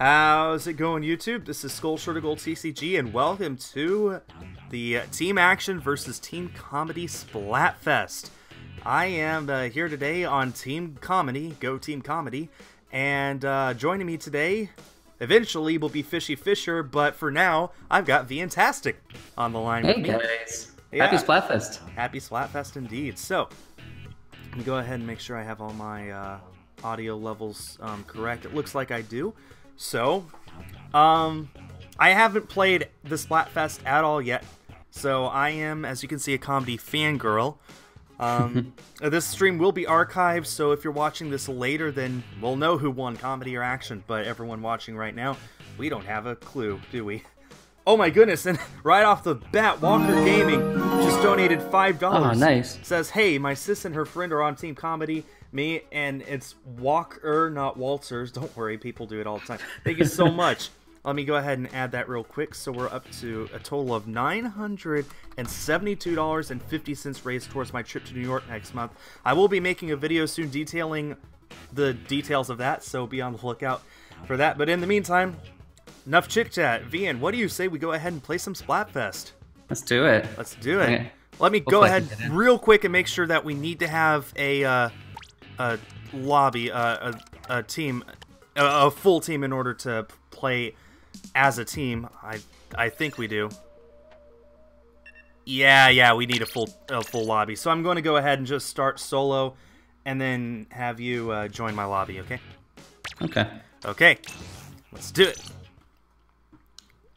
How's it going, YouTube? This is Skul Shurtugal TCG, and welcome to the Team Action versus Team Comedy Splatfest. I am uh, here today on Team Comedy, Go Team Comedy, and uh, joining me today, eventually, will be Fishy Fisher, but for now, I've got Fantastic on the line Hey with me. guys, Yeah. happy Splatfest. Happy Splatfest indeed. So, let me go ahead and make sure I have all my uh, audio levels um, correct. It looks like I do. So, um, I haven't played the Splatfest at all yet. So, I am, as you can see, a comedy fangirl. Um, this stream will be archived, so if you're watching this later, then we'll know who won comedy or action. But everyone watching right now, we don't have a clue, do we? Oh my goodness, and right off the bat, Walker Gaming just donated $5. Oh, nice. Says, hey, my sis and her friend are on Team Comedy. Me, and it's Walker, not Walters. Don't worry, people do it all the time. Thank you so much. Let me go ahead and add that real quick. So we're up to a total of $972.50 raised towards my trip to New York next month. I will be making a video soon detailing the details of that, so be on the lookout for that. But in the meantime, enough chit chat. Vian, what do you say we go ahead and play some Splatfest? Let's do it. Let's do it. Okay. Let me go Hopefully I ahead can get in. real quick and make sure that we need to have a uh, a lobby, uh, a, a team, a, a full team in order to play as a team. I I think we do. Yeah, yeah, we need a full a full lobby. So I'm going to go ahead and just start solo, and then have you uh, join my lobby. Okay. Okay. Okay, let's do it.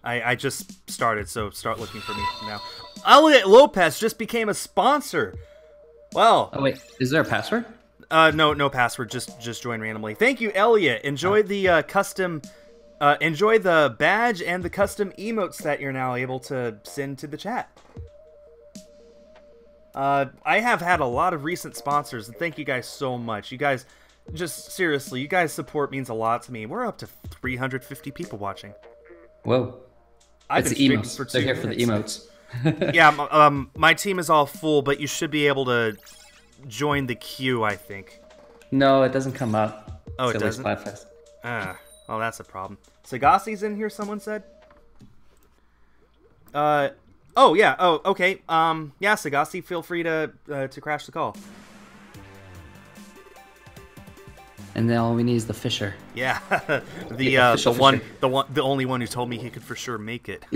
I, I just started, so start looking for me now. Elliot Lopez just became a sponsor. Well, Oh wait, is there a password? Uh, no, no password. Just just join randomly. Thank you, Elliot. Enjoy the uh, custom. Uh, enjoy the badge and the custom emotes that you're now able to send to the chat. Uh, I have had a lot of recent sponsors, and thank you guys so much. You guys, just seriously, you guys' support means a lot to me. We're up to 350 people watching. Whoa. I've it's been the emotes. for They're two here for the emotes. yeah, um, my team is all full, but you should be able to join the queue. I think. no, it doesn't come up. Oh, it doesn't? Splatfest. Ah, well, that's a problem. Sagassi's in here. Someone said. Uh, oh yeah. Oh, okay. Um, yeah, Sagassi, feel free to uh, to crash the call. And then all we need is the Fisher. Yeah, the The uh, the one, Fisher. the one, the only one who told me he could for sure make it.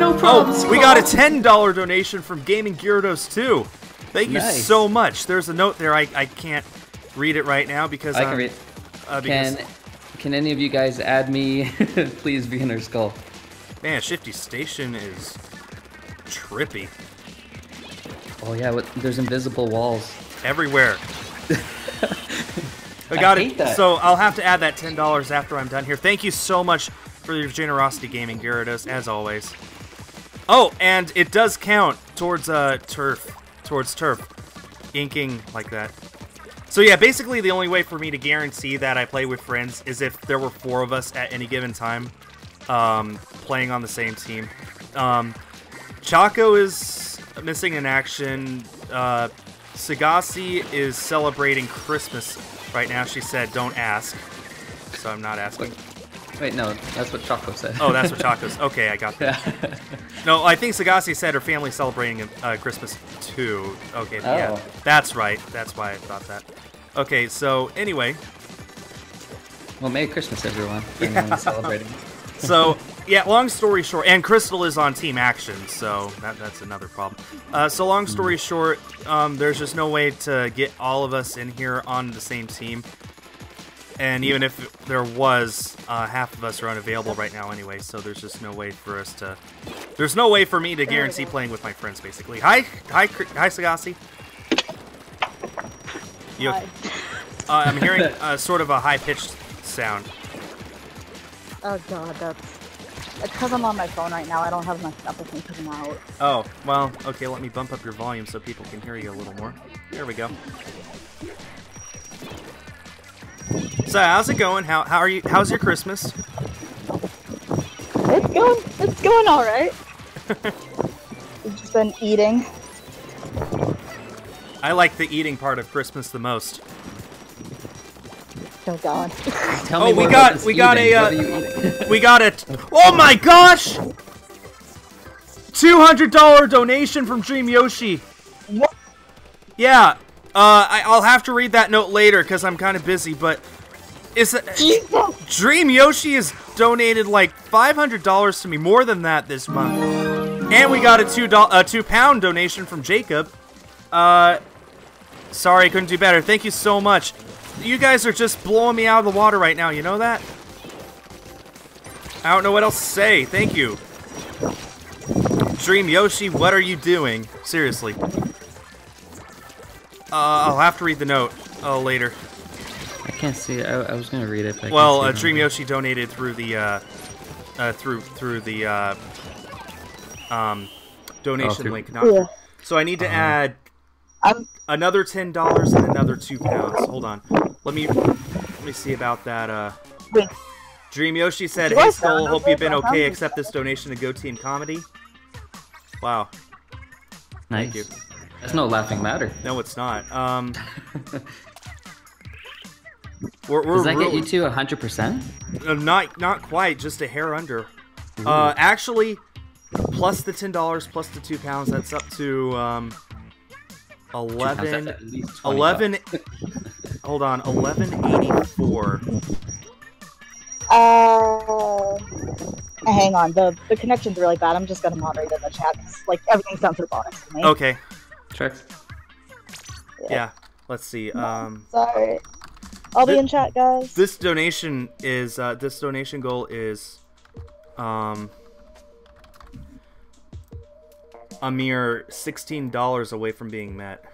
No problem. Oh, we got a ten dollar donation from Gaming Gyarados too. Thank you so much. There's a note there. I, I can't read it right now because I um, can read. Uh, because Can can any of you guys add me? Please, be in beginner skull. man, Shifty Station is trippy Oh yeah, what, there's invisible walls. everywhere. I got hate it. that. So I'll have to add that ten dollars after I'm done here. Thank you so much for your generosity, Gaming Gyarados, as always. Oh, and it does count towards uh turf, towards turf, inking like that. So yeah, basically the only way for me to guarantee that I play with friends is if there were four of us at any given time, um, playing on the same team. Um, Chaco is missing in action. Uh, Sagasi is celebrating Christmas right now. She said, "Don't ask," so I'm not asking. Wait, no, that's what Choco said. Oh, that's what Chaco's. Okay, I got that. No, I think Sagasi said her family's celebrating uh, Christmas too. Okay, yeah, Oh. that's right. That's why I thought that. Okay, so anyway, well, Merry Christmas, everyone. Anyone celebrating. so yeah, long story short, and Crystal is on Team Action, so that, that's another problem. Uh, so long story short, um, there's just no way to get all of us in here on the same team. And even if there was, uh, half of us are unavailable right now anyway, so there's just no way for us to. There's no way for me to guarantee playing with my friends, basically. Hi, hi, hi, Sagasi. You, Hi. uh, I'm hearing uh, sort of a high-pitched sound. Oh god, that's it's because I'm on my phone right now. I don't have my stuff with me to come out. Oh, well, okay, let me bump up your volume so people can hear you a little more. There we go. So, how's it going? How, how are you? How's your Christmas? It's going, it's going all right. We've just been eating. I like the eating part of Christmas the most. Oh god. Tell Oh, me we more got- about this we got eating. a, uh, What are you eating? We got it. Oh my gosh! $200 donation from Dream Yoshi. What? Yeah. Uh, I, I'll have to read that note later because I'm kind of busy, but is it, Jesus! Dream Yoshi has donated like $500 to me, more than that this month. And we got a two, do- a two pound donation from Jacob. Uh, sorry, I couldn't do better. Thank you so much. You guys are just blowing me out of the water right now, you know that? I don't know what else to say. Thank you. Dream Yoshi, what are you doing? Seriously. Uh, I'll have to read the note uh, later. I can't see it. I, I was gonna read it. But Well, can't uh, Dream Yoshi donated through the uh, uh, through through the uh, um, donation through- link. Not, Yeah. So I need to add I'm another ten dollars and another two pounds. Hold on. Let me let me see about that. Uh, wait. Dream Yoshi said, "Hey are Skul, sound hope you've been okay, okay. Accept this donation to Go Team Comedy." Wow. Nice. you. That's no laughing matter. No, it's not. Um, we're, we're Does that get you to 100%? Uh, not not quite, just a hair under. Uh, actually, plus the ten dollars, plus the two pounds, that's up to um, eleven. That's at least 11 hold on, eleven eighty four. Uh, hang on. The the connection's really bad. I'm just gonna moderate in the chat. Like everything sounds robotic to me. Okay, Sure. yeah. Let's see. Um, Sorry. I'll be in chat, guys. this donation is uh, this donation goal is um a mere sixteen dollars away from being met.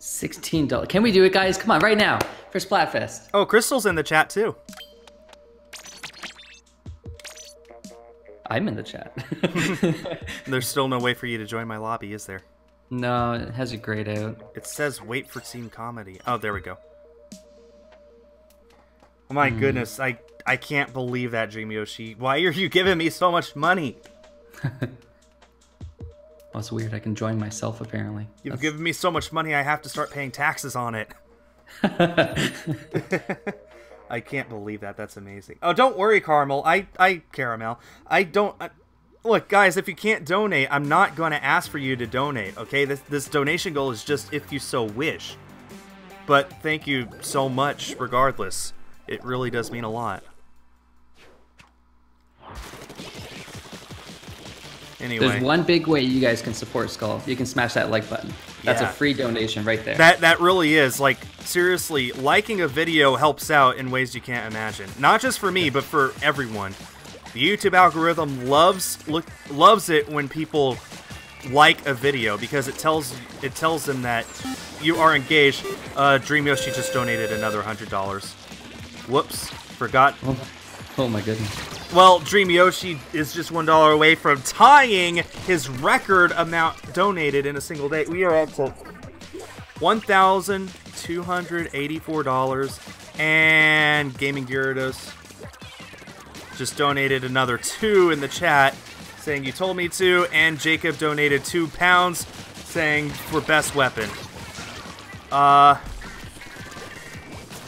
$16. Can we do it, guys? Come on, right now for Splatfest. Oh, Crystal's in the chat too. I'm in the chat. There's still no way for you to join my lobby, is there? no, it has a grayed out. It says wait for team comedy. Oh, there we go. Oh my hmm. goodness, I I can't believe that Dream Yoshi. Why are you giving me so much money? That's weird. I can join myself apparently. You've That's- given me so much money I have to start paying taxes on it. I can't believe that. That's amazing. Oh, don't worry, Caramel. I I caramel. I don't I, Look, guys, if you can't donate, I'm not going to ask for you to donate, okay? This this donation goal is just if you so wish. But thank you so much regardless. It really does mean a lot. Anyway. There's one big way you guys can support Skul. You can smash that like button. That's Yeah. a free donation right there. That that really is like seriously, liking a video helps out in ways you can't imagine. Not just for me, but for everyone. The YouTube algorithm loves look loves it when people like a video because it tells it tells them that you are engaged. Uh, Dream Yoshi just donated another hundred dollars. Whoops, forgot. Oh, my goodness. Well, Dream Yoshi is just one dollar away from tying his record amount donated in a single day. We are to one thousand two hundred eighty-four dollars, and Gaming Gyarados just donated another two in the chat, saying you told me to, and Jacob donated two pounds, saying for best weapon. Uh.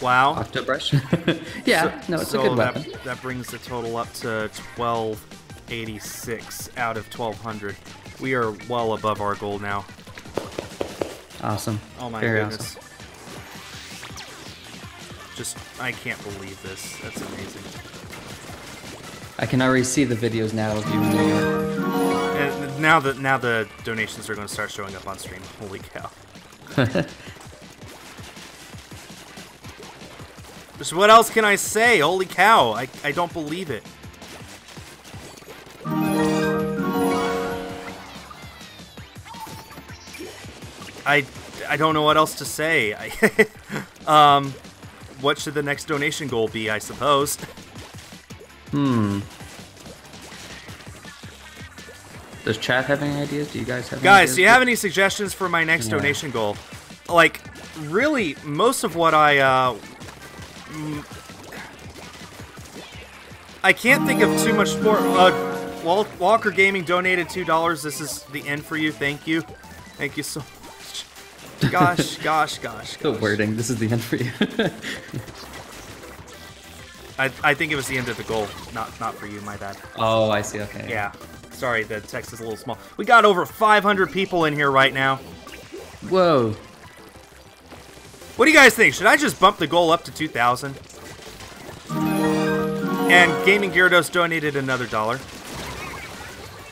Wow. Octobrush. yeah, no, it's so a good that, weapon. That brings the total up to 1286 out of 1200. We are well above our goal now. Awesome. Oh my Very goodness. Just, I can't believe this. That's amazing. I can already see the videos now of you in New York. And now that now the donations are going to start showing up on stream. Holy cow! Just what else can I say? Holy cow! I I don't believe it. I I don't know what else to say. I, um, what should the next donation goal be? I suppose. Hmm. Does chat have any ideas? Do you guys have any Guys, do you have any suggestions for my next Yeah. donation goal? Like, really, most of what I, uh... mm, I can't think of too much more. Uh, Walker Gaming donated $2. This is the end for you. Thank you. Thank you so much. Gosh, gosh, gosh. The wording. This is the end for you. I, I think it was the end of the goal, not not for you. My bad. oh, I see. Okay. Yeah. Sorry, the text is a little small. We got over 500 people in here right now. Whoa. What do you guys think? Should I just bump the goal up to 2,000? And Gaming Gyarados donated another dollar.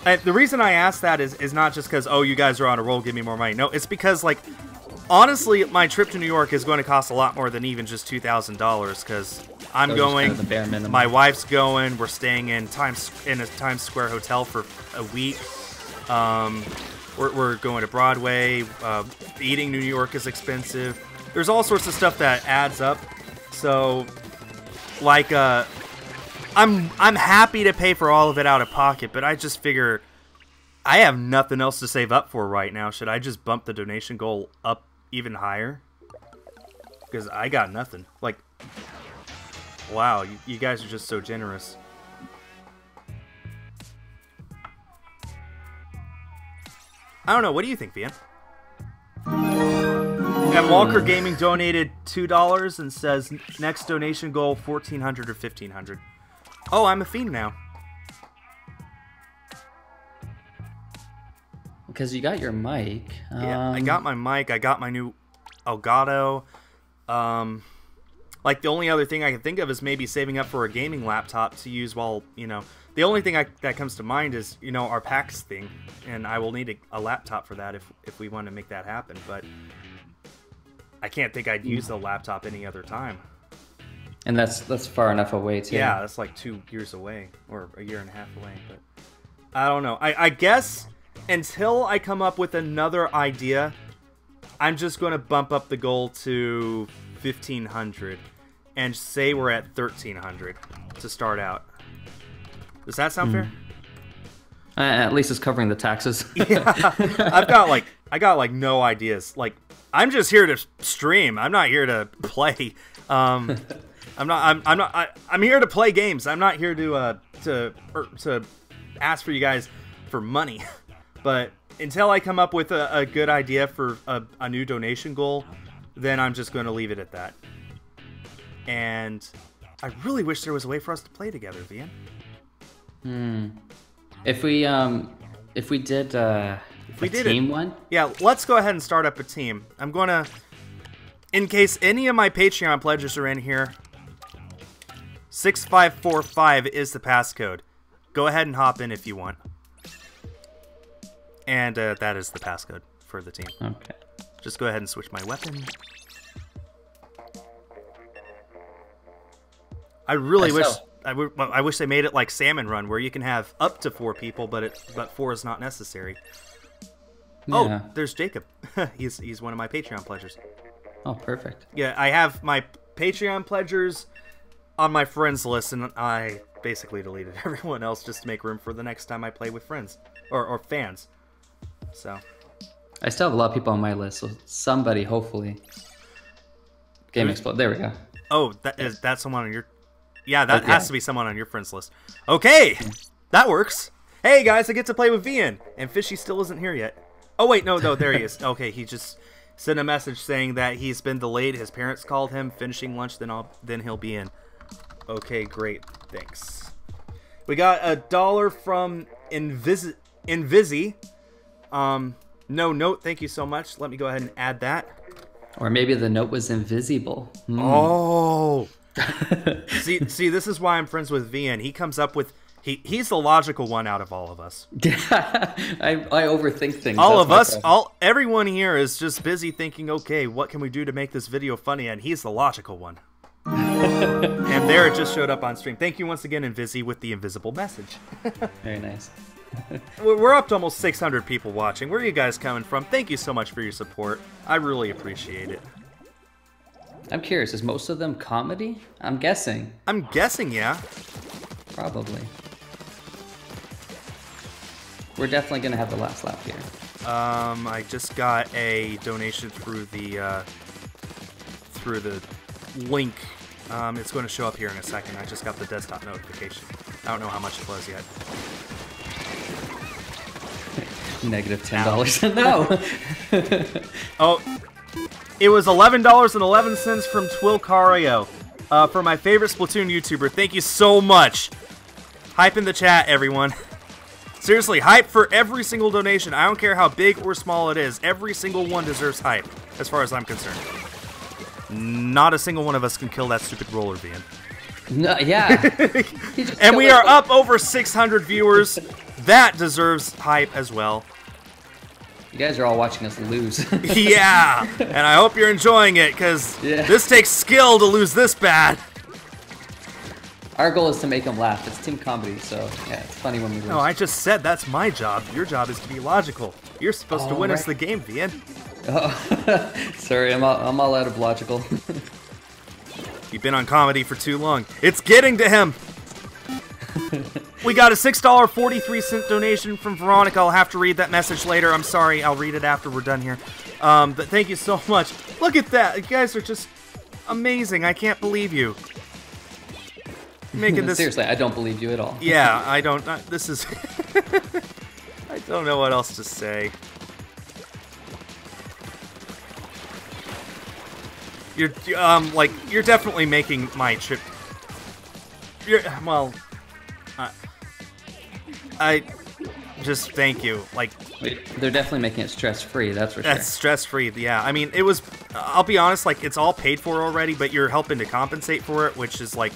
And the reason I asked that is, is not just because, oh, you guys are on a roll, give me more money. No, it's because, like, honestly, my trip to New York is going to cost a lot more than even just $2,000 because I'm just going, kind of the bare minimum. my wife's going, we're staying in Times in a Times Square hotel for a week. Um, we're, we're going to Broadway. Uh, eating New York is expensive. There's all sorts of stuff that adds up. So, like, uh, I'm I'm happy to pay for all of it out of pocket, but I just figure I have nothing else to save up for right now. Should I just bump the donation goal up even higher? Because I got nothing. Like, wow, you, you guys are just so generous. I don't know. What do you think, Vian? And Walker Gaming donated two dollars and says next donation goal fourteen hundred or fifteen hundred. Oh, I'm a fiend now. Because you got your mic. Yeah, I um, got my mic. I got my new Elgato. Um, like the only other thing I can think of is maybe saving up for a gaming laptop to use while you know. The only thing I, that comes to mind is you know our PAX thing, and I will need a, a laptop for that if if we want to make that happen. But I can't think I'd use the laptop any other time. And that's that's far enough away too. Yeah, that's like two years away or a year and a half away. But I don't know. I, I guess until I come up with another idea, I'm just going to bump up the goal to 1500 and say we're at 1300 to start out. Does that sound fair? Uh, at least it's covering the taxes. yeah, I've got like I got like no ideas. Like I'm just here to stream. I'm not here to play. Um, I'm not. I'm, I'm not. I, I'm here to play games. I'm not here to uh to or, to ask for you guys for money. But until I come up with a, a good idea for a, a new donation goal, then I'm just going to leave it at that. And I really wish there was a way for us to play together, Vian. Hmm. if we um, if we did uh, we a did it- team one, Yeah, let's go ahead and start up a team. I'm gonna, in case any of my Patreon pledges are in here, six five four five is the passcode. Go ahead and hop in if you want. And uh, that is the passcode for the team. okay. Just go ahead and switch my weapon. I really I wish I, w- I wish they made it like Salmon Run, where you can have up to four people, but it but four is not necessary. Oh, yeah. Oh, there's Jacob. he's he's one of my Patreon pledgers. Oh, perfect. Yeah, I have my Patreon pledgers on my friends list, and I basically deleted everyone else just to make room for the next time I play with friends or, or fans. So I still have a lot of people on my list, so somebody hopefully. Game Who- explode. There we go. Oh, that is that's someone on your. Yeah, that Okay. has to be someone on your friends list. Okay, that works. Hey guys, I get to play with Vian, and Fishy still isn't here yet. Oh wait, no, no, there he is. Okay, he just sent a message saying that he's been delayed. His parents called him, finishing lunch. Then I'll then he'll be in. Okay, great, thanks. We got a dollar from Invis Invisi. Um, no note. Thank you so much. Let me go ahead and add that. Or maybe the note was invisible. Hmm. Oh. see, see, this is why I'm friends with Vian. He comes up with he he's the logical one out of all of us. I, I overthink things. All that's of us, problem. all everyone here is just busy thinking, okay, what can we do to make this video funny? And he's the logical one. and there it just showed up on stream. Thank you once again, Invisi, with the invisible message. Very nice. We're we're up to almost 600 people watching. Where are you guys coming from? Thank you so much for your support. I really appreciate it. I'm curious, is most of them comedy? I'm guessing. I'm guessing, yeah. Probably. We're definitely gonna have the last lap here. Um, I just got a donation through the uh, through the link. Um, it's going to show up here in a second. I just got the desktop notification. I don't know how much it was yet. Negative ten dollars. no. Oh, It was $11.11 from Twilcario uh, for my favorite Splatoon YouTuber. Thank you so much. Hype in the chat, everyone. Seriously, hype for every single donation. I don't care how big or small it is. Every single one deserves hype, as far as I'm concerned. Not a single one of us can kill that stupid roller bean. No, yeah. And we are up over 600 viewers. That deserves hype as well. You guys are all watching us lose. Yeah, and I hope you're enjoying it, because Yeah. this takes skill to lose this bad. Our goal is to make them laugh. It's team comedy, so yeah, it's funny when we lose. No, I just said that's my job. Your job is to be logical. You're supposed to win us the game, Vian. Oh, sorry, I'm all, I'm all out of logical. You've been on comedy for too long. It's getting to him. we got a $6.43 donation from Veronica. I'll have to read that message later. I'm sorry. I'll read it after we're done here. Um, but thank you so much. Look at that. You guys are just amazing. I can't believe you. Making this. Seriously, I don't believe you at all. Yeah, I don't. Uh, this is. I don't know what else to say. You're um like you're definitely making my trip. You're well. I I just thank you. Like they're definitely making it stress free. That's for that's stress free. Yeah, I mean it was. I'll be honest. Like it's all paid for already, but you're helping to compensate for it, which is like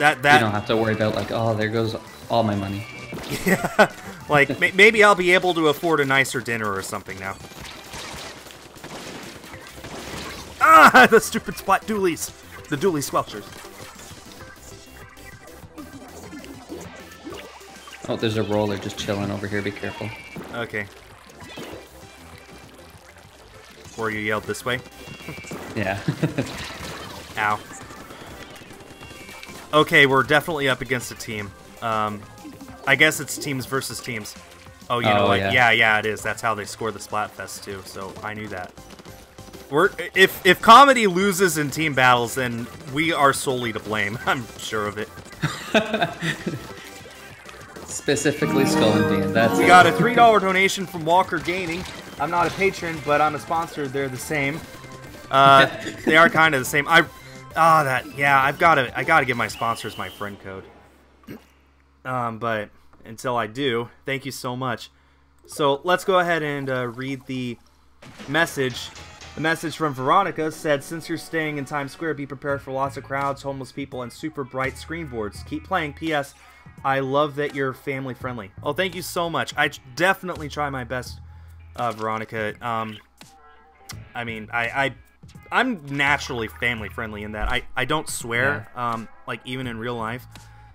that that You don't have to worry about like, oh, there goes all my money. Yeah, like may- maybe I'll be able to afford a nicer dinner or something now. Ah, the stupid spot doolies, the Dualie Squelchers. Oh, there's a roller just chilling over here. Be careful. Okay. Or you yelled this way. Yeah. Ow. Okay, we're definitely up against a team. Um, I guess it's teams versus teams. Oh, you know Oh, what? yeah. Yeah. yeah, it is. That's how they score the Splatfest too. So I knew that. We're if if comedy loses in team battles, then we are solely to blame. I'm sure of it. Specifically Skul and Bean. That's We it. got a three dollar donation from Walker Gaming. I'm not a patron, but I'm a sponsor. They're the same. Uh, they are kind of the same. I ah that yeah. I've got to I got to give my sponsors my friend code. Um, but until I do, thank you so much. So let's go ahead and uh, read the message. The message from Veronica said, "Since you're staying in Times Square, be prepared for lots of crowds, homeless people, and super bright screen boards. Keep playing. P.S. I love that you're family friendly. Oh, thank you so much. I definitely try my best, uh, Veronica. Um, I mean, I, I, I'm naturally family friendly in that I, I don't swear, um, like even in real life,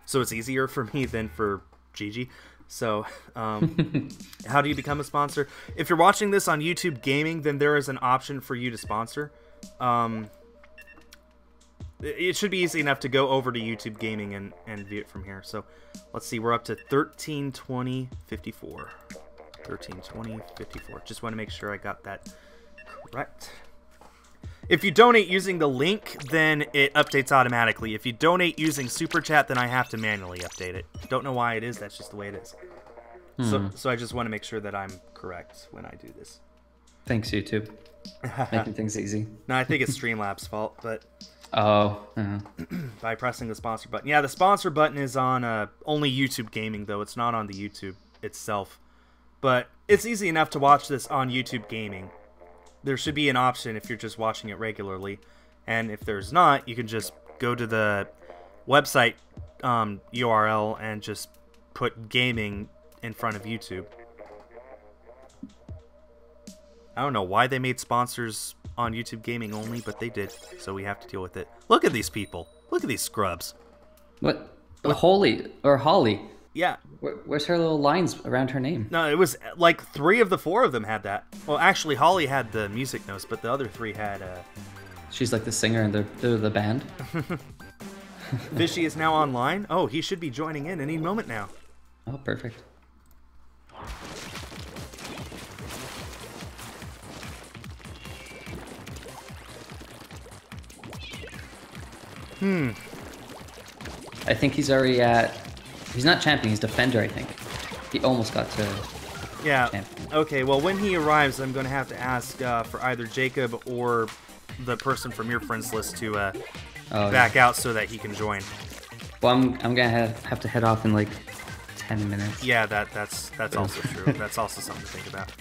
so it's easier for me than for Gigi. So, um, how do you become a sponsor? If you're watching this on YouTube Gaming, then there is an option for you to sponsor. Um, it should be easy enough to go over to YouTube Gaming and, and view it from here. So let's see, we're up to 1320 54. 1320 54. Just want to make sure I got that correct. If you donate using the link, then it updates automatically. If you donate using Super Chat, then I have to manually update it. Don't know why it is, that's just the way it is. So, so I just want to make sure that I'm correct when I do this. Thanks, YouTube. Making things easy. No, I think it's Streamlabs' fault, but Oh. uh by pressing the sponsor button. Yeah, the sponsor button is on uh, only YouTube Gaming, though. It's not on the YouTube itself. But it's easy enough to watch this on YouTube Gaming. There should be an option if you're just watching it regularly. And if there's not, you can just go to the website um, URL and just put gaming in front of YouTube. I don't know why they made sponsors on YouTube Gaming only, but they did, so we have to deal with it. Look at these people. Look at these scrubs. What? what? Holy or Holly? Yeah. Where, where's her little lines around her name? No, it was like three of the four of them had that. Well, actually, Holly had the music notes, but the other three had. Uh, She's like the singer and they're, they're the band. Fishy is now online. Oh, he should be joining in any moment now. Oh, perfect. Hmm. I think he's already at. He's not champion. He's defender. I think. He almost got to Yeah. champion. Okay, well, when he arrives, I'm going to have to ask uh, for either Jacob or the person from your friends list to uh, Oh, back out so that he can join. Well, I'm, I'm gonna have, have to head off in like 10 minutes. Yeah, that that's that's also true. That's also something to think about.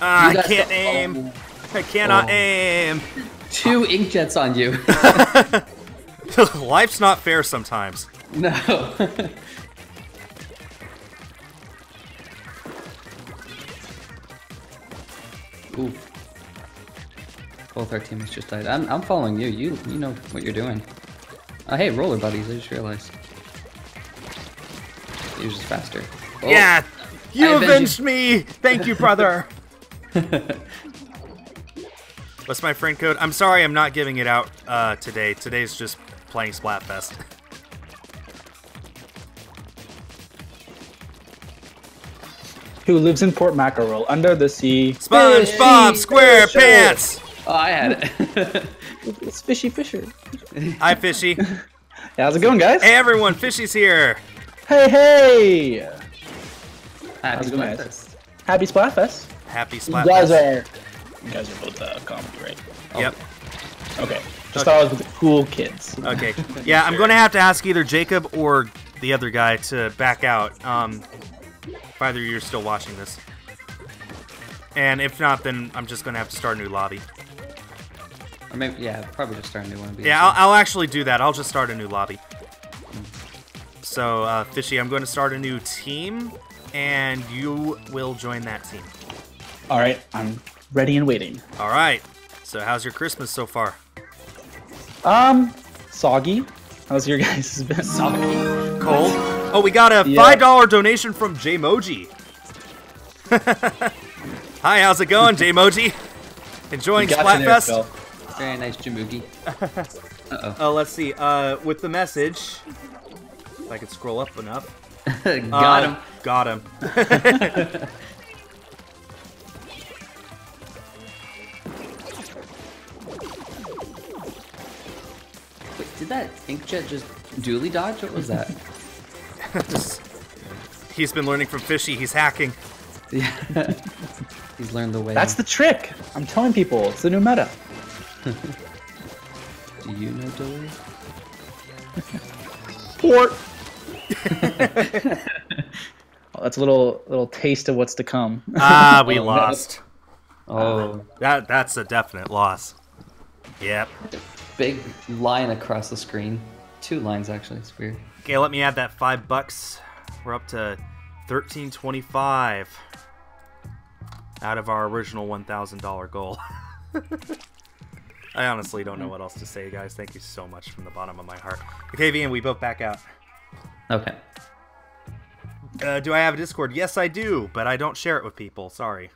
Ah, I can't aim. I cannot Oh. aim. Two inkjets on you. Life's not fair sometimes. no. Oof. Both our teammates just died. I'm, I'm following you. You you know what you're doing. Oh, hey, roller buddies. I just realized. Yours is faster. Oh, Yeah, you I avenge avenged me. Thank you, brother. What's my friend code? I'm sorry, I'm not giving it out uh, today. Today's just playing Splatfest. Who lives in Port Mackerel under the sea? SpongeBob SquarePants. Oh, I had it. It's Fishy Fisher. Hi, Fishy. Hey, how's it going, guys? Hey, everyone, Fishy's here. Hey, hey! Happy How's it going, Splatfest. guys? Happy Splatfest. Happy You guys are. You guys are both uh, comedy, right? Yep. Okay. Just thought I was with the cool kids. Okay. Yeah, I'm going to have to ask either Jacob or the other guy to back out. Um, if either of you are still watching this. And if not, then I'm just going to have to start a new lobby. Or maybe, yeah, probably just start a new one. Yeah, I'll, I'll actually do that. I'll just start a new lobby. So, uh, Fishy, I'm going to start a new team, and you will join that team. All right, I'm ready and waiting. All right. So, how's your Christmas so far? Um, soggy. How's your guys' been? Soggy. Cold. Oh, we got a Yeah. five dollar donation from Jmoji. Hi, how's it going, Jmoji? Enjoying Gotcha there, Splatfest? Very nice, Jamugi. Uh-oh. Oh, let's see. Uh, with the message, if I could scroll up enough. Got Uh, him. Got him. Did that inkjet just dually dodge? What was that? Just- he's been learning from Fishy. He's hacking. yeah. He's learned the way. That's the trick. I'm telling people, it's the new meta. Do you know delay? Port. well, that's a little little taste of what's to come. Ah, we Oh, no. lost. Oh, That that's a definite loss. Yep. Big line across the screen. Two lines actually. It's weird. Okay, let me add that five bucks. We're up to thirteen twenty-five out of our original one thousand dollar goal. I honestly don't know what else to say, guys. Thank you so much from the bottom of my heart. Okay, Vian, we both back out. Okay. Uh, do I have a Discord? Yes, I do, but I don't share it with people. Sorry.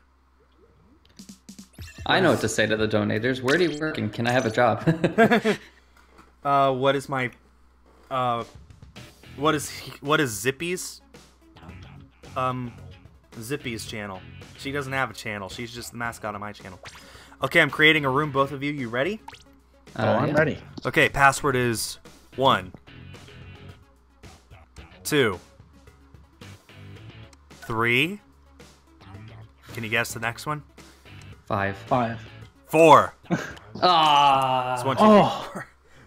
I know what to say to the donators. Where do you work and can I have a job? Uh, what is my, uh, what is he, what is Zippy's? Um, Zippy's channel. She doesn't have a channel. She's just the mascot of my channel. Okay, I'm creating a room. Both of you, you ready? oh, Uh, I'm yeah. ready. Okay, password is one, two, three. Can you guess the next one? Five. Five. Four. Ah. It's one, two, three, Oh. four.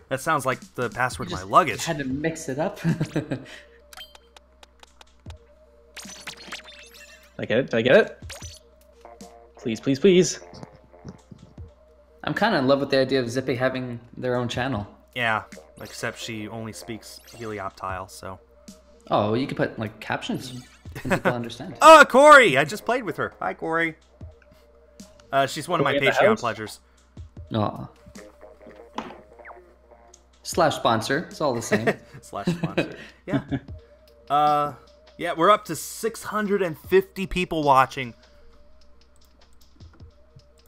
That sounds like the password to my Just luggage. Had to mix it up. Did I get it? Did I get it? Please, please, please. I'm kind of in love with the idea of Zippy having their own channel. Yeah, except she only speaks Helioptile, so. Oh, you could put like captions. And people understand. Oh, Corey! I just played with her. Hi, Corey. Uh, she's one of my Corey in the Patreon house? pledgers. Aw. Slash sponsor. It's all the same. Slash sponsor. yeah. Uh, yeah, we're up to 650 people watching.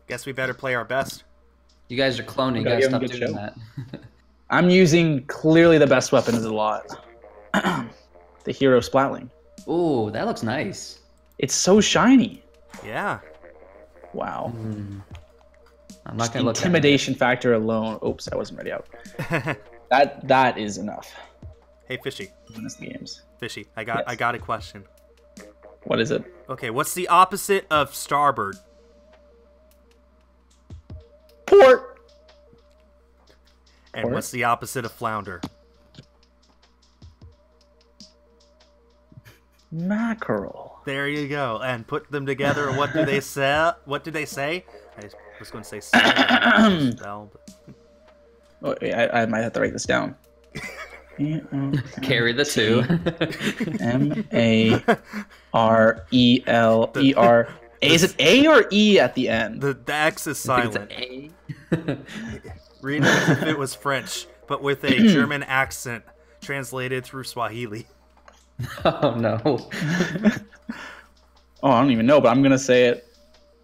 Guess we better play our best. You guys are cloning. You Gotta gotta stop doing show. that. I'm using clearly the best weapon of the lot. the hero splatling. Ooh, that looks nice. It's so shiny. Yeah. Wow. Hmm. I'm not Just the gonna look. at intimidation factor alone. Oops, I wasn't ready out. that that is enough. Hey, fishy, in this games. fishy. I got Yes. I got a question. What is it? Okay, what's the opposite of starboard? Port. And Port? what's the opposite of flounder? Mackerel. There you go. And put them together. What do they say? What do they say? I was going to say spell, spell, but Oh, wait, I, I might have to write this down. Carry the two. M A R E L E R. Is it A or E at the end? the, the X is I think silent. it's A. Read it as if it was French, but with a German accent translated through Swahili. oh no. Oh, I don't even know, but I'm gonna say it.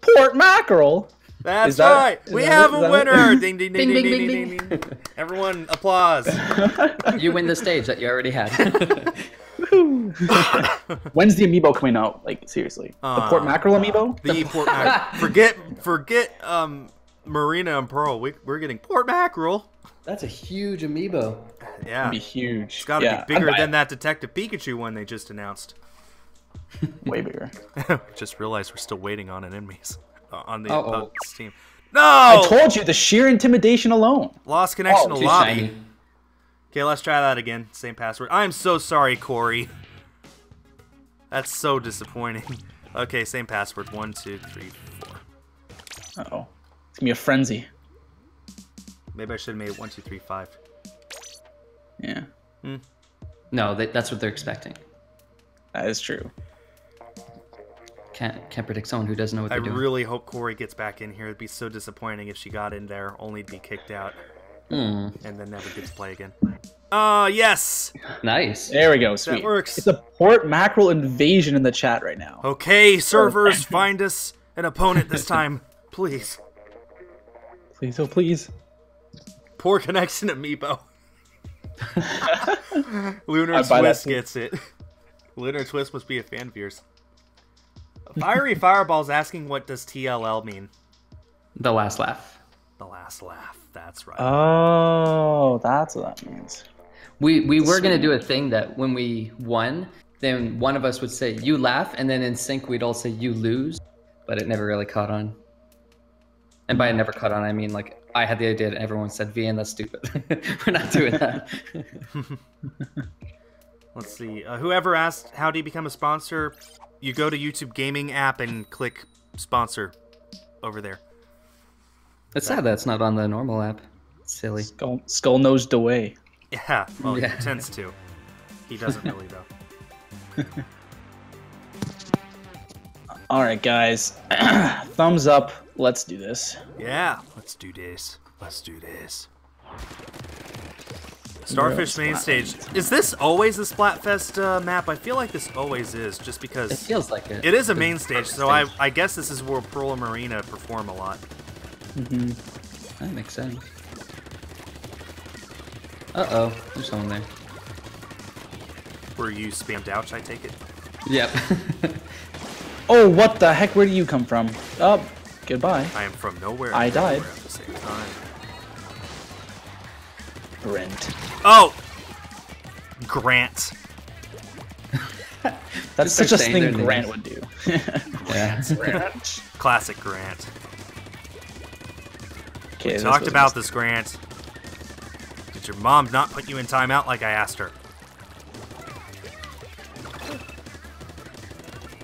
Port mackerel. That's Is that- right. is We that have it? a winner. ding, ding, ding, ding, ding, ding, ding, ding. Everyone, applause. You win the stage that you already had. When's the amiibo coming out? Like seriously, the port Uh, mackerel amiibo. The port mackerel. Forget, forget, um, Marina and Pearl. We, we're getting port mackerel. That's a huge amiibo. Yeah, It'd be huge. It's got to yeah, be bigger than that Detective Pikachu one they just announced. way bigger. just realized we're still waiting on an enemies uh, on the Uh-oh. uh, Steam. No, I told you the sheer intimidation alone. lost connection Oh, to lobby. shiny. Okay, let's try that again. Same password. I'm so sorry, Corey. That's so disappointing. Okay, same password. One, two, three, four. Uh oh, it's gonna be a frenzy. Maybe I should have made it one, two, three, five. Yeah, No, they, that's what they're expecting. that is true. Can't can't predict someone who doesn't know what I they're doing. I really hope Corey gets back in here. It'd be so disappointing if she got in there only to be kicked out Hmm, and then never get to play again. Uh, yes. nice. There we go. Sweet. That works. It's a port mackerel invasion in the chat right now. Okay, servers, find us an opponent this time, please. Please, oh please. Poor connection, to Amiibo. Lunar I'd buy that Twist gets it. Lunar Twist must be a fan of yours. Fiery Fireball's asking what does TLL mean? The last laugh. The last laugh. That's right. Oh, that's what that means. We we were gonna do a thing that when we won, then one of us would say you laugh, and then in sync we'd all say you lose, but it never really caught on. And by it never caught on, I mean like I had the idea, and everyone said V, and that's stupid. we're not doing that. Let's see. Uh, whoever asked how do you become a sponsor, you go to YouTube Gaming app and click sponsor over there. It's sad that it's not on the normal app. It's silly. Skul, skull nosed away. Yeah, well, Yeah. he pretends to. He doesn't really though. All right, guys. Thumbs up. Let's do this. Yeah, let's do this. Let's do this. Starfish main stage. Is this always the Splatfest uh, map? I feel like this always is, just because It feels like it. it is a main stage. So I, I guess this is where Pearl and Marina perform a lot. Mm-hmm. That makes sense. Uh oh, there's someone there. Were you spammed ouch, I take it. Yep. Oh, what the heck? Where do you come from? Oh, goodbye. I am from nowhere. I died. At the same time. Brent. Oh, Grant. That's Just such a start saying their thing Grant names. would do. yeah. Grant. Classic Grant. Okay, this Talked about this, Grant. Did your mom not put you in timeout like I asked her?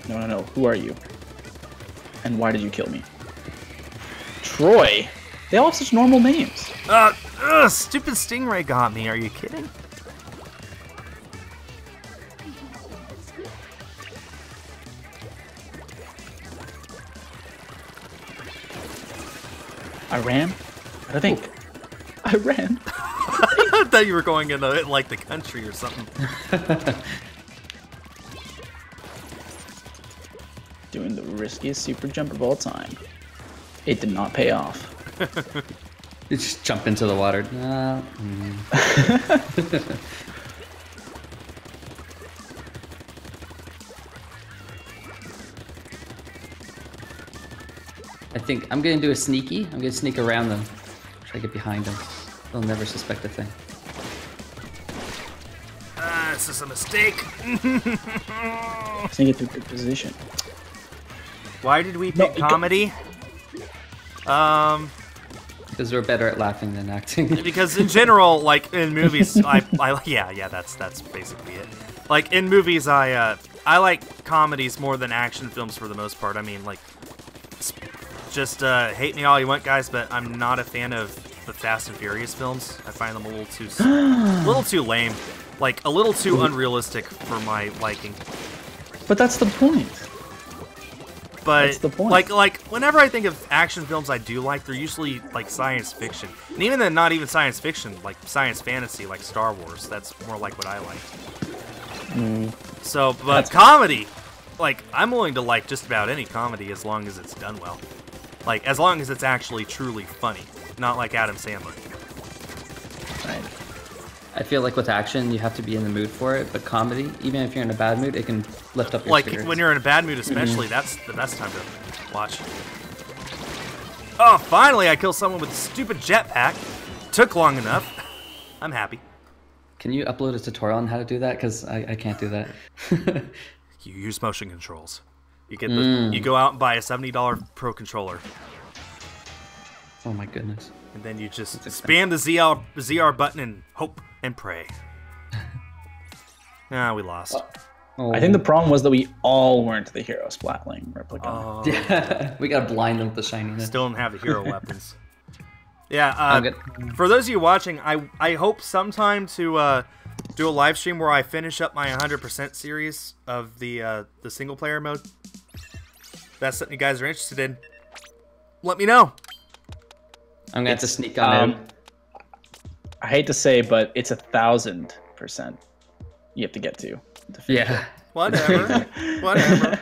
No, no, no. Who are you? And why did you kill me? Troy. They all have such normal names. Uh, ugh, stupid Stingray got me. Are you kidding? I ran. I think. I ran. I thought you were going into like the country or something. Doing the riskiest super jump of all time. It did not pay off. You just jump into the water. No. mm. I think I'm gonna do a sneaky. I'm gonna sneak around them. Try to get behind them. They'll never suspect a thing. This is a mistake. I think it's a good position. Why did we pick it go- comedy? Um, Because we're better at laughing than acting. because in general, like in movies, I, I yeah, yeah, that's that's basically it. Like in movies, I uh, I like comedies more than action films for the most part. I mean, like, just uh, hate me all you want, guys, but I'm not a fan of the Fast and Furious films. I find them a little too, s- a little too lame, like a little too unrealistic for my liking. But that's the point. But That's the point. like like whenever I think of action films I do like, they're usually like science fiction. And even then not even science fiction, like science fantasy like Star Wars. That's more like what I like. So but Mm. That's- comedy, like I'm willing to like just about any comedy as long as it's done well. Like as long as it's actually truly funny. Not like Adam Sandler. Right. I feel like with action, you have to be in the mood for it, but comedy, even if you're in a bad mood, it can lift up your Like spirits. when you're in a bad mood especially, mhm. that's the best time to watch. Oh, finally I killed someone with a stupid jetpack. Took long enough. I'm happy. Can you upload a tutorial on how to do that? Because I, I can't do that. You use motion controls. You get the mm. you go out and buy a seventy dollar pro controller, oh my goodness. and then you just spam the ZR ZR button and hope and pray. Ah, we lost. Oh. I think the problem was that we all weren't the hero Splatling replica. Oh, Yeah, we gotta blind them with the shininess. still don't have the hero weapons. Yeah, uh, for those of you watching, I I hope sometime to uh, do a live stream where I finish up my 100% series of the uh, the single player mode. If that's something you guys are interested in. Let me know. I'm gonna have to sneak on Um, in. I hate to say, but it's a thousand percent you have to get to. to finish Yeah. Whatever. Whatever.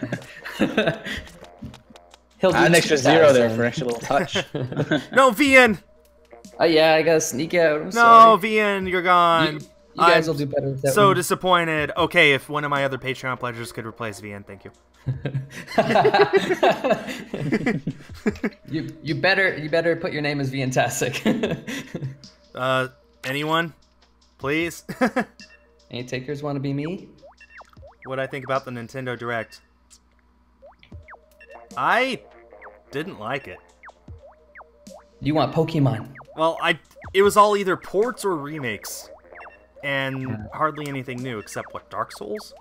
He'll do an extra zero there for an extra little touch. No, VN. Oh yeah, I gotta sneak out. I'm No, sorry. VN, you're gone. You, you guys I'm will do better with that so one. disappointed. Okay, if one of my other Patreon pledgers could replace VN, thank you. you you better you better put your name as Fantastic. Uh, anyone, please. Any takers want to be me? what I think about the Nintendo Direct? I didn't like it. You want Pokemon? Well, I it was all either ports or remakes, and hmm. hardly anything new except what Dark Souls.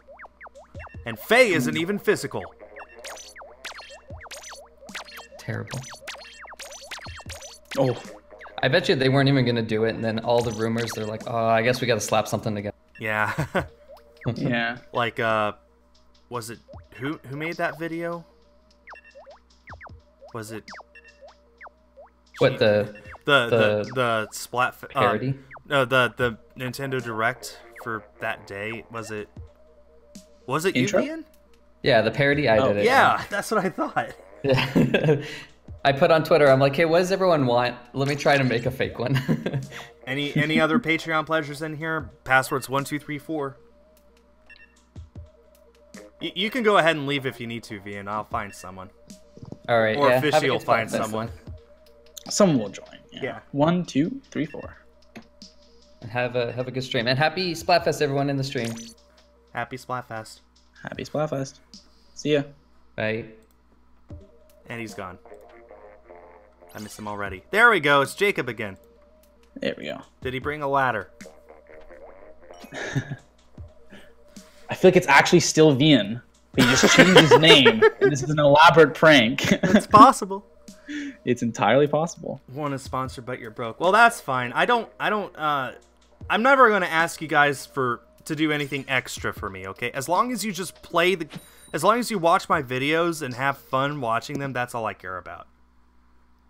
And Faye isn't hmm. even physical. Terrible. oh, I bet you they weren't even gonna do it, and then all the rumors they're like, oh, I guess we gotta slap something together. Yeah. yeah. like uh was it who who made that video was it What the the the the the, splat uh, parody? no the the nintendo direct for that day was it was it Intro? you Ian? yeah, the parody. I Oh, did it. yeah that's what i thought Yeah. I put on Twitter. I'm like, hey, what does everyone want? Let me try to make a fake one. any any other patreon pleasures in here passwords one two three four Y- you can go ahead and leave if you need to, V, and I'll find someone. All right. Or yeah, have a Fishy will find that's someone. Someone will join. Yeah. Yeah. One, two, three, four. Have a have a good stream and happy Splatfest, everyone in the stream. Happy Splatfest. Happy Splatfest. See ya. Bye. And he's gone. I miss him already. There we go. It's Jacob again. There we go. Did he bring a ladder? I feel like it's actually still Vian. He just changed his name. And this is an elaborate prank. It's possible. it's entirely possible. One is sponsored, but you're broke. Well, that's fine. I don't. I don't. Uh, I'm never gonna ask you guys for to do anything extra for me. Okay, as long as you just play the, as long as you watch my videos and have fun watching them, that's all I care about.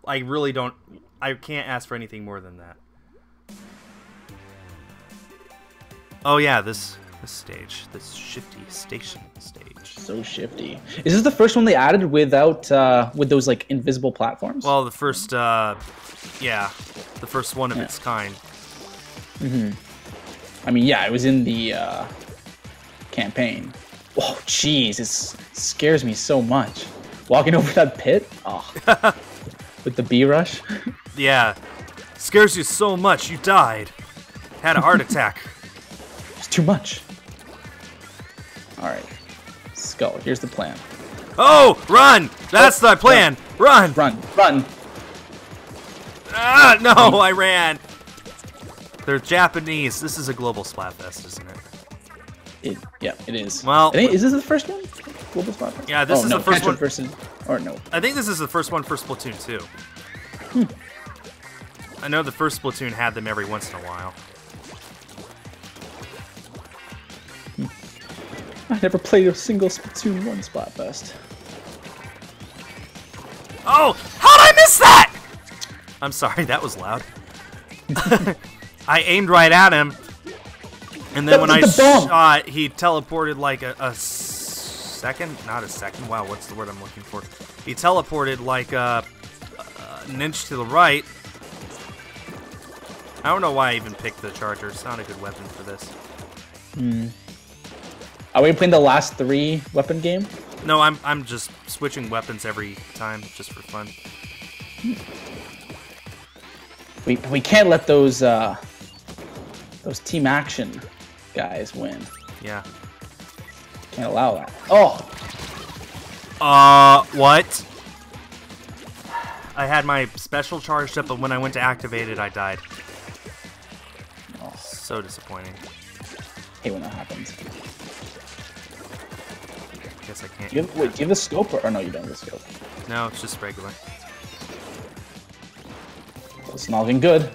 I really don't. I can't ask for anything more than that. Oh yeah, this this stage, this shifty station stage. So shifty. Is this the first one they added without uh with those like invisible platforms? Well, the first, uh, yeah, the first one of its kind. Mhm. I mean, yeah, it was in the uh campaign. Oh, jeez, it scares me so much. Walking over that pit, oh, with the bee rush. Yeah, scares you so much you died. Had a heart attack. It's too much. All right. Skul, here's the plan. Oh, run! That's the plan. Run! Run, run. Ah, no, I ran. They're Japanese. This is a global Splatfest, isn't it? It, yeah, it is. Well- is this the first one? Global Spot? Yeah, this oh, is no, the first Ketchup one. Versus, or no. I think this is the first one for Splatoon 2. Hmm. I know the first Splatoon had them every once in a while. I never played a single Splatoon 1 Splatfest. Oh, how'd I miss that? I'm sorry, that was loud. I aimed right at him, and then That when I the shot, he teleported like a, a second, not a second. Wow, what's the word I'm looking for? He teleported like a, an inch to the right. I don't know why I even picked the charger. It's not a good weapon for this. Hmm. Are we playing the last three weapon game? No, I'm I'm just switching weapons every time just for fun. We we can't let those uh those team action guys win. Yeah. Can't allow that. Oh, Uh, what? I had my special charged up, but when I went to activate it, I died. Oh. So disappointing. hate when that happens. Guess I can't. Do you have, wait, do you have the scope or, or no? You don't have a scope. No, it's just regular. It's not even good.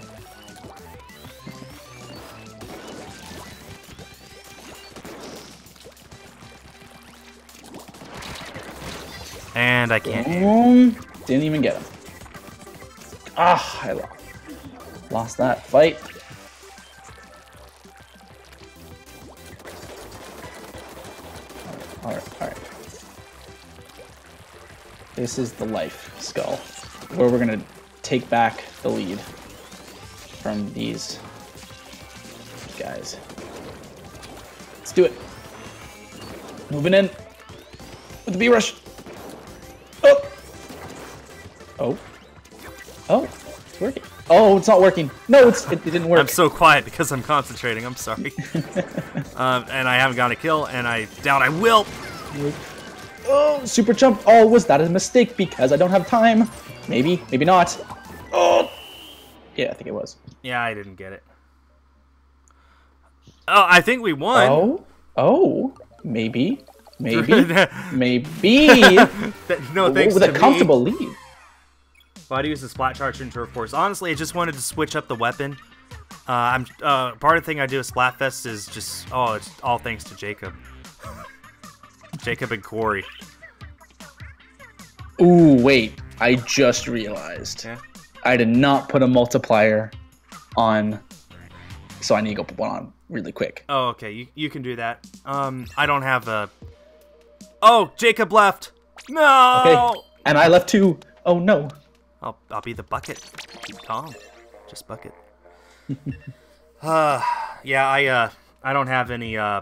And I can't. Didn't even get him. Ah, I lost. Lost that fight. Alright, alright. This is the life Skul, where we're gonna take back the lead from these guys. Let's do it. Moving in with the B rush. Oh. Oh. Oh. It's working. Oh, it's not working. No, it's it, it didn't work. I'm so quiet because I'm concentrating. I'm sorry. um, and I haven't gotten a kill, and I doubt I will. Oh, super jump. Oh, was that a mistake because I don't have time? Maybe, maybe not. Oh. Yeah, I think it was. Yeah, I didn't get it. Oh, I think we won. Oh. Oh. Maybe. Maybe. Maybe. no, thanks with to a me. comfortable lead. Why do you use the splat charge in Turf Force? Honestly, I just wanted to switch up the weapon. Uh, I'm uh, part of the thing I do at Splatfest is just oh, it's all thanks to Jacob, Jacob and Corey. Ooh, wait. I just realized. Yeah. I did not put a multiplier on, so I need to go put one on really quick. Oh, okay, you you can do that. Um, I don't have a. Oh, Jacob left. No. Okay. And I left too. Oh no. I'll I'll be the bucket. Keep calm. Just bucket. uh, yeah, I uh I don't have any uh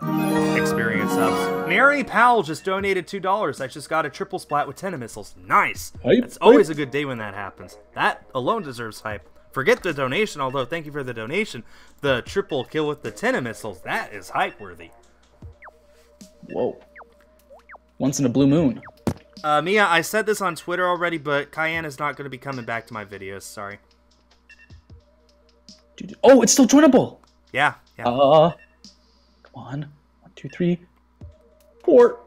experience subs. Mary Powell just donated two dollars. I just got a triple splat with Tenta missiles. Nice. Hype, It's always a good day when that happens. That alone deserves hype. Forget the donation, although thank you for the donation. The triple kill with the Tenta missiles, that is hype worthy. Whoa. Once in a blue moon. Uh, Mia, I said this on Twitter already, but Cayenne is not going to be coming back to my videos. Sorry. Dude, Oh, it's still joinable. Yeah, yeah. Uh, come on. One, two, three, four.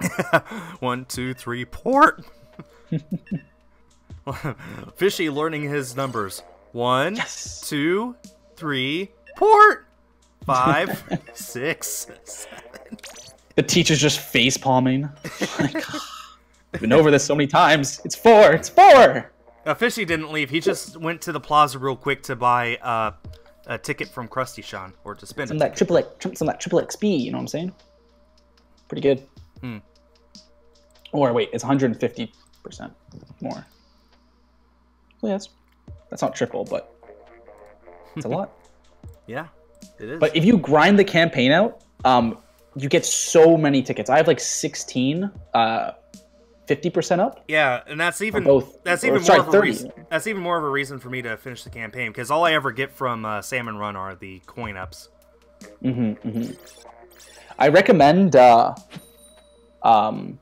One, two, three, port. Fishy learning his numbers. One, Yes. two, three, port. Five, six, seven. The teacher's just face palming. I've been over this so many times. It's four. It's four. Uh, Fishy didn't leave. He just went to the plaza real quick to buy uh, a ticket from Crusty Sean or to spend Some of that triple X, some that triple XP. You know what I'm saying? Pretty good. Hmm. Or wait, it's 150 percent more. So yes, that's not triple, but it's a lot. Yeah, it is. But if you grind the campaign out, um, you get so many tickets. I have like 16, uh, 50% up. Yeah, and that's even both- that's or even sorry, more of a 30. reason. That's even more of a reason for me to finish the campaign because all I ever get from uh, Salmon Run are the coin ups. Mm-hmm. I recommend uh, um,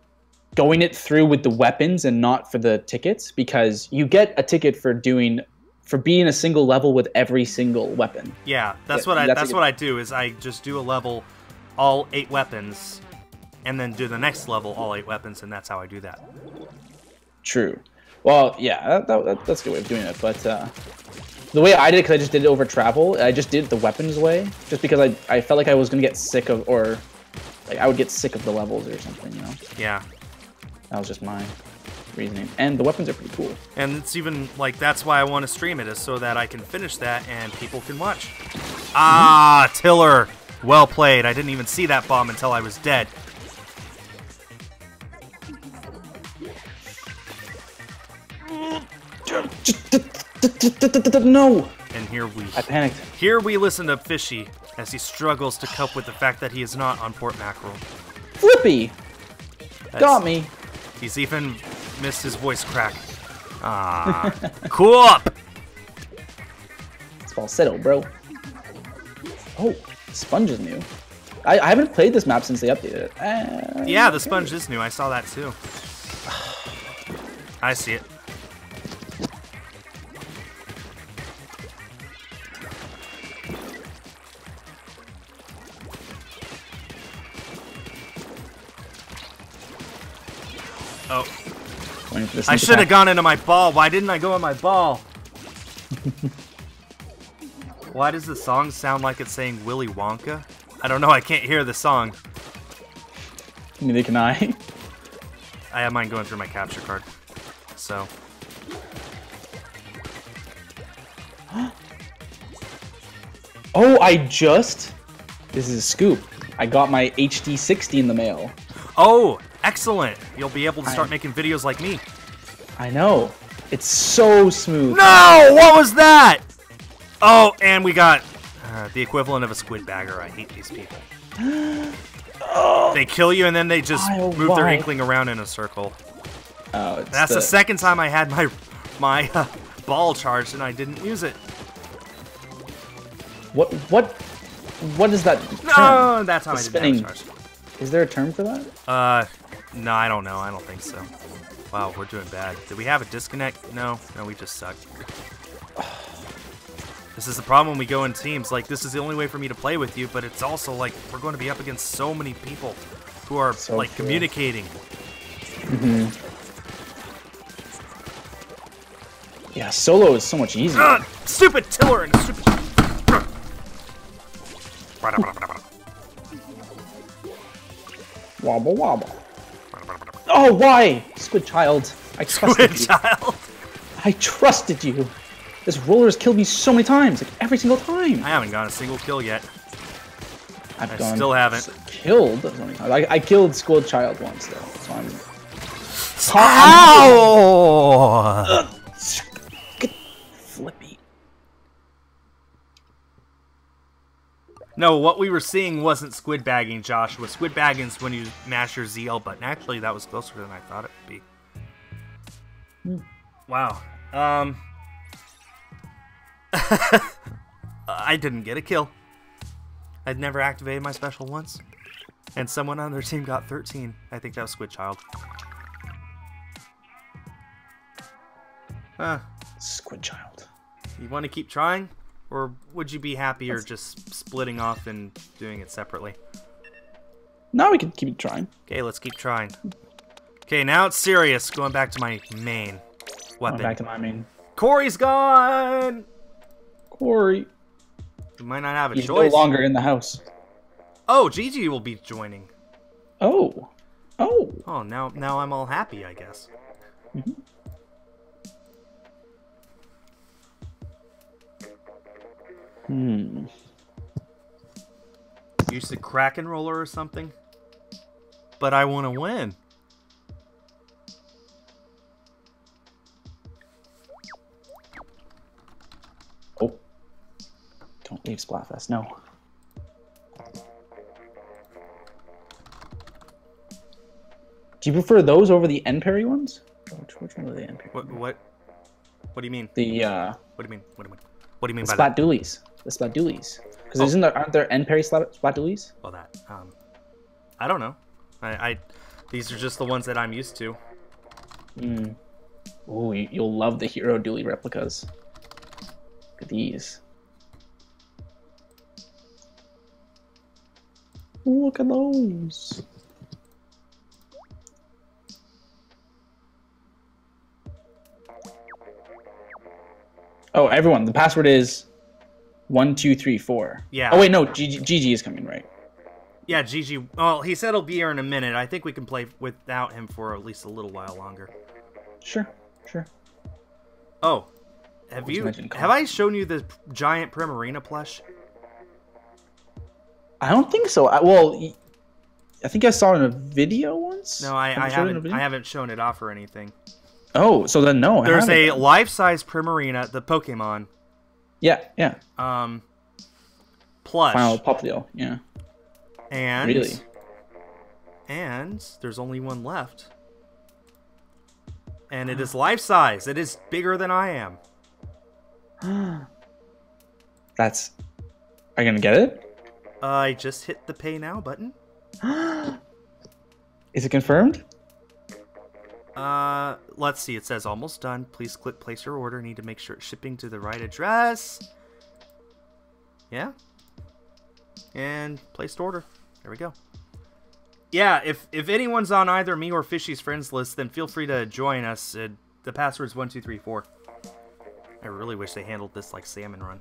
going it through with the weapons and not for the tickets because you get a ticket for doing for being a single level with every single weapon. Yeah, that's what I that's that's, what I do is I just do a level all eight weapons and then do the next level all eight weapons and that's how I do that. True. Well, yeah, that, that, that- that's a good way of doing it. But uh, the way I did it, because I just did it over travel, I just did the weapons way, just because I, I felt like I was gonna get sick of, or like I would get sick of the levels or something. You know, Yeah. that was just my reasoning. And the weapons are pretty cool. And it's even like that's why I want to stream it is so that I can finish that and people can watch. Ah, Tiller. Well played. I didn't even see that bomb until I was dead. No, And here we I panicked. here we listen to Fishy as he struggles to cope with the fact that he is not on Port Mackerel. Flippy That's- got me. He's even missed his voice crack. Ah, cool up. It's falsetto, bro. Oh, sponge is new. I, I haven't played this map since they updated it. Uh, Yeah, the sponge is new. I saw that too. I see it. Oh, waiting for this I should have gone into my ball. Why didn't I go in my ball? Why does the song sound like it's saying Willy Wonka? I don't know. I can't hear the song. Neither can I. I have mine going through my capture card. So, Oh, I just. This is a scoop. I got my HD 60 in the mail. oh, excellent! You'll be able to start I- making videos like me. I know. It's so smooth. No! What was that? Oh, and we got uh, the equivalent of a squid bagger. I hate these people. They kill you and then they just oh, move their inkling around in a circle. Oh, it's That's the, second time I had my my uh, ball charged and I didn't use it. What what what is that? No, term? that's how The I did spinning. charge. Is there a term for that? Uh, no, I don't know. I don't think so. Wow, we're doing bad. Did we have a disconnect? No, no, we just suck. This is the problem when we go in teams. Like, this is the only way for me to play with you, but it's also like we're going to be up against so many people who are So like communicating. Mm-hmm. Yeah, solo is so much easier. Ugh, stupid tiller and stupid. Wobble wobble. Oh, why? Squid child. I trusted Good you. child. I trusted you. This roller has killed me so many times, like every single time. I haven't gotten a single kill yet. I've I still haven't. killed. so many times. I, I killed Squid Child once though, so I'm. Ow! Flippy. No, what we were seeing wasn't squid bagging, Joshua. Squid bagging's when you mash your ZL button. Actually, that was closer than I thought it would be. Wow. Um. I didn't get a kill. I'd never activated my special once. And someone on their team got 13. I think that was Squid Child. Huh. Squid Child. You want to keep trying? Or would you be happier just splitting off and doing it separately? Now we can keep trying. Okay, let's keep trying. Okay, now it's serious. Going back to my main Going weapon. back to my main. Corey's gone! Corey We might not have a He's choice. no longer in the house. Oh, Gigi will be joining. Oh. Oh. Oh, now now I'm all happy, I guess. Hmm. Use the Kraken roller or something. But I want to win. Don't leave Splatfest. No. Do you prefer those over the Enperry ones? Which, which one are the N parry? What what? What do you mean? The uh, What do you mean? What do you mean? What do you mean the by that? splat dualies. The splat dualies. Because Oh. isn't there aren't there Enperry splat, splat dualies? Well, that. Um, I don't know. I, I these are just the ones that I'm used to. Oh, you, you'll love the Hero Dualie replicas. Look at these. Look at those. Oh, everyone, the password is one two three four. Yeah. Oh wait, no, GG, GG is coming, right? Yeah, Gigi. Well, he said he'll be here in a minute. I think we can play without him for at least a little while longer. Sure, sure. Oh, have you? Have I shown you the giant Primarina plush? I don't think so. I, well, I think I saw it in a video once. No, I, I you showed it in a haven't. I haven't shown it off or anything. Oh, so then no. There's a life-size Primarina, the Pokemon, yeah, yeah. um, plush, Final pop deal. Yeah. and Really? and there's only one left, and it is life-size. It is bigger than I am. That's. Are you gonna get it? I just hit the pay now button. Is it confirmed? Uh, let's see. It says almost done. Please click place your order. Need to make sure it's shipping to the right address. Yeah. And placed order. There we go. Yeah, if if anyone's on either me or Fishy's friends list, then feel free to join us. Uh, the password's one two three four. I really wish they handled this like Salmon Run.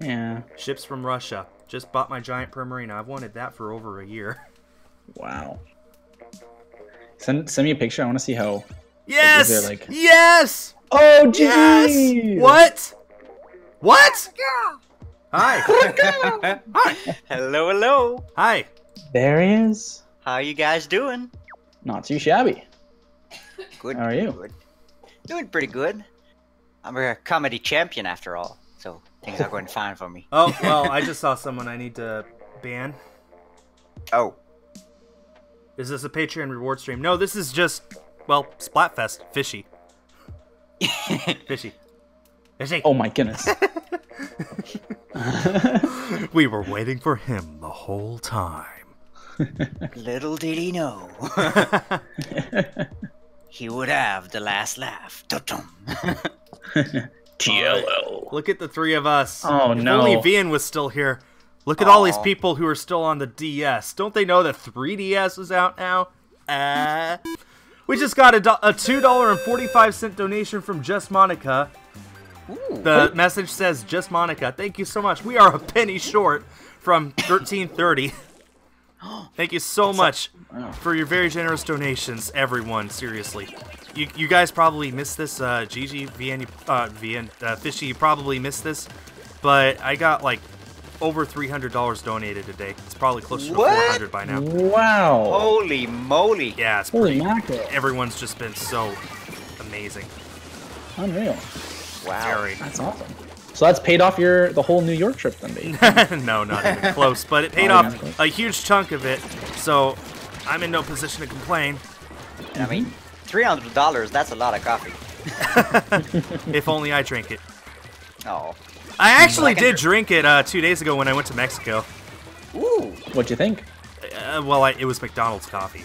Yeah. Ships from Russia. Just bought my giant Primarina. I've wanted that for over a year. Wow. Send send me a picture. I want to see how. Yes. there, like- Yes. Oh, Yes! What? What? Hi. Hi. Hello, hello. Hi. There he is. How you guys doing? Not too shabby. Good. How are you? Good. Doing pretty good. I'm a comedy champion after all, so things are going fine for me. Oh, well, I just saw someone I need to ban. Oh, Is this a Patreon reward stream? No, this is just, well, Splatfest. Fishy. Fishy. Fishy. Oh my goodness. We were waiting for him the whole time. little did he know. he would have the last laugh. Dum-dum. TLL. Look at the three of us. Oh, if no. only Vian was still here. Look at all these people who are still on the DS. Don't they know that 3DS is out now? Uh, we just got a, do- a $2.45 donation from Just Monica. The message says, Just Monica, thank you so much. We are a penny short from 1330. Thank you so much for your very generous donations, everyone. Seriously, you, you guys probably missed this. Uh, Gigi, Vian, uh, Vian, uh, Fishy, you probably missed this, but I got like over three hundred dollars donated today. It's probably closer to What? four hundred by now. Wow. Holy moly! Yeah, it's Holy pretty. mackerel. Everyone's just been so amazing. Unreal. Wow. Very. That's awesome. So that's paid off your the whole New York trip then, baby. no, not even close. But it paid Oh, off yeah, a huge chunk of it, so I'm in no position to complain. I mean, three hundred dollars—that's a lot of coffee. If only I drank it. Oh. I actually I did dr- drink it uh, two days ago when I went to Mexico. Ooh. What'd you think? Uh, well, I, it was McDonald's coffee.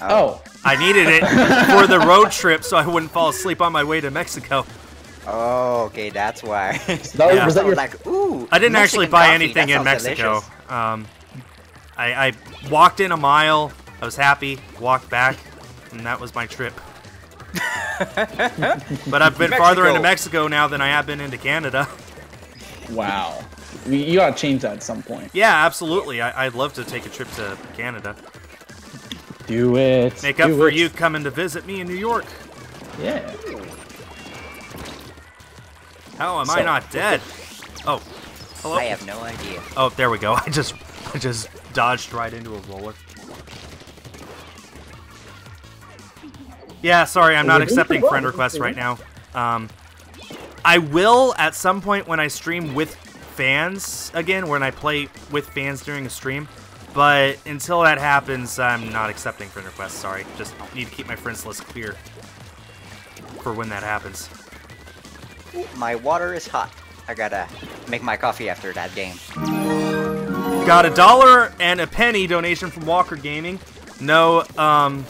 Oh. I needed it for the road trip so I wouldn't fall asleep on my way to Mexico. Oh, okay, that's why. So that Yeah. was I that your like, ooh. I didn't actually buy coffee, anything that in Mexico. Um, I, I walked in a mile. I was happy. Walked back, and that was my trip. but I've been farther into Mexico now than I have been into Canada. Wow. You, you gotta change that at some point. Yeah, absolutely. I, I'd love to take a trip to Canada. Do it. Make up Do for it. you coming to visit me in New York. Yeah. How am I not dead? Oh, hello. I have no idea. Oh, there we go. I just, I just dodged right into a roller. Yeah, sorry, I'm not accepting friend requests right now. Um, I will at some point when I stream with fans again, when I play with fans during a stream. But until that happens, I'm not accepting friend requests. Sorry, just need to keep my friends list clear for when that happens. My water is hot. I gotta make my coffee after that game. got a dollar and a penny donation from Walker Gaming. No, um,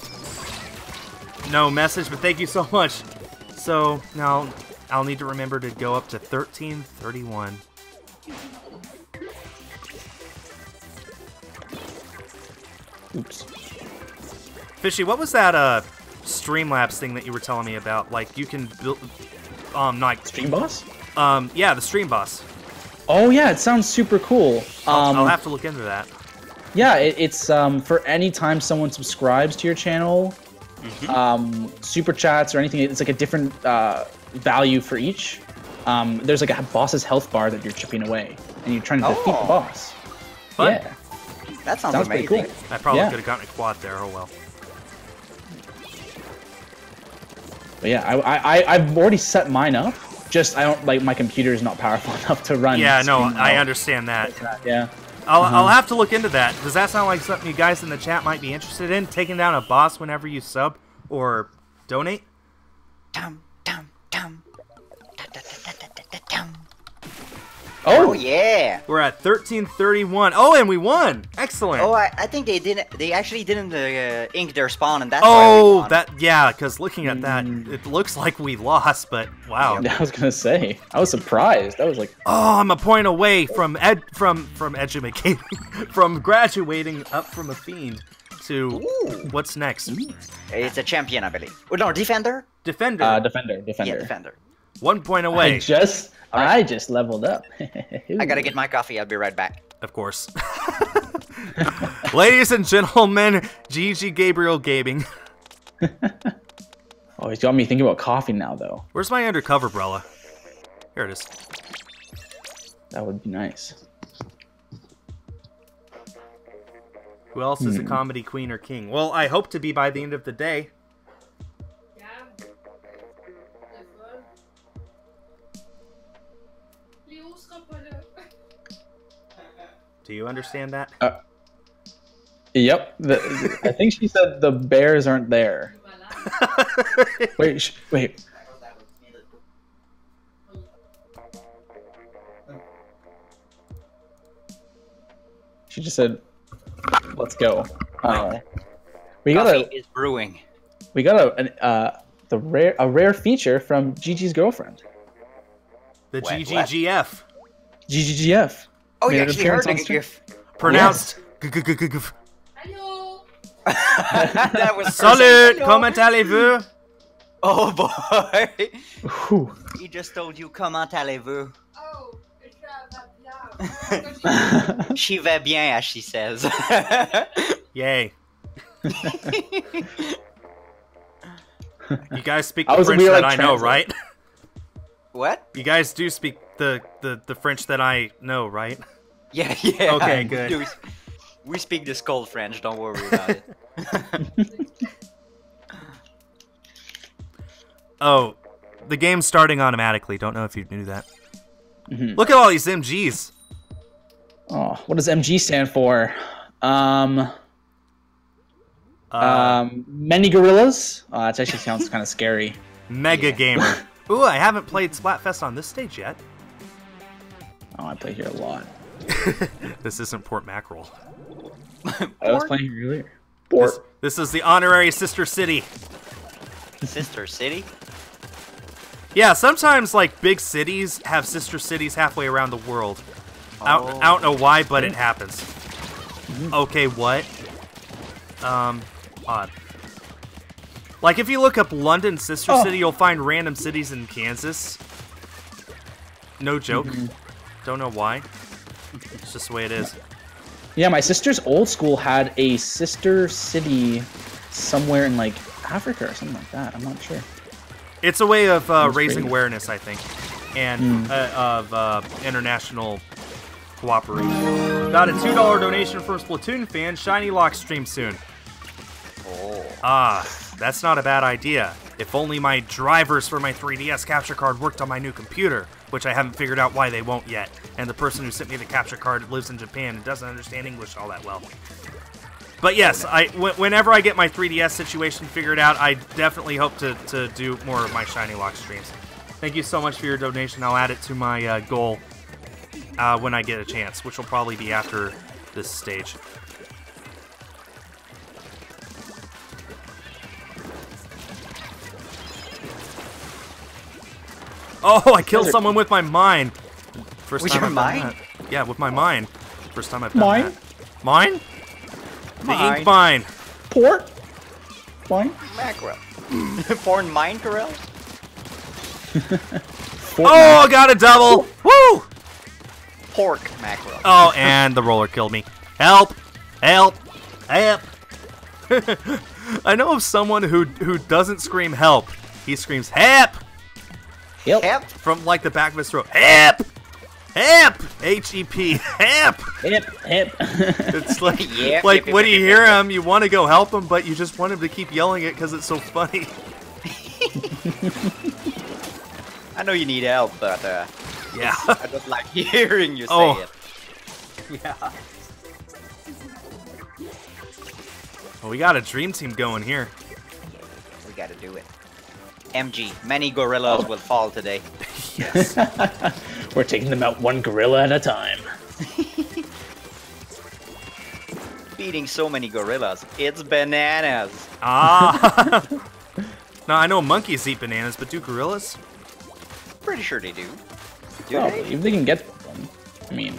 no message, but thank you so much. So now I'll need to remember to go up to 1331. Oops. Fishy, what was that uh Streamlabs thing that you were telling me about? Like you can build um like Stream boss? um yeah, the stream boss. Oh yeah, it sounds super cool. I'll, Um, I'll have to look into that. Yeah, it, it's um, for any time someone subscribes to your channel, Mm-hmm. um, super chats or anything. It's like a different uh, value for each. Um, there's like a boss's health bar that you're chipping away, and you're trying to defeat the Oh. boss. Fun. Yeah, That sounds, sounds pretty amazing. cool. I probably Yeah. could have gotten a quad there. Oh well. But yeah, I, I I- I've already set mine up. Just I don't like my computer is not powerful enough to run. Yeah, no, I understand that. Yeah. I'll, Uh-huh. I'll have to look into that. Does that sound like something you guys in the chat might be interested in? Taking down a boss whenever you sub or donate? Dum, dum, dum. Oh, Oh yeah. We're at 1331. Oh, and we won. Excellent. Oh, I, I think they didn't. They actually didn't uh, ink their spawn, and that's why we Oh, that yeah, because looking at that, Mm. it looks like we lost, but wow. I was gonna say. I was surprised. I was like, Oh, I'm a point away from ed from from educating, from graduating up from a fiend to Ooh. what's next? It's a champion, I believe. Oh, no, defender. Defender. uh, defender, defender. Yeah, defender. One point I away, just, I just leveled up. I gotta get my coffee. I'll be right back. of course. Ladies and gentlemen, Gigi Gabriel Gaming. Oh, he's got me thinking about coffee now, though. Where's my undercover umbrella? Here it is. That would be nice. Who else is a Hmm. comedy queen or king? Well, I hope to be by the end of the day. Do you understand that? Yep. The, I think she said the bears aren't there. Wait, sh- wait. She just said, "Let's go." Uh, we got Coffee a is brewing. we got a an, uh the rare a rare feature from Gigi's girlfriend, the What- GGGF. GGGF. Oh, Made you actually heard appearance on the stream. gif. Pronounced. g-g-g-g-g- that was her Salut, comment allez-vous? Oh boy. Whew. he just told you comment allez-vous. Oh, ik ga wat bien. She va bien, as she says. Yay. You guys speak the French that I know, right? what? You guys do speak the, the, the French that I know, right? Yeah, yeah. Okay, we good. do. We speak the Skul French. Don't worry about it. Oh, the game's starting automatically. Don't know if you knew that. Mhm. Look at all these MGs. Oh, what does MG stand for? Um, Uh, um, many gorillas. Oh, that actually sounds kind of scary. Mega Gamer. Ooh, I haven't played Splatfest on this stage yet. Oh, I play here a lot. This isn't Port Mackerel. I was playing here earlier. This, this is the honorary sister city. Sister City. Yeah, sometimes like big cities have sister cities halfway around the world. I, don't, I don't know why, but it happens. Okay, what? Um, odd. Like if you look up London sister Oh. city, you'll find random cities in Kansas. No joke. Don't know why. It's just the way it is. Yeah, my sister's old school had a sister city somewhere in like Africa or something like that. I'm not sure. It's a way of uh, raising great. awareness, I think, and uh, of uh, international cooperation. Got a two dollar donation from Splatoon fan. Shiny Lock stream soon. Oh. Ah, that's not a bad idea. If only my drivers for my 3DS capture card worked on my new computer, which I haven't figured out why they won't yet. And the person who sent me the capture card lives in Japan and doesn't understand English all that well. But yes, I whenever I get my 3DS situation figured out, I definitely hope to, to do more of my Shiny Lock streams. Thank you so much for your donation. I'll add it to my uh, goal uh, when I get a chance, which will probably be after this stage. Oh, I killed Those someone with my mine. First With time your I've done mine? that. Yeah, with my mine. First time I've done Mine? that. Mine? The Mine. ink mine. Port? Fine. Mackerel. Porn mine corral? Fort Oh, I got a double. Woo! Pork mackerel. Oh, and the roller killed me. Help! Help! Help! I know of someone who who doesn't scream help. He screams help Yep. Hemp. from like the back of his throat. Help! Help! H E P. Help! Hip, hip. It's like Yep, like yep, when yep, you yep, hear yep. him, you want to go help him, but you just want him to keep yelling it because it's so funny. I know you need help, but uh, Yeah. I just like hearing you say Oh. it. Yeah. well, we got a dream team going here. We gotta do it. MG, many gorillas will fall today. Yes. We're taking them out one gorilla at a time. Feeding so many gorillas. It's bananas. ah. now I know monkeys eat bananas, but do gorillas? Pretty sure they do. Do Probably, they? if they can get one. I mean,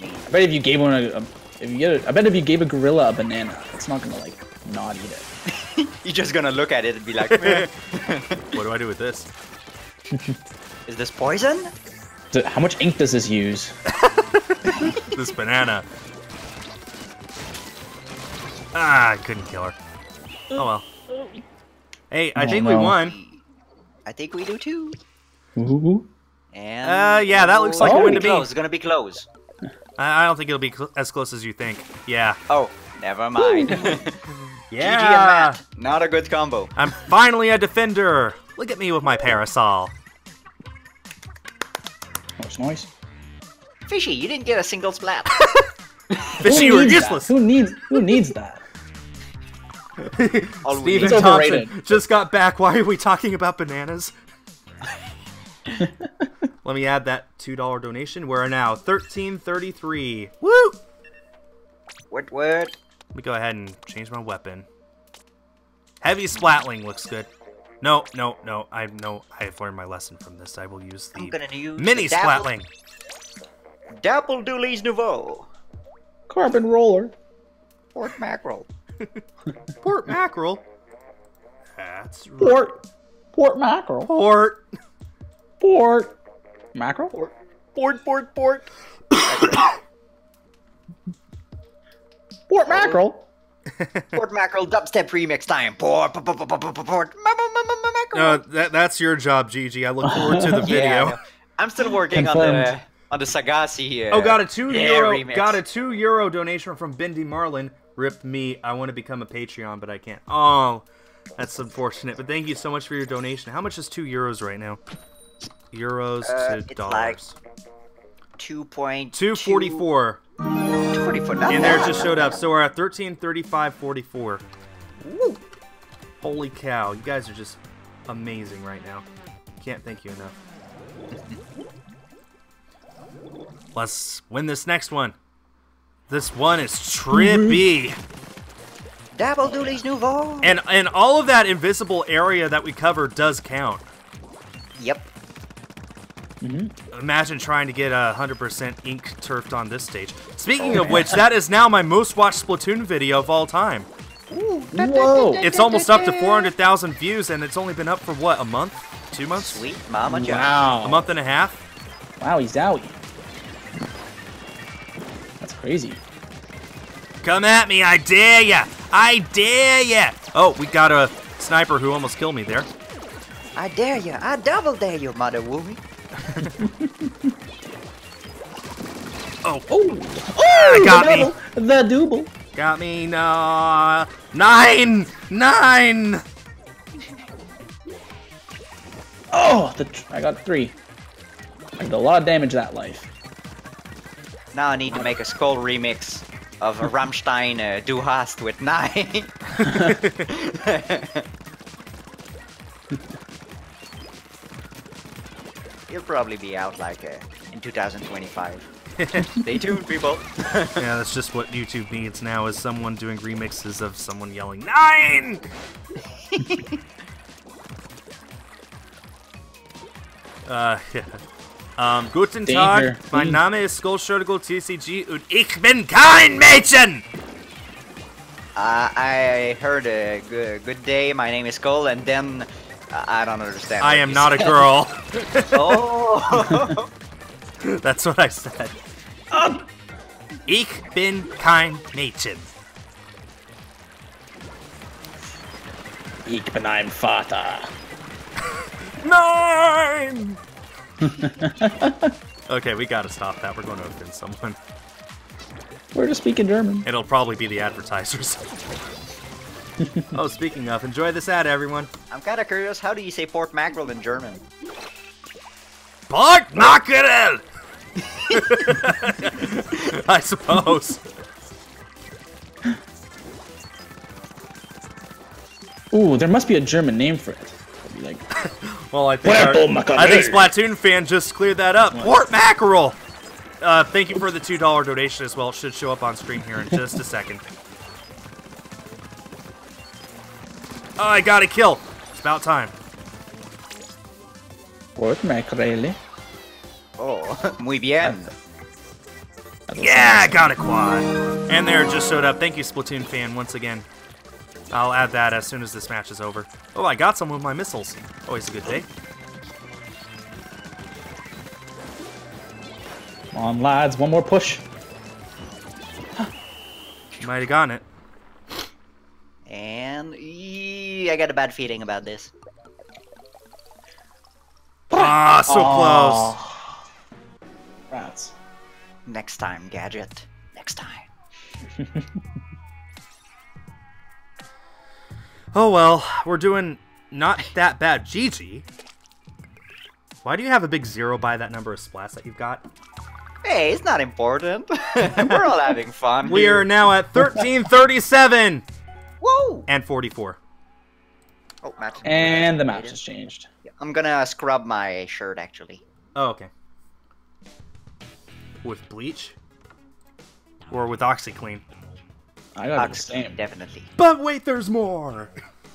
I bet if you gave one a, a if you get a, I bet if you gave a gorilla a banana, it's not gonna like not eat it. You're just gonna look at it and be like, "Meh." What do I do with this? is this poison? So how much ink does this use? this banana. Ah, I couldn't kill her. Oh well. Hey, I Oh, think we won. I think we do too. Ooh. And Uh, yeah, that looks like a Oh, win to me. close. It's gonna be close. I I don't think it'll be cl- as close as you think. Yeah. Oh, never mind. GG Yeah. and Matt. Not a good combo. I'm finally a defender. Look at me with my parasol. Nice, nice. Fishy, you didn't get a single splat. Fishy, Who you were needs that? useless. Who needs who needs that? All Steven Thompson overrated. just got back. Why are we talking about bananas? Let me add that two dollar donation. We're now thirteen thirty three. Woo! What word? Let me go ahead and change my weapon. Heavy splatling looks good. No, no, no. I no. I have learned my lesson from this. I will use I'm the gonna use mini the Dapple- splatling. Dapple Dualies Nouveau. Carbon roller. Port mackerel. Port mackerel. That's right. Port. Port mackerel. Port. Port. Mackerel. Port, port, port. Port mackerel. Port mackerel dubstep remix time. Port, port, port, port, port, port, port. Ma- ma- ma- ma- ma- mackerel. No, that, that's your job, Gigi. I look forward to the video. I know. I'm still working on the Confirmed. on the Sagasi. Uh, Oh, got a two yeah, euro. remix. Got a two euro donation from Bindi Marlin. Rip me. I want to become a Patreon, but I can't. Oh, that's unfortunate. But thank you so much for your donation. How much is two euros right now? Euros Uh, to it's dollars. like two point Two forty four. Two forty four. And there it just showed up. So we're at thirteen thirty five forty four. Holy cow! You guys are just amazing right now. Can't thank you enough. Let's win this next one. This one is trippy. Dapple Dualies Nouveau. And and all of that invisible area that we covered does count. Yep. Mm-hmm. Imagine trying to get uh, a 100% ink turfed on this stage. Speaking oh, of which, that is now my most watched Splatoon video of all time. Whoa. It's almost up to 400,000 views, and it's only been up for what, a month? Two months? Sweet Mama John. Wow. A month and a half? Wow, he's owie. That's crazy. Come at me, I dare ya! I dare ya! Oh, we got a sniper who almost killed me there. I dare you. I double dare you, Mother Woomy. Oh, Oh, Ah, got the me. The double. got me, no. Nine! Nine! Oh, the tr- I got three. I did a lot of damage that life. Now I need to make a Skul remix of a Rammstein uh, Du hast with nine. He'll probably be out like uh, in 2025. Stay tuned, people. Yeah, that's just what YouTube needs now is someone doing remixes of someone yelling nine. uh, yeah. Um, guten Tag, mein. Name ist Skul Shurtugal TCG und ich bin kein Mädchen! Uh, I heard a good, good day. My name is Skul, and then I don't understand. I am you not a girl. Oh. That's what I said. Ich bin kein Mädchen. Ich bin ein Vater. Nine! okay, we gotta stop that. We're going to offend someone. We're just speaking German. It'll probably be the advertisers. oh, speaking of, enjoy this ad, everyone. I'm kind of curious. How do you say port mackerel in German? Pork mackerel! I suppose. Ooh, there must be a German name for it. I'd like, Well, I think our- I think Splatoon fan just cleared that up. Port mackerel. Uh, thank you for the two dollar donation as well. It should show up on screen here in just a second. Oh, I got a kill. It's about time. Port Mackerel. Oh, muy bien. Yeah, I got a quad. And there just showed up. Thank you, Splatoon fan, once again. I'll add that as soon as this match is over. Oh, I got some with my missiles. Always a good day. Come on, lads, one more push. Might have gotten it. And ee, I got a bad feeling about this. Ah, so close. Rats. Next time, gadget. Next time. Oh well, we're doing not that bad. GG. Why do you have a big zero by that number of splats that you've got? Hey, it's not important. We're all having fun. We here. are now at 1337 Whoa! and 44. Oh, match. And the map has changed. I'm gonna scrub my shirt actually. Oh, okay. With bleach? Or with OxiClean? I got the Ox- same. Definitely. But wait, there's more!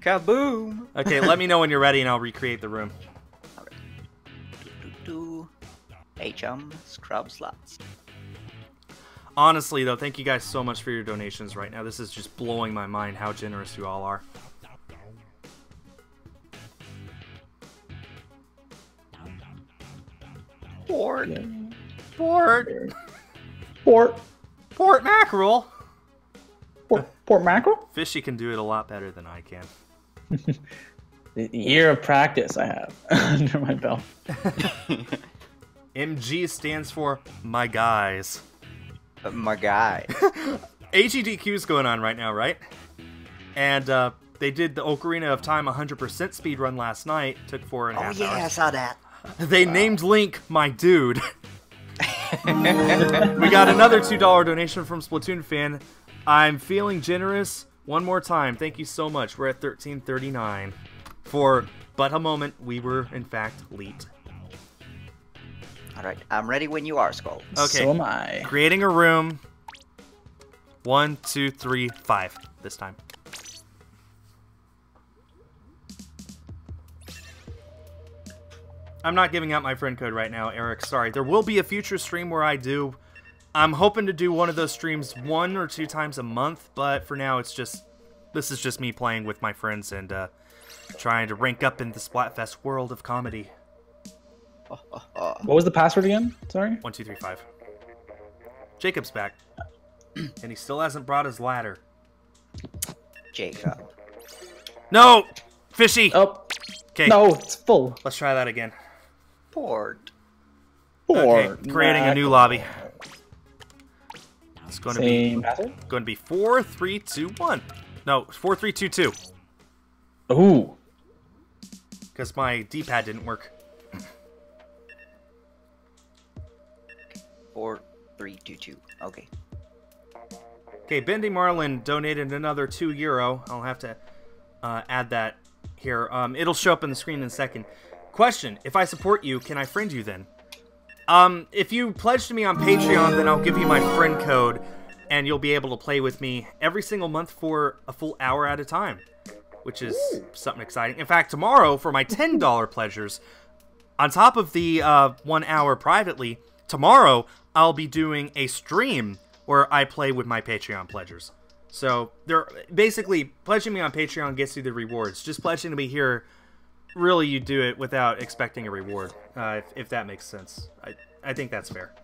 Kaboom! Okay, let me know when you're ready and I'll recreate the room. Do HM scrub slots. Honestly, though, thank you guys so much for your donations right now. This is just blowing my mind how generous you all are. Port. Port! Port. Port mackerel! Port, port mackerel? Fishy can do it a lot better than I can. The year of practice I have under my belt. MG stands for my guys. My guy. AGDQ is going on right now, right? And uh, they did the Ocarina of Time 100% speed run last night. Took four and a half and a oh half yeah, I saw that. They named Link my dude. we got another $2 donation from Splatoon fan. I'm feeling generous. One more time. Thank you so much. We're at 1339. For but a moment, we were in fact leet. All right, I'm ready when you are, Skul. Okay. So am I. Creating a room. One, two, three, five. This time. I'm not giving out my friend code right now, Eric. Sorry. There will be a future stream where I do. I'm hoping to do one of those streams one or two times a month, but for now it's just this is just me playing with my friends and uh, trying to rank up in the Splatfest world of comedy. What was the password again? Sorry. One, two, three, five. Jacob's back, and he still hasn't brought his ladder. Jacob. No, fishy. Oh, Okay, no, it's full. let's try that again. Port. Okay, Port creating a new lobby. It's going to be Same password? going to be four, three, two, one. No, four, three, two, two. Ooh. Because my D-pad didn't work. Four, three, two, two. Okay. Okay, Bendy Marlin donated another two euro. I'll have to uh, add that here. Um, it'll show up on the screen in a second. Question: If I support you, can I friend you then? Um, if you pledge to me on Patreon, then I'll give you my friend code, and you'll be able to play with me every single month for a full hour at a time, which is something exciting. In fact, tomorrow for my ten dollar pleasures, on top of the uh, one hour privately, tomorrow I'll be doing a stream where I play with my Patreon pledgers. So they're basically pledging me on Patreon gets you the rewards. Just pledging to be here, really, you do it without expecting a reward. Uh, if, if that makes sense, I I think that's fair.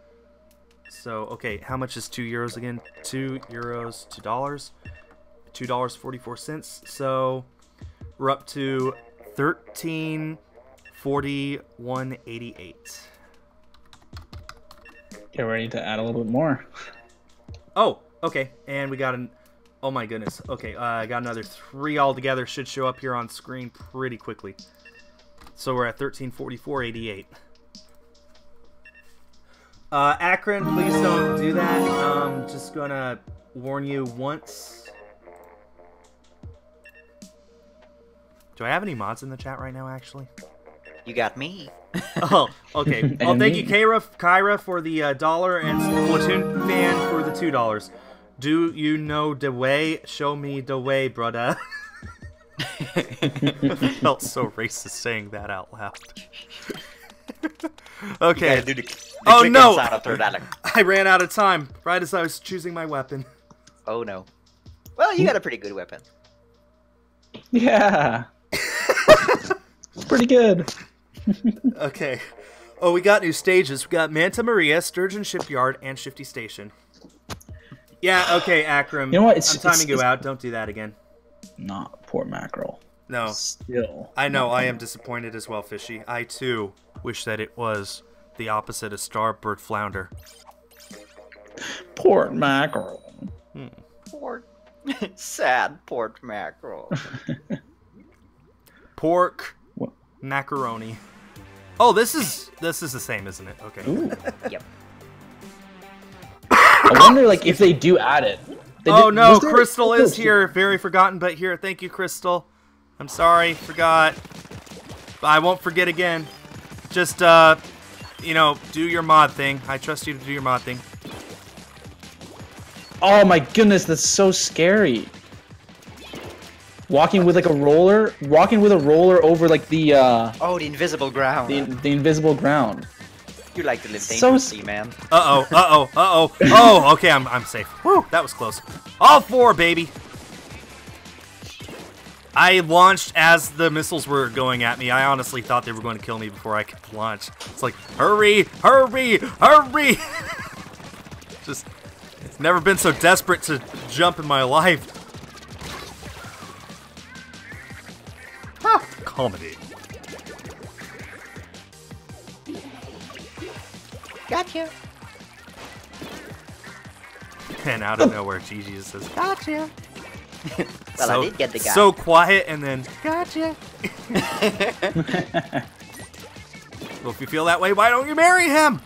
So okay, how much is two euros again? Two euros, two dollars, two dollars forty four cents. So we're up to thirteen forty one eighty eight. Get ready to add a little bit more. Oh, okay. And we got an. Oh my goodness. Okay, uh, I got another three altogether. Should show up here on screen pretty quickly. So we're at 1344.88. Uh, Akron, please don't do that. Um, just gonna warn you once. Do I have any mods in the chat right now, actually? You got me. oh, okay. Well, And thank me. you, Kyra, Kyra for the uh, dollar and Splatoon fan for the two dollars. Do you know the way? Show me the way, brother. Felt so racist saying that out loud. okay, do the, the Oh, no! sound after that, like, I ran out of time right as I was choosing my weapon. oh no. Well, you got a pretty good weapon. Yeah. it's pretty good. Okay. Oh, we got new stages. We got Manta Maria, Sturgeon Shipyard, and Shifty Station. Yeah, okay, Akram. You know what, it's- I'm timing it's- you it's- out. Don't do that again. Not poor mackerel. No. Still. I know, I am disappointed as well, Fishy. I too wish that it was the opposite of Starbird Flounder. Port mackerel. Hmm. Port. Sad port mackerel. Pork What? macaroni. Oh, this is this is the same, isn't it? Okay. Ooh. yep. I wonder, like, if they do add it. They Oh did- no, Crystal is here. Very forgotten, but here. Thank you, Crystal. I'm sorry, forgot. I won't forget again. Just uh, you know, do your mod thing. I trust you to do your mod thing. Oh my goodness, that's so scary. Walking with like a roller, walking with a roller over like the uh Oh, the invisible ground. the, the invisible ground. You like to live So dangerously, man. Uh oh, uh oh, uh oh. Oh, okay, I'm, I'm safe. Whew, that was close. All four, baby. I launched as the missiles were going at me. I honestly thought they were going to kill me before I could launch. It's like, hurry, hurry, hurry! Just, it's never been so desperate to jump in my life. Ha! Comedy. Gotcha. And out of nowhere, Gigi just says, gotcha. Well, I did get the guy. So quiet and then, gotcha. well, if you feel that way, why don't you marry him?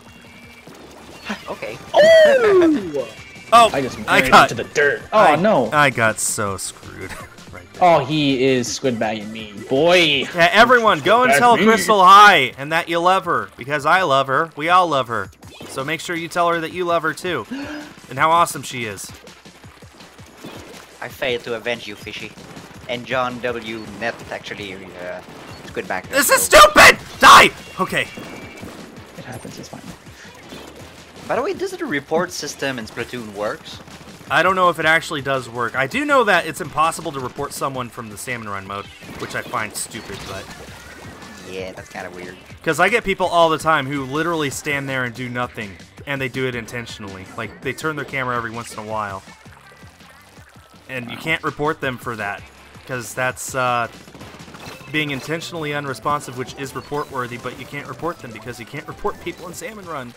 Okay. Oh! oh, I just I ran got, into the dirt. Oh I- no. I got so screwed right there. Oh, he is squid bagging me, boy. Yeah, everyone, go and tell me. Crystal hi and that you love her because I love her. We all love her. So make sure you tell her that you love her too and how awesome she is. I failed to avenge you, Fishy. And John W. Net actually uh, squid back. This is stupid! Die! Okay. It happens, it's fine. By the way, does the report system in Splatoon works? I don't know if it actually does work. I do know that it's impossible to report someone from the salmon run mode, which I find stupid, but Yeah, that's kind of weird. because I get people all the time who literally stand there and do nothing, and they do it intentionally. Like they turn their camera every once in a while, and you can't report them for that because that's uh, being intentionally unresponsive, which is report worthy. But you can't report them because you can't report people in salmon run.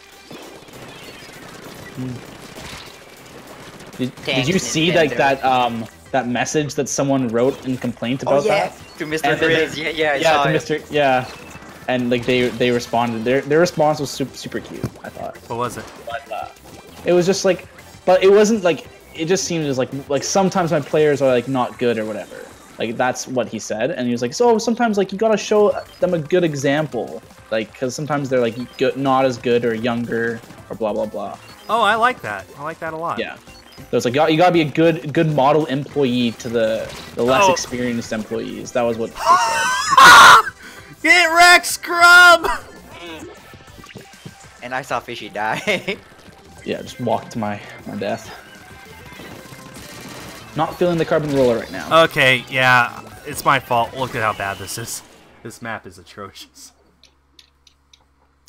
Did, did you see like that um that message that someone wrote in complaint about oh yeah, that? to Mr. And Grizz. they- Yeah, yeah, I yeah, to it. Mr. Yeah, and like they they responded. Their their response was super super cute. I thought, What was it? but uh, it was just like, but it wasn't like it just seemed as like like sometimes my players are like not good or whatever. Like that's what he said, and he was like, so sometimes like you gotta show them a good example, like because sometimes they're like good, not as good or younger or blah blah blah. Oh, I like that. I like that a lot. Yeah. So it's like you gotta- you gotta be a good good model employee to the the less Oh. experienced employees. That was what they said. Get wrecked, scrub! And I saw Fishy die. yeah, just walk to my my death. Not feeling the carbon roller right now. Okay, yeah, it's my fault. Look at how bad this is. This map is atrocious.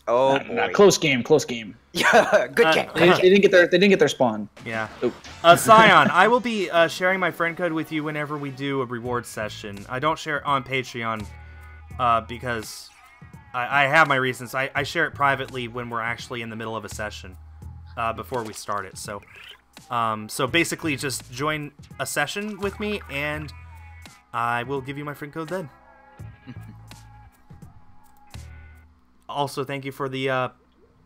Oh Nah, nah, boy. close game, close game. Yeah, good Uh, game. They, they didn't get their they didn't get their spawn. Yeah. Oh. Uh, Scion, I will be uh, sharing my friend code with you whenever we do a reward session. I don't share it on Patreon uh, because I, I have my reasons. I, I share it privately when we're actually in the middle of a session uh, before we start it. So, um, so basically, just join a session with me, and I will give you my friend code then. Also, thank you for the uh,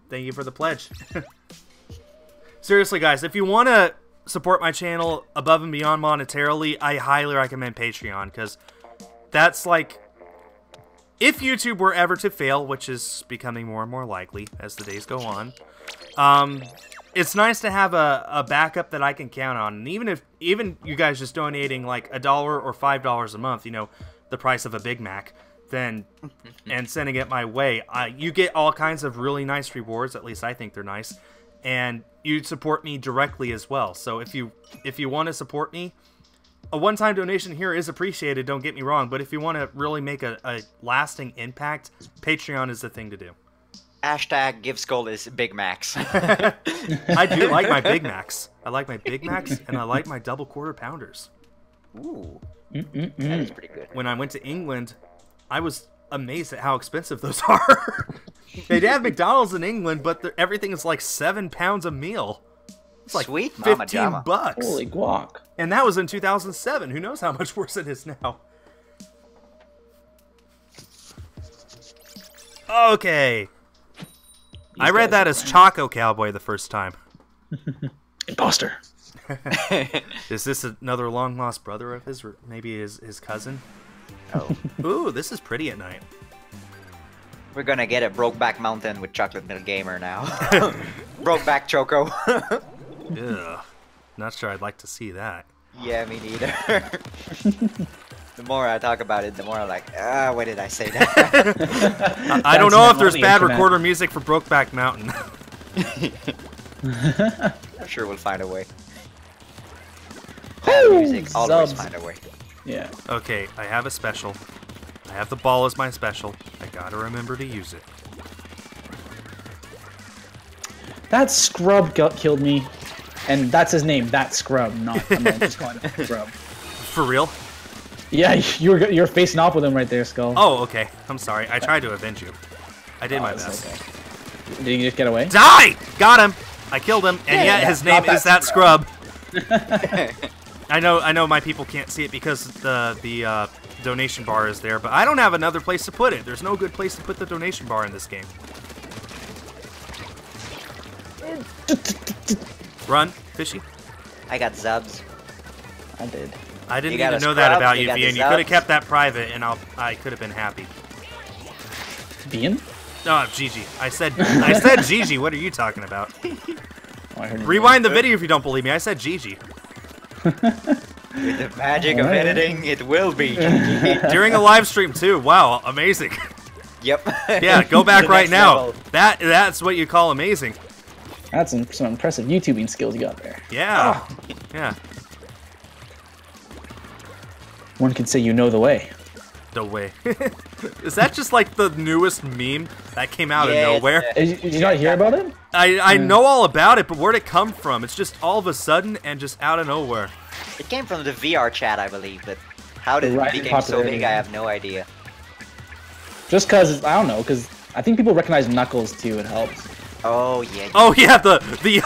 thank you for the pledge. Seriously, guys, if you want to support my channel above and beyond monetarily, I highly recommend Patreon because that's like if YouTube were ever to fail, which is becoming more and more likely as the days go on. Um, it's nice to have a, a backup that I can count on, and even if even you guys just donating like a dollar or five dollars a month, you know, the price of a Big Mac, then and sending it my way, uh, you get all kinds of really nice rewards. At least I think they're nice, and you support me directly as well. So if you if you want to support me, a one-time donation here is appreciated. Don't get me wrong, but if you want to really make a, a lasting impact, Patreon is the thing to do. Hashtag give Skul is Big Macs. I do like my Big Macs. I like my Big Macs, and I like my double quarter pounders. Ooh, Mm-mm-mm. that is pretty good. When I went to England, I was amazed at how expensive those are. they have McDonald's in England, but everything is like seven pounds a meal. It's like Sweet fifteen jama. bucks, Holy guac. and that was in 2007. Who knows how much worse it is now? Okay, I read that as Choco Cowboy the first time. Imposter. Is this another long lost brother of his, or maybe his his cousin? Oh. Ooh, this is pretty at night. We're gonna get a Brokeback Mountain with Chocolate Milk Gamer now. Brokeback Choco. Ugh, not sure I'd like to see that. yeah, me neither. the more I talk about it, the more I'm like, ah, why did I say that? I don't know if there's the bad internet. recorder music for Brokeback Mountain. I'm sure we'll find a way. Bad music, always Zubs. find a way. Yeah. okay, I have a special. I have the ball as my special. I gotta remember to use it. That scrub got, killed me. And that's his name, that scrub, not I'm not just calling him scrub. For real? Yeah, you were you're facing off with him right there, Skul. Oh, okay. I'm sorry. I tried to avenge you. I did Oh, my best. okay. Did you just get away? Die! Got him! I killed him, and Yeah, yet yeah, his name not is that that scrub. I know, I know, my people can't see it because the the uh, donation bar is there, but I don't have another place to put it. There's no good place to put the donation bar in this game. Run, fishy. I got Zubs. I did. I didn't You need got to a know that about you you, Vian. You could have kept that private, and I'll I could have been happy. Bean? Oh, Gigi. I said I said Gigi. What are you talking about? Oh, I heard his Rewind the video if you don't believe me. I said Gigi. With the magic of editing, it will be. During a live stream too. Wow, amazing. yep. Yeah, go back right now. level. That that's what you call amazing. That's some, some impressive YouTubing skills you got there. Yeah. Oh. Yeah. One could say you know the way. No way. Is that just like the newest meme that came out Yeah, of nowhere? the- Did you, did you not hear about it? I I hmm. know all about it, but where'd it come from? It's just all of a sudden and just out of nowhere. It came from the VR chat, I believe, but how did Right, it become so big? I have no idea. Just cause I don't know, cause I think people recognize Knuckles too. It helps. Oh yeah. Oh yeah, the the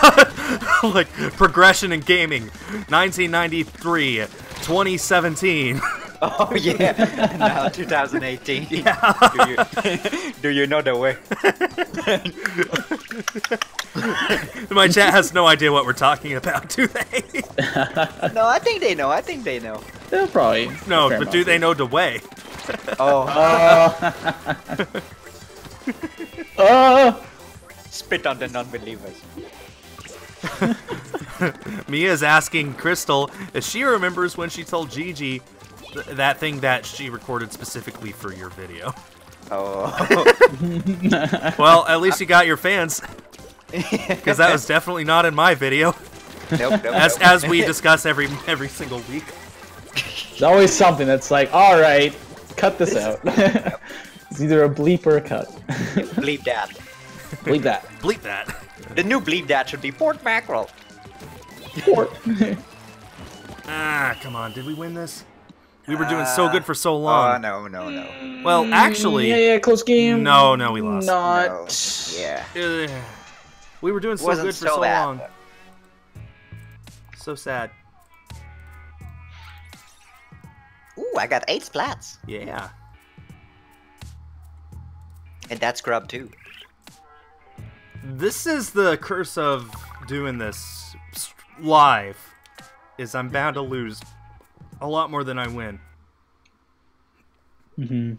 like progression in gaming, 1993, 2017. Oh yeah. now 2018. Yeah. do, you, do you know the way? My chat has no idea what we're talking about, do they? No, I think they know. I think they know. They'll probably. No, fair but do they know the way? Oh, Oh. oh. spit on the non-believers. Mia is asking Crystal if she remembers when she told Gigi th- that thing that she recorded specifically for your video. Oh. Well, at least you got your fans, because that was definitely not in my video, nope, nope, as nope. as we discuss every every single week. There's always something that's like, all right, cut this out. it's either a bleep or a cut. bleep that. bleep that. Bleep that. The new bleep that should be port mackerel. Or- Ah, come on, did we win this? We were doing so good for so uh, long. Oh no, no, no. Well, actually, yeah, yeah, close game. no, no, we lost. Not. no. Yeah. Ugh. we were doing so Wasn't good for so so bad. long. So sad. Ooh, I got eight splats. Yeah. And that's grub too. This is the curse of doing this live. Is I'm bound to lose a lot more than I win. Mm-hmm.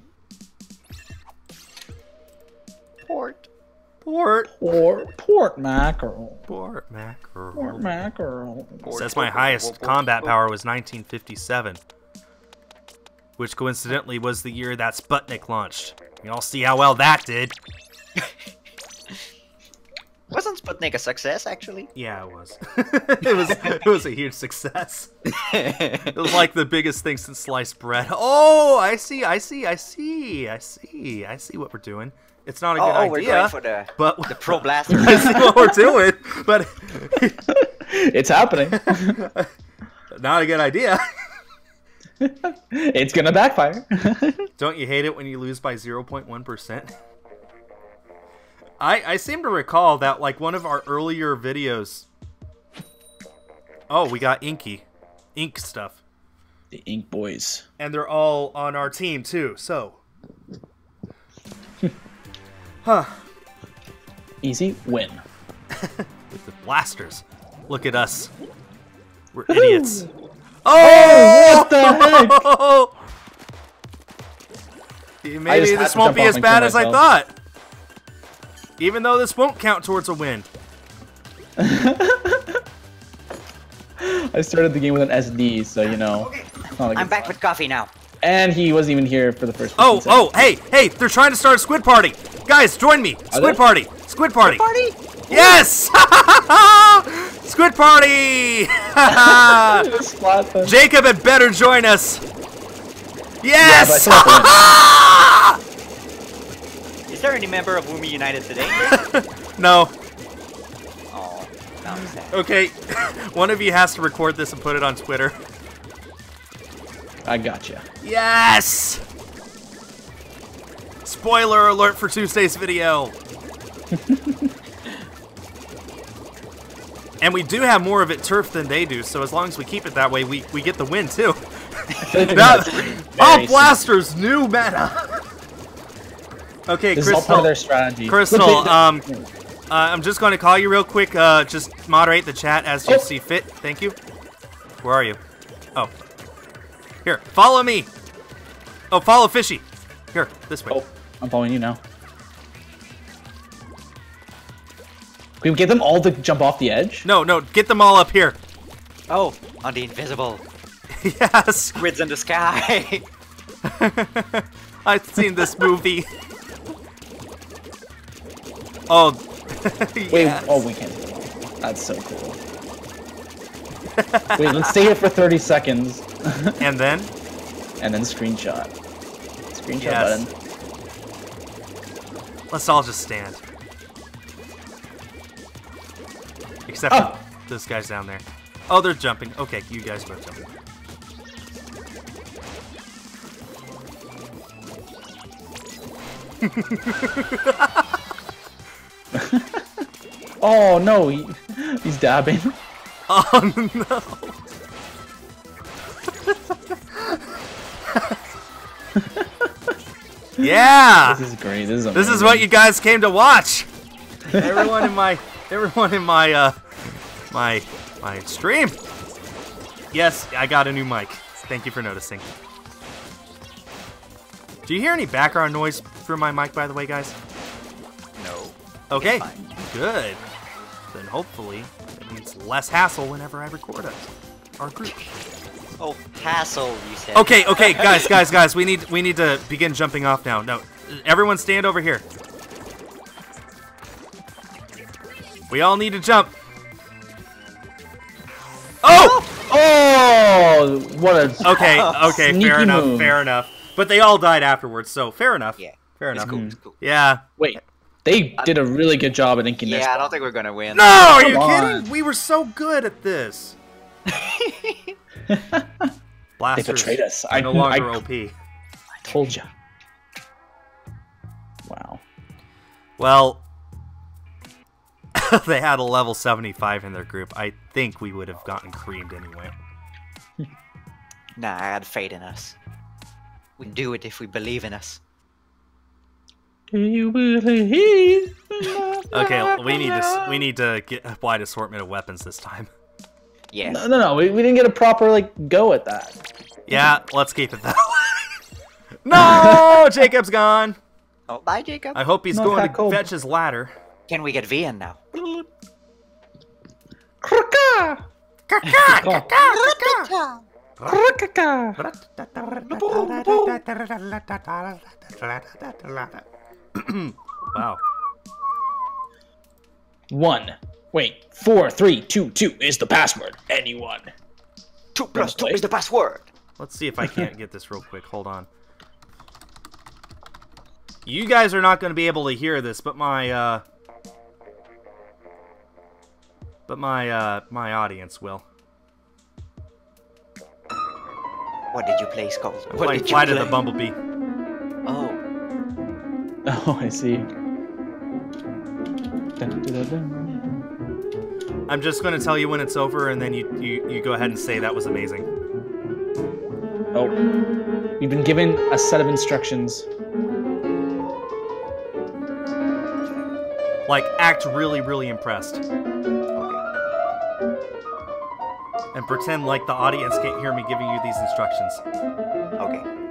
Port. Port. Port, port mackerel. Port mackerel. Port mackerel. Says my highest combat power was 1957, which coincidentally was the year that Sputnik launched. You all see how well that did. Wasn't Sputnik a success actually? Yeah, it was. it was. It was a huge success. It was like the biggest thing since sliced bread. Oh, I see. I see. I see. I see. I see what we're doing. It's not a oh, good oh, we're idea, going for the but the pro blaster. I see what we're doing, but It's happening. not a good idea. it's gonna backfire. Don't you hate it when you lose by 0.1%? I, I seem to recall that, like, one of our earlier videos. Oh, we got Inky. Ink stuff. the Ink Boys. And they're all on our team, too, so. huh. Easy win. With the blasters. Look at us. We're idiots. Oh! what the heck? Oh! Maybe this won't be as bad as I thought. Even though this won't count towards a win. I started the game with an SD, so you know. it's I'm back fun. with coffee now. And he wasn't even here for the first. Oh, 15 oh, hey, hey, they're trying to start a squid party. Guys, join me. Squid party. Squid party. Party? Yes! squid party! seconds. Splat them. Jacob had better join us. Yes! Yeah, but Is there any member of Wumi United today? no. oh, now I'm sad. Okay, one of you has to record this and put it on Twitter. I gotcha. Yes! Spoiler alert for Tuesday's video. and we do have more of it turf than they do, so as long as we keep it that way, we, we get the win too. That- all Very blasters, new meta. Okay, This is all part Crystal. of their strategy. Crystal, um, uh, I'm just going to call you real quick. Uh, just moderate the chat as you Oh. see fit. Thank you. Where are you? Oh, here. Follow me. Oh, follow Fishy. Here, this way. Oh, I'm following you now. Can we get them all to jump off the edge? No, no, get them all up here. Oh, on the invisible yes, squids in the sky. I've seen this movie. oh, Wait, oh, we can. That's so cool. Wait, let's stay here for 30 seconds and then and then screenshot. Screenshot Yes. button. let's all just stand. Except Oh. for those guys down there. Oh, they're jumping. Okay, you guys both jumping. Oh no, he, he's dabbing. Oh no! yeah, This is great. This is amazing. this is what you guys came to watch. Everyone in my, everyone in my, uh, my, my stream. Yes, I got a new mic. Thank you for noticing. Do you hear any background noise through my mic, by the way, guys? No. Okay, good. Then hopefully it means less hassle whenever I record us. Our group. Oh, hassle, you said. Okay, okay, guys, guys, guys, we need we need to begin jumping off now. No, everyone stand over here. We all need to jump. Oh! Oh, what a Okay, okay, Sneaky fair enough, move. fair enough. But they all died afterwards, so fair enough. Yeah. Fair It's enough. cool, it's cool. Yeah. wait. They did a really good job at inking this. Yeah, I don't think we're gonna win. No, are you Come kidding? We were so good at this. They betrayed us. are I no longer I, OP. I told you. Wow. Well, they had a level 75 in their group. I think we would have gotten creamed anyway. Nah, I had faith in us. We can do it if we believe in us. Do you believe? Okay, we need to we need to get a wide assortment of weapons this time. Yeah. No, no, no. We, we didn't get a proper like go at that. Yeah, let's keep it that way. no, Jacob's gone. Oh, bye, Jacob. I hope he's Not going to cold. fetch his ladder. Can we get V in now? Kraka! Kraka! wow. One. Wait. Four, three, two, two is the password. Anyone. Two plus two is the password. Let's see if I can't get this real quick. Hold on. You guys are not going to be able to hear this, but my uh but my uh my audience will. What did you play, Skul? What Play did you Flight of play? the Bumblebee. Oh, I see. Dun, dun, dun, dun. I'm just going to tell you when it's over and then you, you you go ahead and say that was amazing. Oh. We've been given a set of instructions. Like act really really impressed okay. and pretend like the audience can't hear me giving you these instructions. Okay.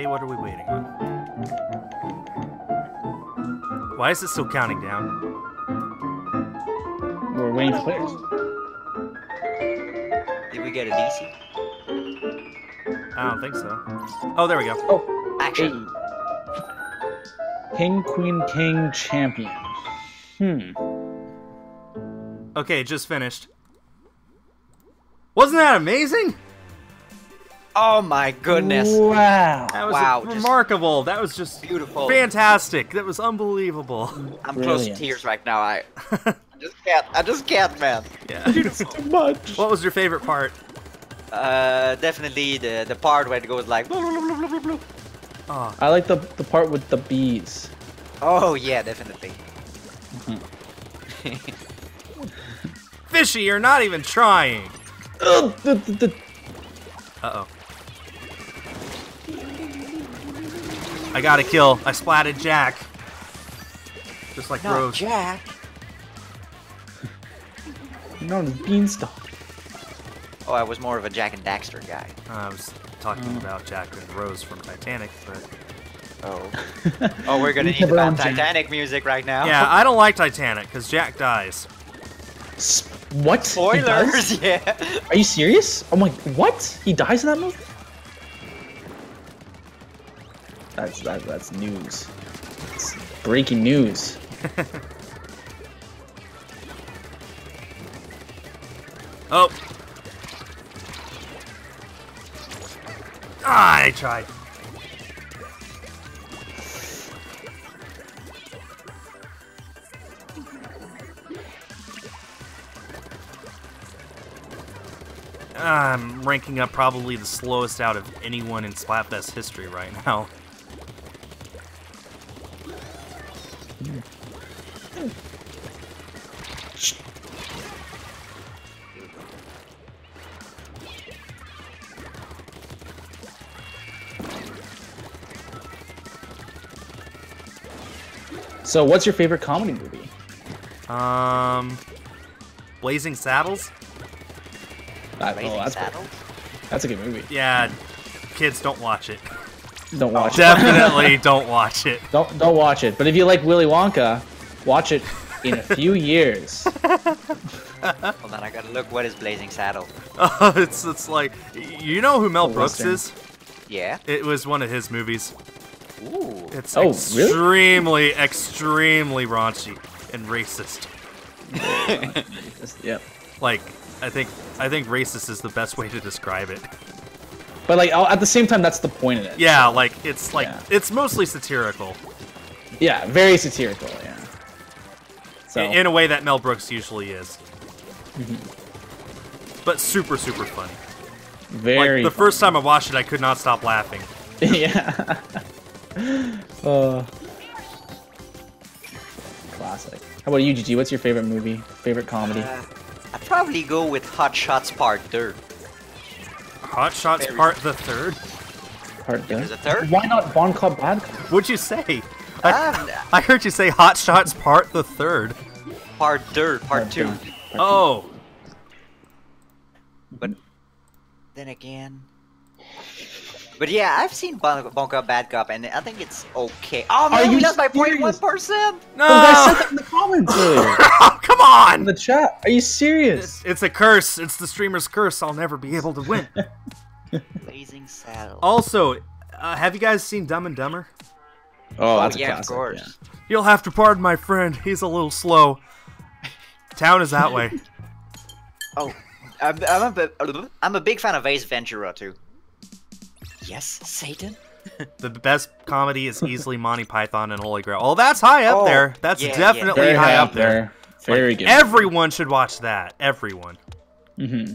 Okay, what are we waiting on? Why is it still counting down? We're waiting for players. Did we get a DC? I don't think so. Oh, there we go. Oh, Action. King, Queen, King, Champion. Hmm. Okay, just finished. Wasn't that amazing? Oh my goodness. Wow. That was Wow, remarkable. That was just Beautiful. fantastic. That was unbelievable. I'm close to tears right now. I, I just can't. I just can't, man. yeah. Too much. What was your favorite part? Uh, definitely the the part where it goes like. blah, blah, blah, blah, blah, blah. Oh, I like the the part with the bees. Oh yeah, definitely. fishy, you're not even trying. Ugh, the, the, the, Uh oh. I got a kill. I splatted Jack. Just like No, Rose. Jack. no, the beanstalk. Oh, I was more of a Jak and Daxter guy. Uh, I was talking about Jack and Rose from Titanic, but Oh. oh, we're gonna need Never the Jack. Titanic music right now. yeah, I don't like Titanic because Jack dies. S- What? Spoilers. Yeah. Are you serious? Oh my, what? He dies in that movie? That's that, that's news. It's breaking news. Oh. Ah, I tried. I'm ranking up probably the slowest out of anyone in Splatfest history right now. So, what's your favorite comedy movie? Um, Blazing Saddles. Ah, Blazing oh, that's Saddles. That's a good movie. Yeah, kids don't watch it. Don't watch it. Definitely don't watch it. Don't don't watch it. But if you like Willy Wonka, watch it in a few years. Hold on, I gotta look. What is Blazing Saddle? Oh, it's it's like you know who Mel A Brooks Western. is? Yeah. It was one of his movies. Ooh. It's Oh, really? extremely, extremely raunchy and racist. yep. Like, I think I think racist is the best way to describe it. But like at the same time, that's the point of it. Yeah, like it's like Yeah. it's mostly satirical Yeah, very satirical. Yeah. So in, in a way that Mel Brooks usually is. Mm-hmm. But super, super funny. very like the first time I watched it, I could not stop laughing. yeah. uh, classic. How about you, GG? What's your favorite movie? Favorite comedy? Uh, I'd probably go with Hot Shots Part 2. Hot Shots Very- Part the Third. Part two. Is it third? Why not Bon Cop Bad Cop? What'd you say? I, Um, I heard you say Hot Shots Part the Third. part 2, Part 2. two. Part Oh, But then again. But yeah, I've seen Bon- Bonka Bad Cop, and I think it's okay. Oh Are man, we you lost by serious? 0.1%! no! Oh, guys said that in the comments earlier. Oh, come on! in the chat. Are you serious? It's a curse. It's the streamer's curse. I'll never be able to win. Blazing Saddle. also, uh, have you guys seen Dumb and Dumber? Oh, that's yeah, a of classic. course. You'll have to pardon my friend. He's a little slow. Town is that way. Oh, I'm, I'm, a, bit- I'm a big fan of Ace Ventura too. Yes, Satan? The best comedy is easily Monty Python and Holy Grail. Oh, that's high up Oh, there. That's yeah, yeah. definitely Very high up there. Very Like, good. Everyone should watch that. Everyone. hmm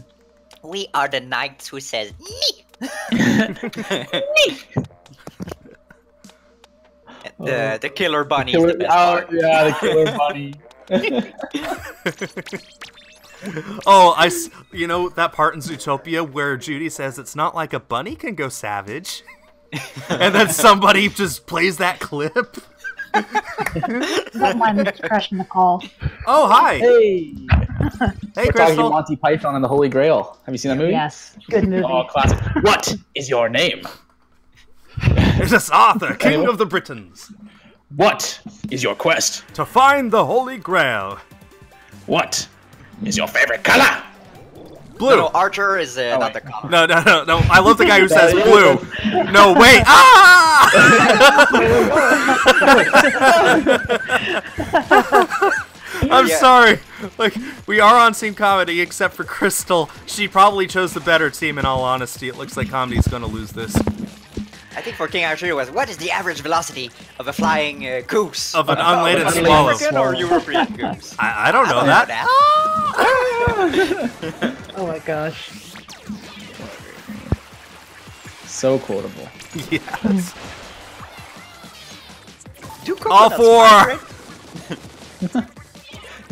We are the knights who says me. the the killer bunny is the best part. Oh, yeah, the killer bunny. Oh, I, you know that part in Zootopia where Judy says it's not like a bunny can go savage, and then somebody just plays that clip. Don't mind me crashing the call. Oh, hi, hey, hey, we're talking Monty Python and the Holy Grail. Have you seen that movie? Yes, good movie. Oh, classic. What is your name? It is Arthur, King Anyway. of the Britons, What is your quest? to find the Holy Grail. What is your favorite color? Blue. No, no, Archer is uh, Oh, not wait. the cop. No, no, no, no. I love the guy who says blue. No, wait. Ah! I'm Yeah. sorry. Like, we are on Team Comedy, except for Crystal. She probably chose the better team, in all honesty. It looks like Comedy's gonna lose this. I think for King Archer it was what is the average velocity of a flying uh, goose? Of an I thought unladen swallow. African or European goose? I, I don't know I that. don't know Oh my gosh. So quotable. Yes. Two All four.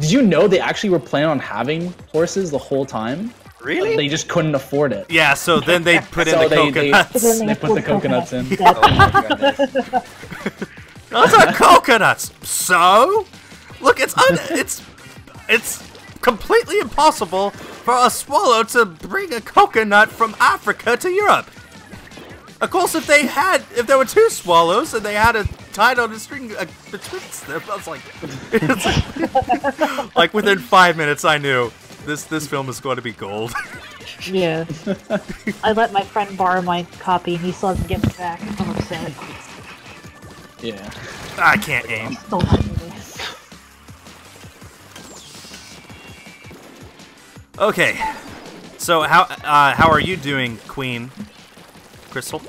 Did you know they actually were planning on having horses the whole time? Really? They just couldn't afford it. Yeah, so then they put in the they- they- coconuts. They put the coconuts in. Oh my goodness. Those are coconuts. So, look, it's un- it's it's completely impossible for a swallow to bring a coconut from Africa to Europe. Of course, if they had, if there were two swallows and they had it tied on a string uh, between them, I was like, like within five minutes, I knew this this film is going to be gold. Yeah. I let my friend borrow my copy and he still hasn't given it back. I'm upset. Yeah. I can't aim. Stole my. Okay, so how uh, how are you doing, Queen? Crystal?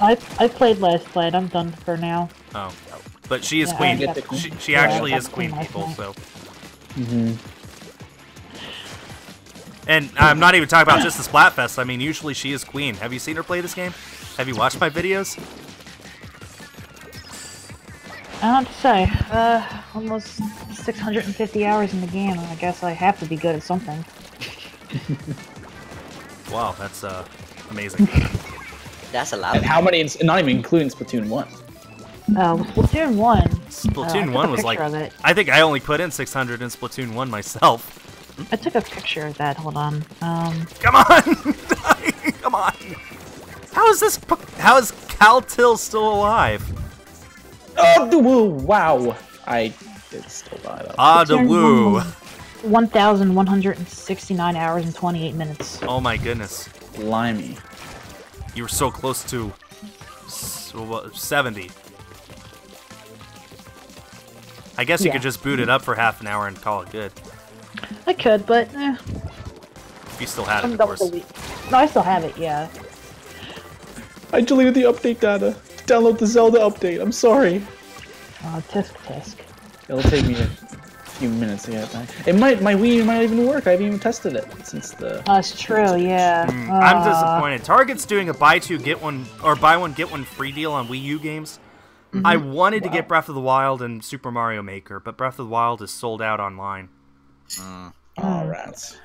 I I played last night. I'm done for now. Oh, but she is Yeah, queen. got queen. She, she Yeah, actually is queen, people. night. So, hmm and I'm not even talking about just the Splatfest. I mean, usually she is queen. Have you seen her play this game? Have you watched my videos? I don't have to say. Uh, almost 650 hours in the game. I guess I have to be good at something. Wow, that's uh amazing. That's a lot. And how many? Not even including Splatoon one. Uh, Splatoon 1. uh, Splatoon took 1 was like. picture Of it. I think I only put in 600 in Splatoon 1 myself. I took a picture of that. Hold on. Um, Come on! Come on! How is this. How is Caltil still alive? Oh, the woo! Wow. I did still die though. Ah, the Splatoon woo! 1,169 hours and 28 minutes. Oh my goodness. Blimey. You were so close to. 70. I guess you Yeah. could just boot it up for half an hour and call it good. I could, but eh, If you still had it, I'm of course. the. No, I still have it. Yeah. I deleted the update data. Download the Zelda update. I'm sorry. Uh, tisk tisk. It'll take me a few minutes to get it back. It might, my Wii might even work. I haven't even tested it since the. That's true. Yeah. Mm, I'm Uh, disappointed. Target's doing a buy two get one or buy one get one free deal on Wii U games. Mm-hmm. I wanted to get Breath of the Wild and Super Mario Maker, but Breath of the Wild is sold out online, Oh, rats.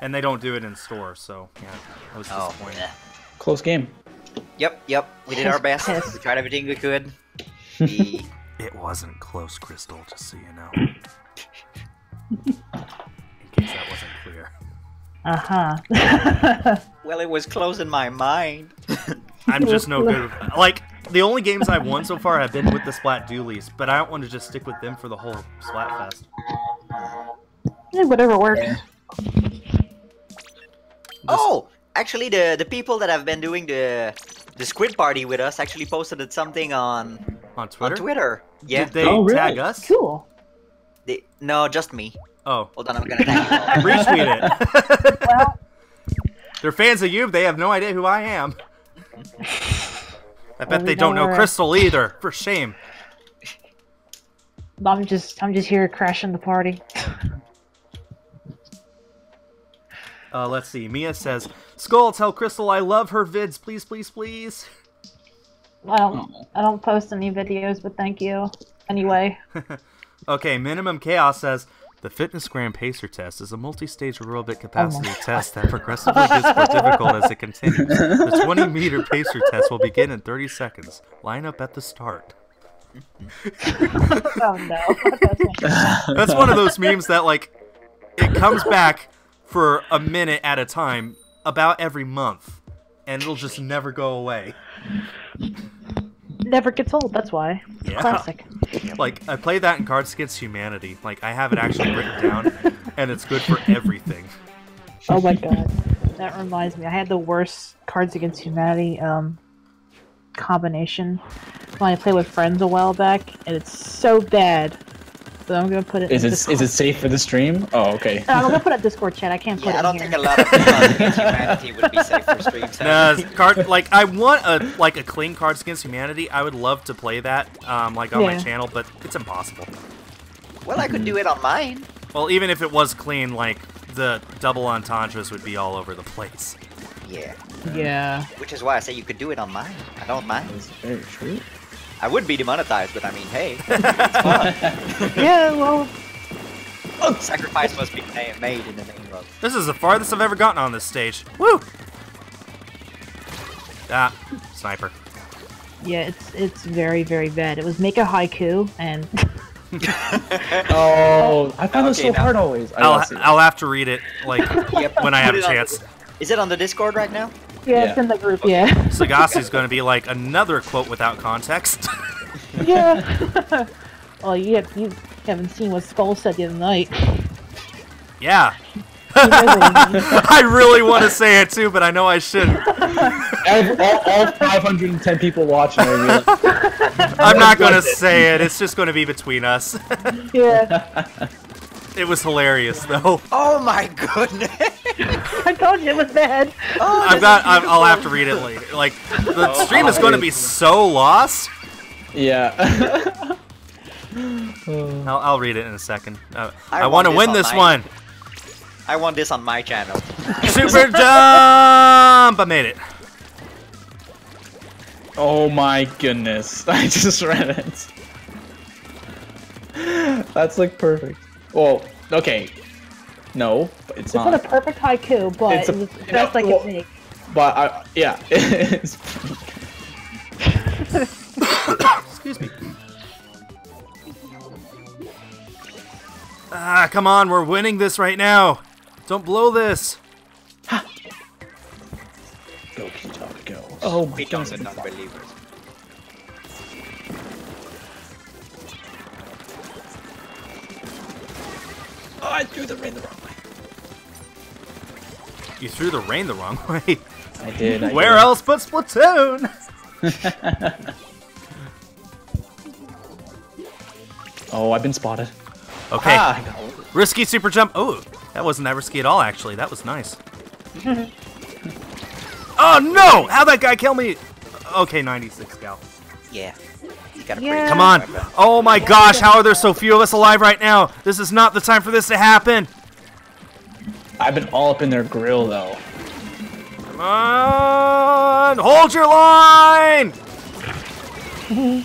and they don't do it in store. So yeah, I was Oh, disappointed. yeah. Close game. Yep, yep. We did our best. We tried everything we could. We, It wasn't close, Crystal, just so you know. in case that wasn't clear. Uh huh. well, it was close in my mind. I'm just no good. Like the only games I've won so far have been with the Splat Dualies, but I don't want to just stick with them for the whole Splatfest. Yeah, whatever works. Oh, actually, the the people that have been doing the the squid party with us actually posted something on On Twitter? on Twitter. Yeah. Did they Oh, really? tag us? Cool. They- no, just me. Oh, Hold on, I'm gonna tag you. retweet it. Well, They're fans of you. They have no idea who I am. I bet Well, they don't know know Crystal either. For shame. I'm just I'm just here crashing the party. Uh, let's see. Mia says, "Skul, tell Crystal I love her vids, please, please, please." I don't I don't post any videos, but thank you. Anyway, Okay, Minimum Chaos says the fitness Fitnessgram Pacer test is a multi-stage aerobic capacity test that progressively gets more difficult as it continues. The 20-meter Pacer test will begin in 30 seconds. Line up at the start. oh no. That's one of those memes that like it comes back for a minute at a time about every month, and it'll just never go away. Never gets old. That's why. Yeah. Classic. Like I play that in Cards Against Humanity. Like I have it actually written down, and it's good for everything. Oh my god. That reminds me. I had the worst Cards Against Humanity um combination when I played with friends a while back, and it's so bad. But I'm gonna put it. Is in it Discord. is it safe for the stream? Oh, okay. No, I'm gonna put it Discord chat. I can't put Yeah, it I don't in think a lot of people on humanity would be safe for streams. Nah, card like I want a like a clean Cards Against Humanity. I would love to play that um like on my channel, but it's impossible. Well, I could do it on mine. Well, even if it was clean, like the double entendres would be all over the place. Yeah. Yeah. Which is why I say you could do it on mine. I don't mind. That's very true. I would be demonetized, but I mean, hey, Yeah. Well. Oh, sacrifice must be made in the name of. This is the farthest I've ever gotten on this stage. Woo! Ah, sniper. Yeah. It's it's very very bad. It was make a haiku and. Oh, I found this Okay, so now- hard always. I I'll I'll have to read it like Yep. when I have Put a it on- chance. Is it on the Discord right now? Yeah, it's in the group. Yeah. Sagassi's going to be like another quote without context. yeah. well, you have, you haven't seen what Skul said the other night. yeah. You know what I really want to say it too, but I know I shouldn't. All, all, all 510 people watching are gonna be like, I'm not going to say it. It's just going to be between us. Yeah. It was hilarious though. Oh my goodness! I told you it was bad. Oh, I've got. I've, I'll have to read it later. Like the stream is going to be so lost. yeah. I'll, I'll read it in a second. Uh, I I, want want to win on this mine. one. I want this on my channel. Super jump! I made it. oh my goodness. I just read it. That's like perfect. Well, okay. No, but it's It's not a not. perfect haiku, but It's a- it was the best I well- could make. But I, yeah. It's, Excuse excuse me. Ah, come on, we're winning this right now. Don't blow this. Go, P-Talk, go. Oh my Beat on goodness. the Oh, I threw the rain the wrong way. You threw the rain the wrong way. I did. I Where did. else but Splatoon? Oh, I've been spotted. Okay, Ah, I got risky super jump. Oh, that wasn't that risky at all, actually. That was nice. oh no! How'd that guy kill me? Okay, 96 gal. Yeah. You gotta Yeah. break Come on. Oh my gosh, how are there so few of us alive right now? This is not the time for this to happen. I've been all up in their grill though. Come on! Hold your line!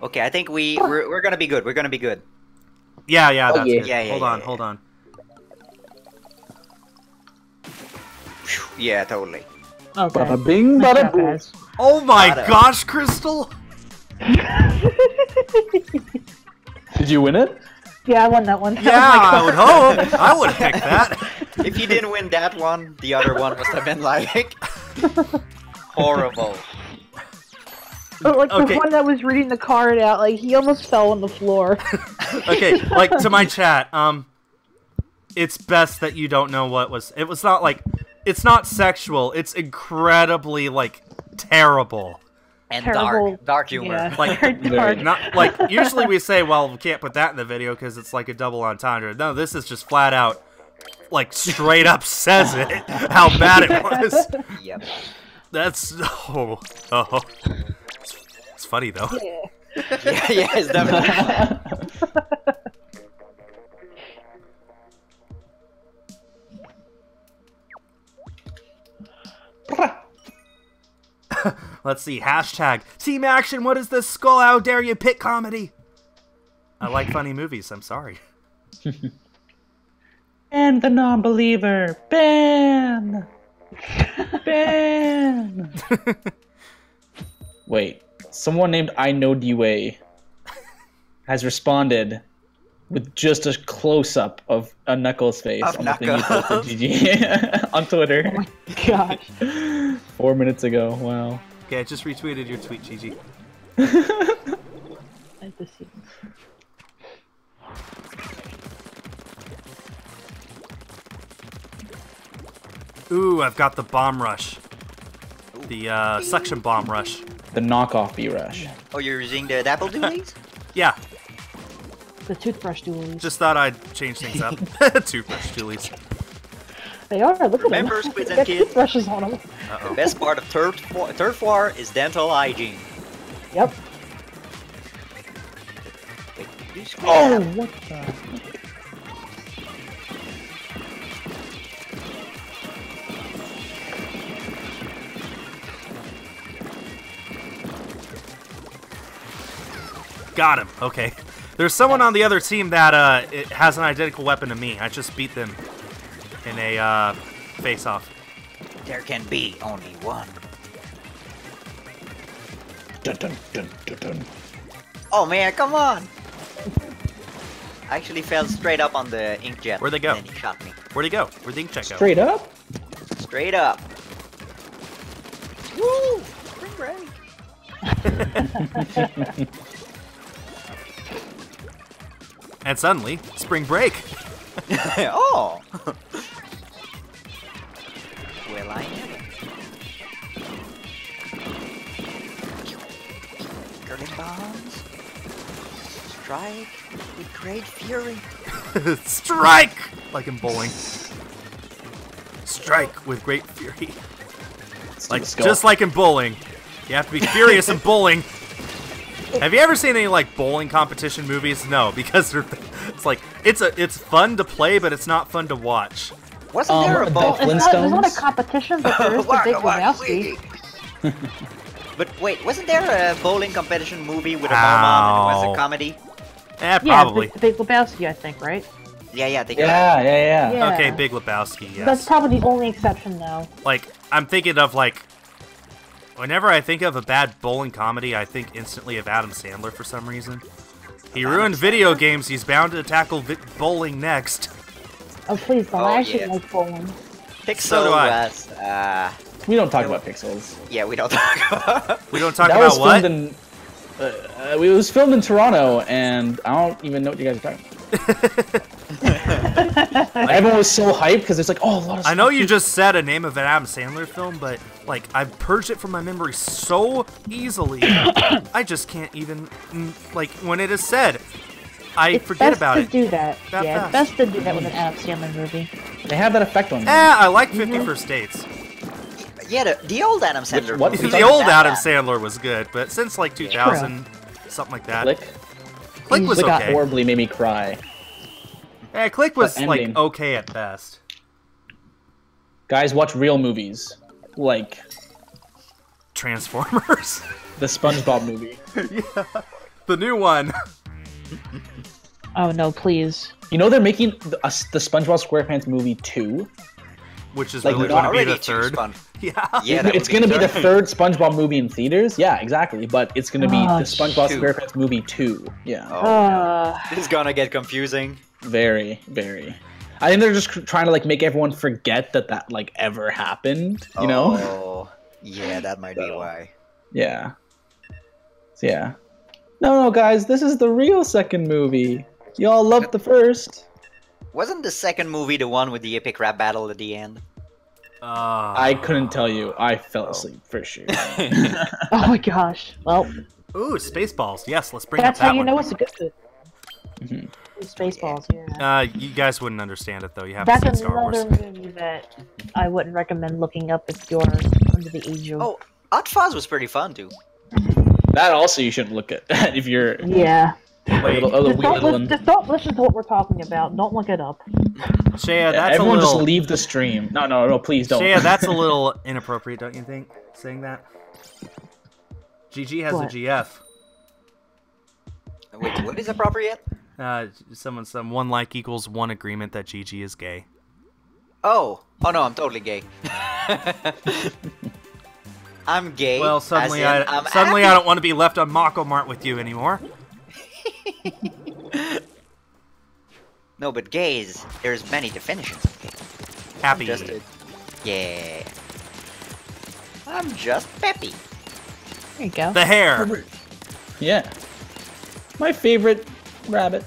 Okay, I think we we're, we're gonna be good. We're gonna be good. Yeah, yeah, that's oh, yeah. good. Yeah, yeah, hold yeah, on, yeah. hold on. Yeah, totally. Okay. Bada bing, bada boom. Oh my Got gosh, Crystal! Did you win it? Yeah, I won that one. Yeah, I would hope. I would have picked that. If you didn't win that one, the other one must have been like horrible. But like Okay. the one that was reading the card out, like he almost fell on the floor. Okay, like to my chat, um, it's best that you don't know what was. It was not like, it's not sexual. It's incredibly like terrible. And Terrible- dark, dark humor. Yeah. Like, dark. Not like usually we say, well, we can't put that in the video because it's like a double entendre. No, this is just flat out, like straight up says it how bad it was. Yep. That's oh oh. It's funny though. Yeah. Yeah, yeah, it's definitely. Let's see. Hashtag Team Action. What is this Skul? How dare you pick comedy? I like funny movies. I'm sorry. And the non-believer. Ben. Ben. Wait, someone named I know Dway has responded with just a close-up of a Knuckles face Of on the thing you posted, GG, on Twitter oh Gosh. four minutes ago. Wow. Okay, I just retweeted your tweet, Gigi. I just see. Ooh, I've got the bomb rush. The uh, suction bomb rush. The knockoff B Rush. Oh, you're using the Dapple Dualies? Yeah, The toothbrush duels. just thought I'd change things up. Toothbrush Julies. They are. Look at Remember, them. Squids They and Kids? toothbrushes on them. Uh-oh. Best part of turf war, turf war is dental hygiene. Yep. Oh, what the? Got him. Okay. There's someone on the other team that uh, it has an identical weapon to me. I just beat them in a uh, face-off. There can be only one. Dun, dun, dun, dun, dun. Oh man, come on! I actually fell straight up on the inkjet. Where'd they go? And then he shot me. Where'd he go? Where'd the inkjet go? Straight up. Straight up. Woo! Spring break. And suddenly, spring break. oh! Well, I am. Curling bombs. Strike with great fury. Strike! Like in bowling. Strike with great fury. Like just like in bowling, you have to be furious in bowling. Have you ever seen any like bowling competition movies? No, because they're, it's like it's a it's fun to play, but it's not fun to watch. Wasn't Um, there a the ball? It's not, there's not a competition, but there is the Big Lebowski. but wait, wasn't there a bowling competition movie with a mom and it was a comedy? Eh, Yeah, probably. Big, Big Lebowski, I think, right? Yeah, yeah, they Yeah, yeah, yeah. Yeah. Okay, Big Lebowski. Yes. That's probably the only exception, though. like I'm thinking of like Whenever I think of a bad bowling comedy, I think instantly of Adam Sandler for some reason. He ruined video games. He's bound to tackle vi- bowling next. Oh please, don't. Oh, I actually yeah. like bowling. Pixel So do I. was, uh, We don't talk about pixels. yeah, we don't talk about. We don't talk that about was what? filmed in. Uh, uh, it was filmed in Toronto, and I don't even know what you guys are talking about. Everyone was so hyped because it's like, oh, a lot of. I know you just said a name of an Adam Sandler film, but like I've purged it from my memory so easily, I just can't even mm, like when it is said. I It's forget best about to it. do that. That yeah, fast. it's best to do that with an Adam Sandler movie. They have that effect on me. Eh, I like Mm-hmm. 50 First Dates. yeah, the, the old Adam Sandler. what? movie The The wasn't old Adam bad. Sandler was good, but since like 2000, something like that, Click. Click was Click okay. horribly made me cry. Eh, Click was like okay at best. Guys, watch real movies like Transformers, the SpongeBob movie. Yeah, the new one. Oh no, please. You know they're making the, a, the SpongeBob SquarePants movie two. Which is Like, really not going to be Already the third. fun. Yeah. Yeah, that it's gonna be the third. third SpongeBob movie in theaters. Yeah, exactly. But it's gonna be Oh, the SpongeBob shoot. SquarePants movie two. Yeah, Oh, Uh, this is gonna get confusing. very, very. I think they're just trying to like make everyone forget that that like ever happened. You know? Oh, yeah, that might be why. Yeah. So yeah. No, no, guys, this is the real second movie. Y'all loved the first. Wasn't the second movie the one with the epic rap battle at the end? Uh, I couldn't tell you. I fell asleep for sure. oh my gosh. Well, Ooh, Spaceballs. Yes, let's bring that's up that how you one. know it's a good movie. Mhm. Spaceballs, yeah. Uh, you guys wouldn't understand it though. You have That's to see Star Wars. That's another movie that I wouldn't recommend looking up if you're under the age of. Oh, Hot Fuzz was pretty fun too. that also you shouldn't look at if you're Yeah. A little, a little Just wee don't, li- just don't listen to what we're talking about. Don't look it up. Shaya, that's a Everyone little. just leave the stream. No, no, no, please don't. Shaya, that's a little inappropriate, don't you think? Saying that. GG has What? a GF. Wait, what is appropriate? Uh, someone, some one like equals one agreement that GG is gay. Oh, oh no, I'm totally gay. I'm gay. Well, suddenly I I'm suddenly I don't want to be left on Mako Mart with you anymore. No, but gays. There's many definitions of gay. Happy. Just a... Yeah. I'm just peppy. There you go. The hair. Yeah. My favorite rabbit.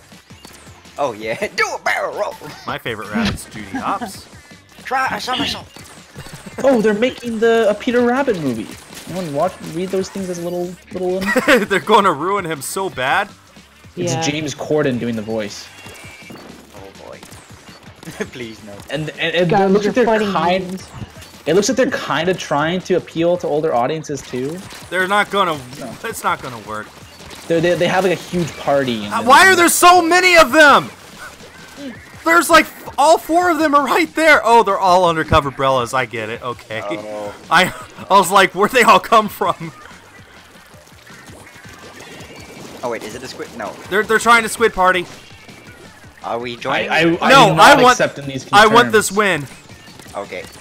Oh yeah, do a barrel roll. My favorite rabbit's Judy Hopps. Try a somersault. Oh, they're making the a Peter Rabbit movie. Anyone watch read those things as a little little one? Um, they're going to ruin him so bad. It's yeah. James Corden doing the voice. Oh boy. Please no. And and, and it looks like they're kind memes. it looks like they're kind of trying to appeal to older audiences too. They're not gonna. It's not gonna work. They're, they they have like a huge party. Uh, Why are there so many of them? There's like all four of them are right there. Oh, they're all undercover umbrellas. I get it. Okay. Oh. I I was like, where'd they all come from? Oh wait, is it a squid? No. They're they're trying to squid party. Are we joining? I, I No, do not I want- accept in these I want this win. Okay.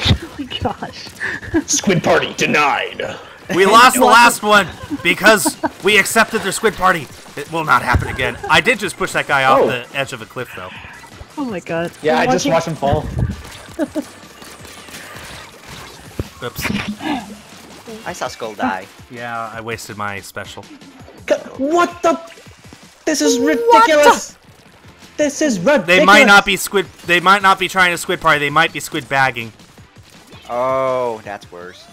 Oh my gosh. Squid Party denied. We lost the last one because we accepted their squid party. It will not happen again. I did just push that guy off Oh. the edge of a cliff though. Oh my god. Yeah, We're I just watched him fall. Oops. I saw Skul die. Yeah, I wasted my special. What the? This is ridiculous. This is ridiculous. They might not be squid. They might not be trying to squid party. They might be squid bagging. Oh, that's worse.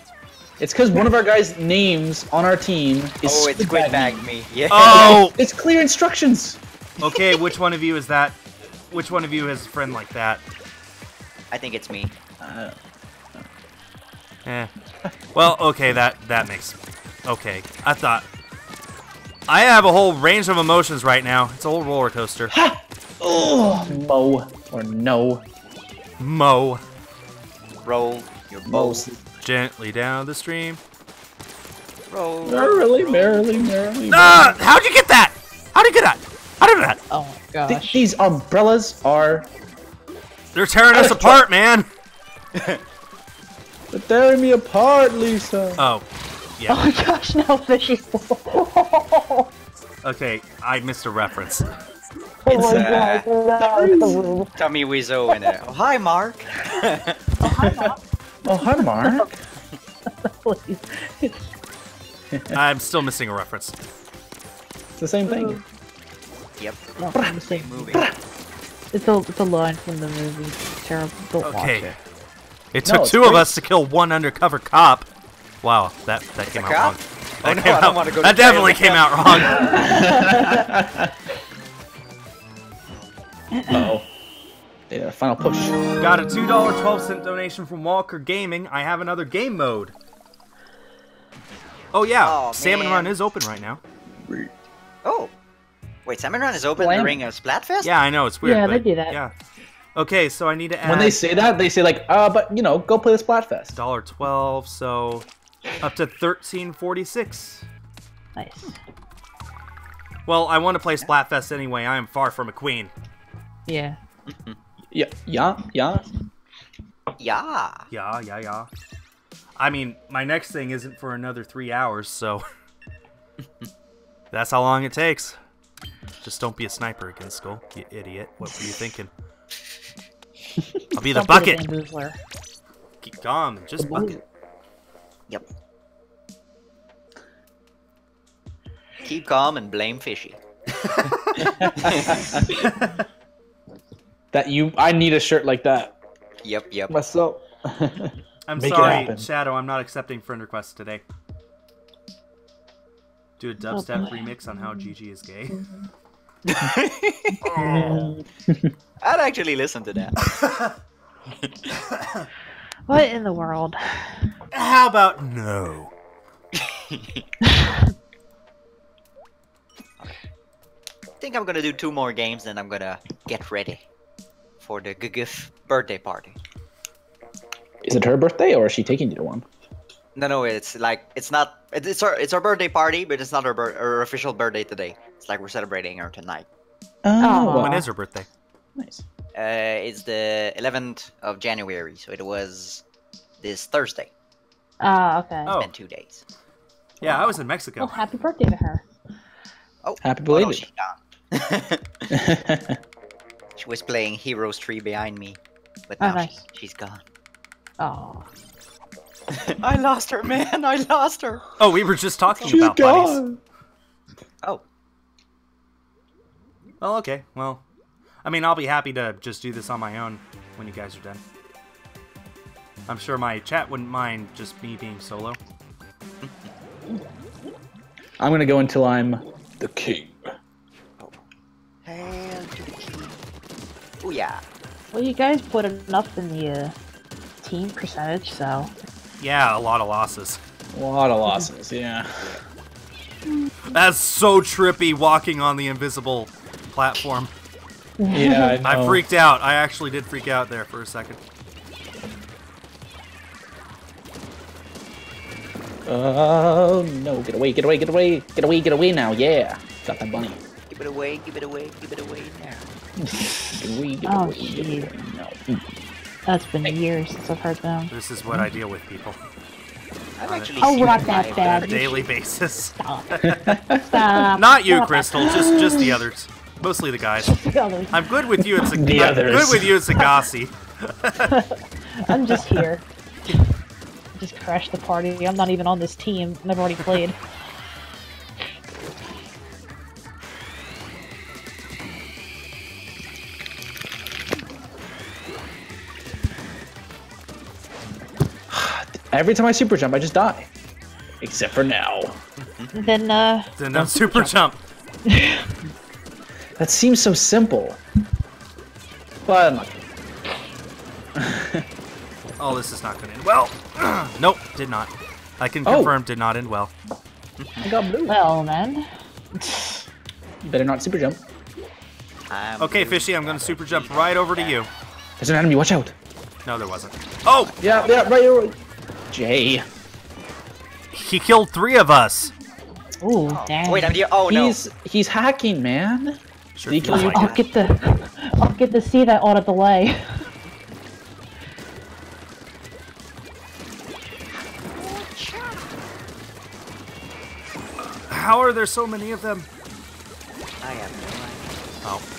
It's because one of our guys' names on our team is Oh, it's squid Bag. me. Yeah. Oh, It's clear instructions. okay. Which one of you is that? Which one of you has a friend like that? I think it's me. Uh, Eh. Well, okay. That that makes. Okay. I thought. I have a whole range of emotions right now. It's a whole roller coaster. oh, Mo or no. Mo. Roll your Mo. boat. Gently down the stream. Roll. Merrily, merrily, merrily. Ah! How'd you get that? How'd you get that? How did that? Oh my Th- gosh. these umbrellas are They're tearing us apart, man. They're tearing me apart, Lisa. Oh, yeah. Oh my gosh, no fishy Okay, I missed a reference. Oh my uh, god, no, it's a little- Tommy Wiseau in it. Oh, hi, Mark. Oh, hi, Mom. Oh, hi, Mark. Please. I'm still missing a reference. It's the same thing. yep. No, I'm saying- Moving. It's a, it's a line from the movie. It's terrible. Don't watch Okay. it. It took it's two of us to kill one undercover cop. Wow, that that came out cop? wrong. Oh, That no, came I out- wanna That definitely came out wrong. Uh-oh. Yeah, final push. Got a $2.12 donation from Walker Gaming. I have another game mode. Oh yeah, Oh, Salmon. Run is open right now. Oh. Wait, Salmon Run is open Blam. during a Splatfest? Yeah, I know it's weird. Yeah, they do that. Yeah. Okay, so I need to add When they say that, they say like, uh, but you know, go play the Splatfest. dollar twelve, so up to thirteen forty six. Nice. Well, I want to play Splatfest anyway. I am far from a queen. Yeah. Yeah, yeah, yeah. Yeah. Yeah, yeah, yeah. I mean, my next thing isn't for another three hours, so that's how long it takes. Just don't be a sniper again, Skul. You idiot. What were you thinking? I'll be the Don't bucket. bamboozler. Keep calm. And just bucket. Yep. Keep calm and blame Fishy. That you, I need a shirt like that Yep, yep. myself. I'm Make sorry. Shadow. I'm not accepting friend requests today. Do a dubstep remix on how Gigi is gay. I'd actually listen to that. What in the world? How about no? I think I'm gonna do two more games, then I'm gonna get ready for the Guguf birthday party. Is it her birthday or is she taking you to one? No, no, it's like it's not. it- It's our it's our birthday party, but it's not our, bir- our official birthday today. It's like we're celebrating her tonight. Oh, well, When is her birthday? nice. Uh, it's the 11th of January, so it was this Thursday. Ah, okay. Oh. Been two days. Yeah, I was in Mexico. Well, happy birthday to her. Oh, Happy oh no, belated. she's gone. she was playing Heroes 3 behind me, but Oh, now nice. she's, she's gone. Oh. I lost her, man. I lost her. Oh, we were just talking She's about buddies. gone. Oh, Oh, okay. Well, I mean, I'll be happy to just do this on my own when you guys are done. I'm sure my chat wouldn't mind just me being solo. I'm gonna go until I'm the king. hail to the king. Oh yeah. Well, you guys put enough in the uh, team percentage, so. Yeah, a lot of losses. A lot of losses, yeah. That's so trippy walking on the invisible platform. Yeah, I, I freaked out. I actually did freak out there for a second. Oh no! Get away! Get away! Get away! Get away! Get away now! Yeah, got that bunny. Give it away, give it away, give it away now. Get away! Get Oh, away! Get away! No. That's been years since I've heard them. This is what I deal with people I've actually Oh, seen we're not it that live. bad. on a daily basis. Stop. Stop. Not you, Stop. Crystal. Just just the others. Mostly the guys. The others. I'm good with you. It's a The I'm others. good with you. It's a Gassi. I'm just here. Just crash the party. I'm not even on this team. I've already played. Every time I super jump, I just die. Except for now. And then, uh, Then no super jump. That seems so simple. But I'm not. Oh, this is not going to end well. nope, did not. I can Oh. confirm did not end well. I got blue. well then. Better not super jump. I'm Okay, blue. Fishy, I'm going to super jump right over to you. There's an enemy. Watch out. No, there wasn't. Oh, Yeah, yeah, right. right. Jay. He killed three of us. Ooh, oh, dang. Wait, I'm the- oh no. He's, he's hacking, man. Sure he kill you? I'll get the- I'll get to see that auto delay. How are there so many of them? I have no idea. Oh.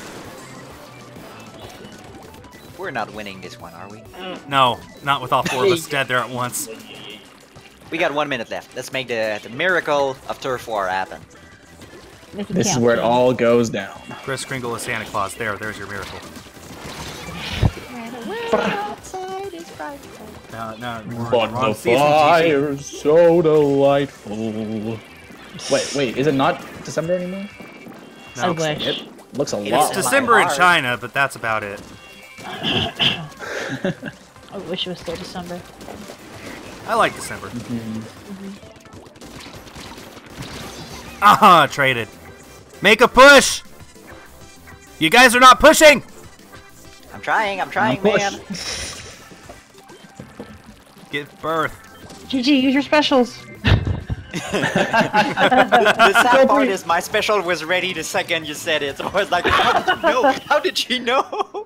We're not winning this one, are we? no, not with all four of us dead there at once. We got one minute left. Let's make the, the miracle of turf war happen. Make This is where it all goes down. Kris Kringle is Santa Claus. There, there's your miracle. No, no, we're But wrong the season, TG. fire's so delightful. Wait, wait, is it not December anymore? I No, wish. It looks a It's lot. It's It's December in hard. China, but that's about it. I wish it was still December. I like December. Mm-hmm. Mm-hmm. Aha, traded. Make a push! You guys are not pushing! I'm trying, I'm trying, push. man. Give birth. GG, use your specials. The sad part is my special was ready the second you said it. So I was like, how did you know? How did she know?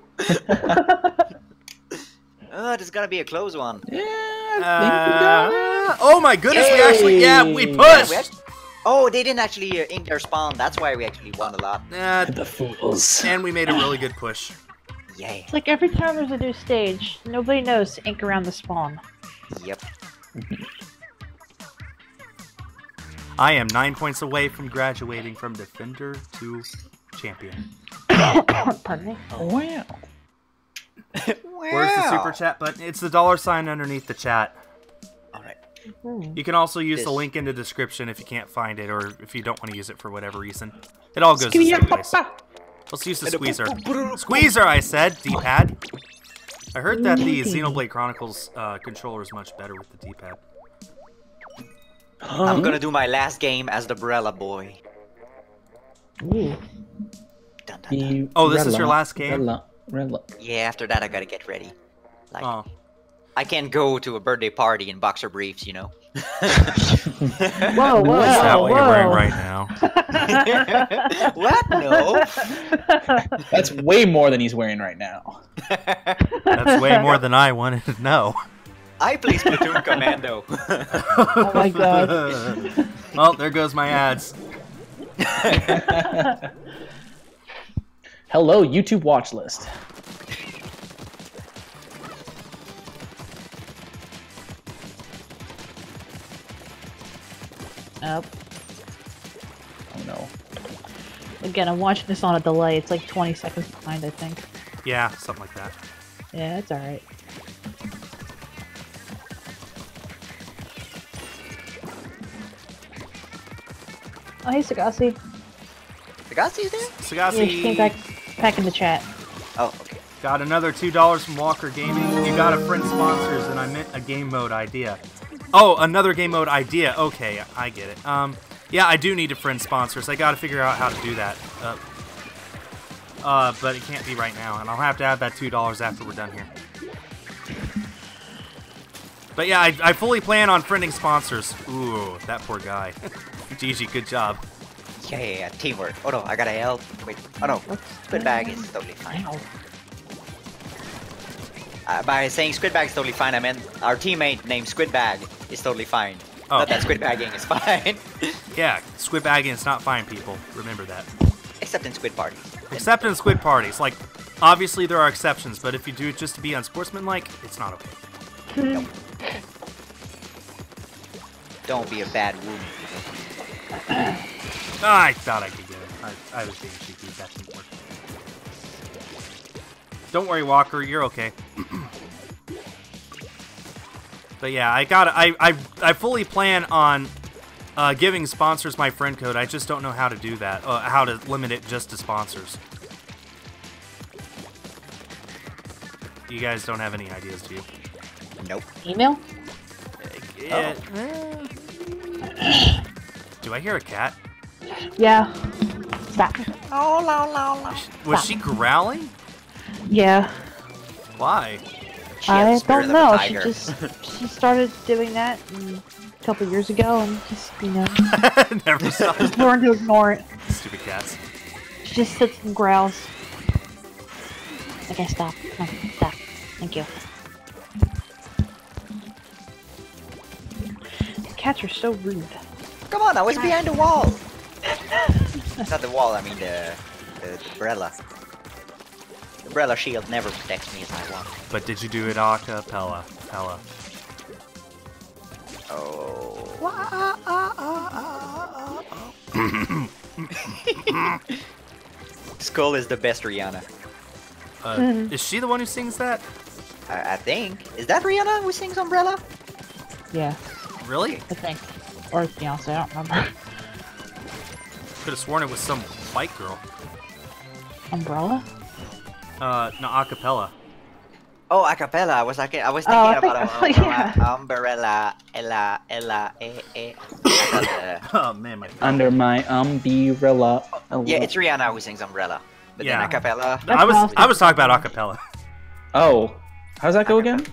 oh, this is gonna be a close one. Yeah, I Uh, oh my goodness, we actually, yeah, we Yay. Yeah, pushed! we act- oh, they didn't actually uh, ink their spawn. That's why we actually won a lot. Uh, think we got it. The fools. and we made a really good push. Yay. It's like every time there's a new stage, nobody knows to ink around the spawn. Yep. I am nine points away from graduating from defender to champion. Pardon me. Wow. Where's the super chat button? It's the dollar sign underneath the chat. Alright. Hmm. You can also use the link in the description if you can't find it or if you don't want to use it for whatever reason. It all goes the same place. Let's use the squeezer. Squeezer, I said, D-pad. I heard that the Xenoblade Chronicles uh, controller is much better with the D-pad. I'm gonna do my last game as the Brella boy. Ooh. Dun, dun, dun. Oh, this is your last game? Rella, Rella. Yeah, after that I gotta get ready. Like, Oh, I can't go to a birthday party in boxer briefs, you know? Whoa, whoa, is that whoa, what you're wearing right now? what? No. That's way more than he's wearing right now. That's way more than I wanted to know. I play Splatoon Commando. Oh my god. well, there goes my ads. Hello, YouTube watch list. Oh, Oh no. again, I'm watching this on a delay. It's like 20 seconds behind, I think. Yeah, something like that. Yeah, it's alright. Oh, hey, Sagasi. the Gassi's there? Yeah, she came back, back in the chat. Oh, okay. got another two dollars from Walker Gaming. You got a friend sponsors, and I meant a game mode idea. Oh, another game mode idea. Okay, I get it. Um, yeah, I do need a friend sponsors. I got to figure out how to do that. Uh, uh, but it can't be right now, and I'll have to add that two dollars after we're done here. But yeah, I, I fully plan on friending sponsors. Ooh, that poor guy. GG, good job. Yeah, yeah, yeah, teamwork. Oh no, I gotta help. Wait, oh no, Squid Bag is totally fine. Uh, by saying Squid Bag is totally fine, I meant our teammate named Squid Bag is totally fine. Oh. Not that Squid Bagging is fine. Yeah, squid bagging is not fine, people. Remember that. Except in Squid Parties. Except in squid parties. Like, obviously there are exceptions, but if you do it just to be unsportsmanlike, it's not okay. Don't be a bad woman. Ah, I thought I could get it. I, I was being cheeky. That didn't work. Don't worry, Walker. You're okay. but yeah, I got. I I I fully plan on uh, giving sponsors my friend code. I just don't know how to do that. Uh, how to limit it just to sponsors. You guys don't have any ideas, do you? Nope. Email? Uh, Do I hear a cat? Yeah. Stop. Was she growling? Yeah. Why? She I don't know. She just she started doing that mm, a couple years ago, and just you know Never stopped. just learned to ignore it. Stupid cats. She just sits and growls. Okay, stop. No, stop. Thank you. Cats are so rude. Come on, I was behind the wall. Not the wall, I mean the, the umbrella. The umbrella shield never protects me as I want. But did you do it a cappella? Pella. Oh. Ah, ah, ah, Skul is the best Rihanna. Uh, mm-hmm. is she the one who sings that? I, I think. Is that Rihanna who sings Umbrella? Yeah, Really? I think. Or Beyonce, I don't remember. Could have sworn it was some white girl. Umbrella? Uh, no, a cappella. Oh, a cappella. I was like, I was Oh, thinking I think- about um, yeah. umbrella, Ella, Ella, eh, eh. I thought, Oh man, my. Under my umbrella. yeah, it's Rihanna who sings Umbrella. But Yeah. then a cappella. I was That's I was talking about a cappella. Oh, how's that go again?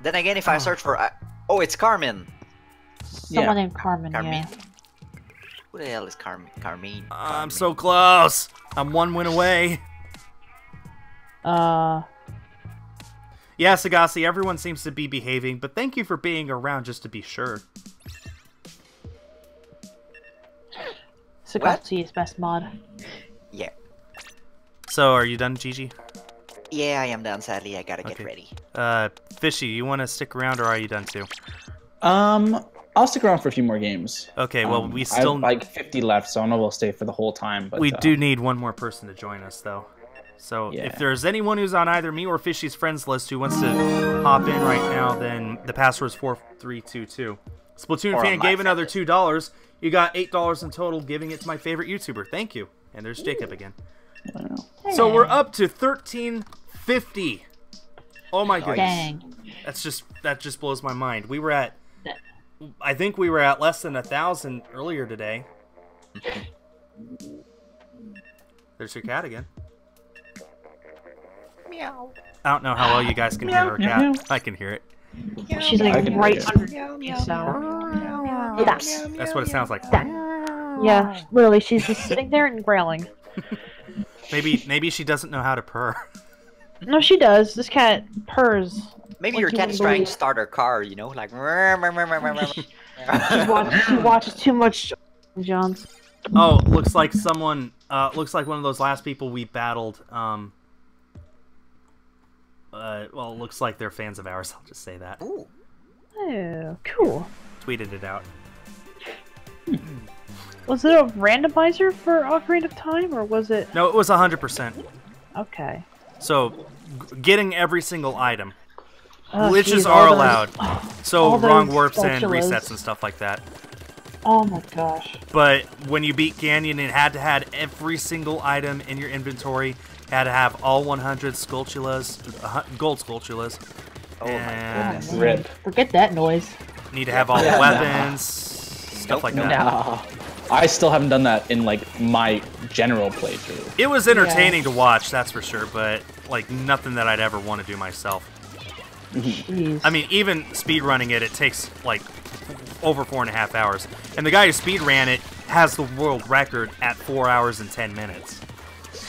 Then again, if I search for, uh, oh, it's Carmen. Someone Yeah. named Carmen, Carmen. yeah. Who the hell is Carmen? Carmine. I'm Carmen. so close. I'm one win away. Uh, Yeah, Sagasi, everyone seems to be behaving, but thank you for being around just to be sure. Sagasti is best mod. Yeah. So, are you done, Gigi? Yeah, I am done. Sadly, I gotta get ready. Uh, Fishy, you want to stick around, or are you done too? Um, I'll stick around for a few more games. Okay, well, Um, we I still have like 50 left, so I don't know if we'll stay for the whole time. But we uh, do need one more person to join us, though. So, Yeah. if there's anyone who's on either me or Fishy's friends list who wants to hop in right now, then the password is four three two two. Splatoon Or fan gave another two dollars. You got eight dollars in total, giving it to my favorite YouTuber. Thank you. And there's Jacob again. Wow. So we're up to thirteen fifty. Oh my goodness. Dang. That's just that just blows my mind. We were at I think we were at less than a thousand earlier today. There's your cat again. Meow. I don't know how well you guys can hear her Meow, cat. I can hear it. She's like right hear under me, so. Yes. That's what it sounds like. That. Yeah, literally, she's just sitting there and growling. Maybe maybe she doesn't know how to purr. No, she does. This cat purrs. Maybe Like your you cat wouldn't is trying to start her car, you know, like. She, watch, she watches too much John's. Oh, looks like someone uh looks like one of those last people we battled um uh well, it looks like they're fans of ours. I'll just say that. Ooh. Oh, cool. Tweeted it out. Was it a randomizer for Ocarina of Time, or was it? No, it was 100%. Okay. So, g- getting every single item. Oh, Glitches geez, are those- allowed. So, wrong warps and resets and stuff like that. Oh my gosh. But when you beat Ganon, it had to have every single item in your inventory. Had to have all 100 Skulltulas, uh, gold Skulltulas. Oh my and goodness. Man, Rip. Forget that noise. need to have all the Yeah. weapons, stuff Nope. like that. Nah. I still haven't done that in like my general playthrough. It was entertaining to watch, that's for sure, but like nothing that I'd ever want to do myself. Jeez. I mean, even speed running it, it takes like over four and a half hours. And the guy who speed ran it has the world record at four hours and ten minutes.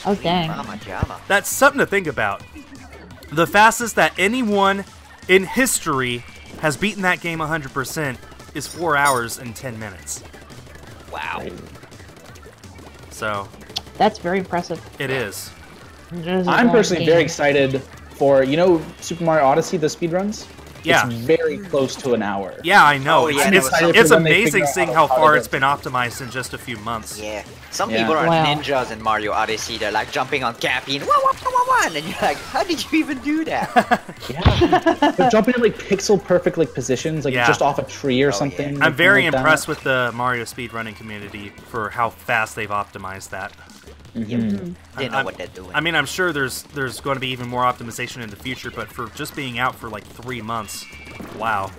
oh dang. Mama Jama. That's something to think about. The fastest that anyone in history has beaten that game 100% is four hours and 10 minutes. Wow. So, That's very impressive. it is. There's a I'm personally game. very excited for you know Super Mario Odyssey, the speedruns. Yeah. It's very close to an hour. Yeah, I know. Oh, yeah, it's it's, it's amazing seeing how- how how far it's been optimized in just a few months. Yeah. Some Yeah. people are Wow. ninjas in Mario Odyssey. They're like jumping on Cappy and wah, wah, wah, wah, wah, and you're like, how did you even do that? Yeah. They're jumping in like pixel perfect like positions, like Yeah. just off a tree or yeah. something. I'm very like that. impressed with the Mario speedrunning community for how fast they've optimized that. Mhm. they know I'm- what they're doing. I mean, I'm sure there's there's going to be even more optimization in the future, but for just being out for like three months, wow,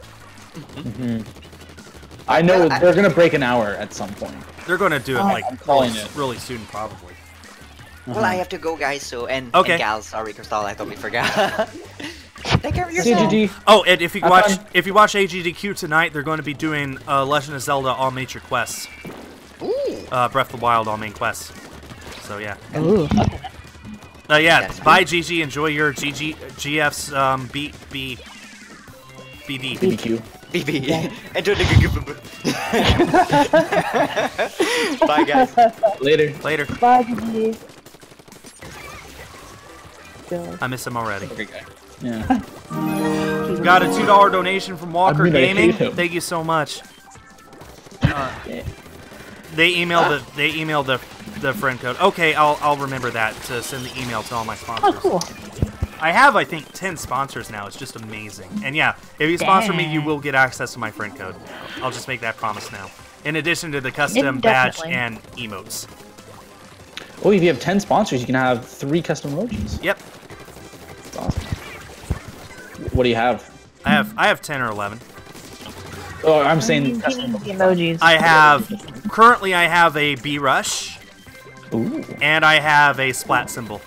I know Well, I- they're gonna break an hour at some point. they're going to do it Oh, like I'm calling really, it. really soon, probably. well, I have to go, guys. So and, Okay. and gals, sorry, Crystal, I totally forgot. Take care of yourself. CGG. Oh, and if you Have watch fun. if you watch AGDQ tonight, they're going to be doing uh, Legend of Zelda all major quests, Ooh. uh, Breath of the Wild all main quests. So yeah, Ooh. Uh, yeah. That's Bye, GG. Enjoy your GG GF's um, B B BD. BBQ. BB. Enter the good. Bye guys. Later. Later. Bye, GG. Good. I miss him already. Great guy. Yeah. Got a two dollar donation from Walker mean, Gaming. Thank you so much. Uh, they emailed the they emailed the the friend code. Okay, I'll I'll remember that to send the email to all my sponsors. Oh, sponsors. cool. I have I think ten sponsors now. It's just amazing. And yeah, if you sponsor me, you will get access to my friend code. I'll just make that promise now. In addition to the custom badge and emotes. Oh, if you have 10 sponsors, you can have three custom emojis. Yep, That's awesome. What do you have? I have I have ten or eleven. Oh, I'm He saying needs custom. the emojis. I have currently I have a B rush Ooh. and I have a splat symbol.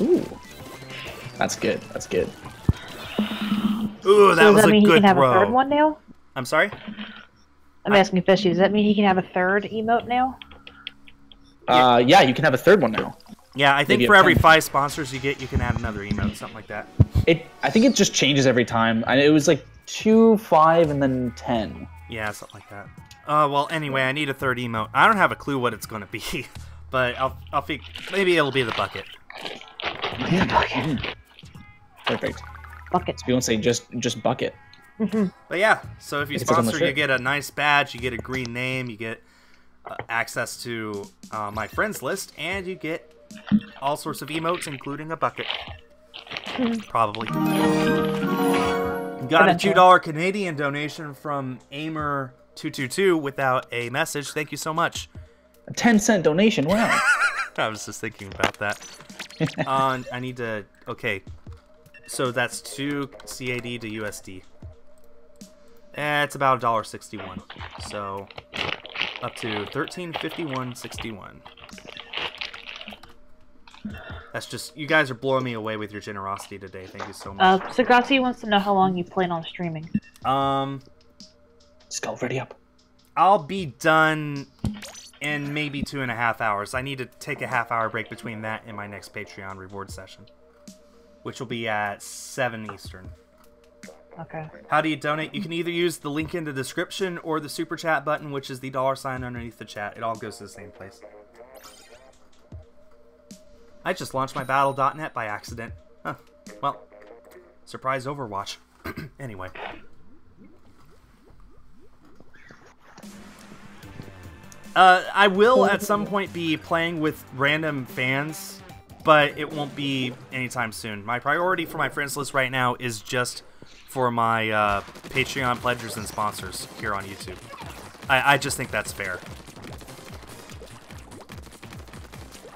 Ooh. That's good. That's good. Ooh, that so does was that a mean he good can have throw. a third one now? I'm sorry. I'm asking Fishy. Does that mean he can have a third emote now? Uh, yeah, you can have a third one now. Yeah, I think Maybe for every 10. five sponsors you get, you can add another emote, something like that. It. I think it just changes every time. And it was like two, five, and then ten. Yeah, something like that. Uh, well, anyway, I need a third emote. I don't have a clue what it's gonna be, but I'll I'll think maybe it'll be the bucket. Perfect. Bucket. So we won't say just just bucket. But yeah, so if you Like it says on the sponsor, you get a nice badge, you get a green name, you get uh, access to uh, my friends list, and you get all sorts of emotes, including a bucket. Probably. Got a two dollar Canadian donation from Aimer222 without a message. Thank you so much. A ten cent donation. Wow. I was just thinking about that. uh, I need to. Okay, so that's two CAD to USD. Eh, it's about dollar sixty-one. So up to thirteen fifty-one sixty-one. That's just you guys are blowing me away with your generosity today. Thank you so much. Uh, much. Sagrasi wants to know how long you plan on streaming. Um, Skul, ready up. I'll be done in maybe two and a half hours. I need to take a half hour break between that and my next Patreon reward session, which will be at 7 Eastern. Okay. How do you donate? You can either use the link in the description or the super chat button, which is the dollar sign underneath the chat. It all goes to the same place. I just launched my battle.net by accident. Huh. Well, surprise Overwatch. anyway. Uh, I will at some point be playing with random fans, but it won't be anytime soon. My priority for my friends list right now is just for my uh, Patreon pledgers and sponsors here on YouTube. I, I just think that's fair.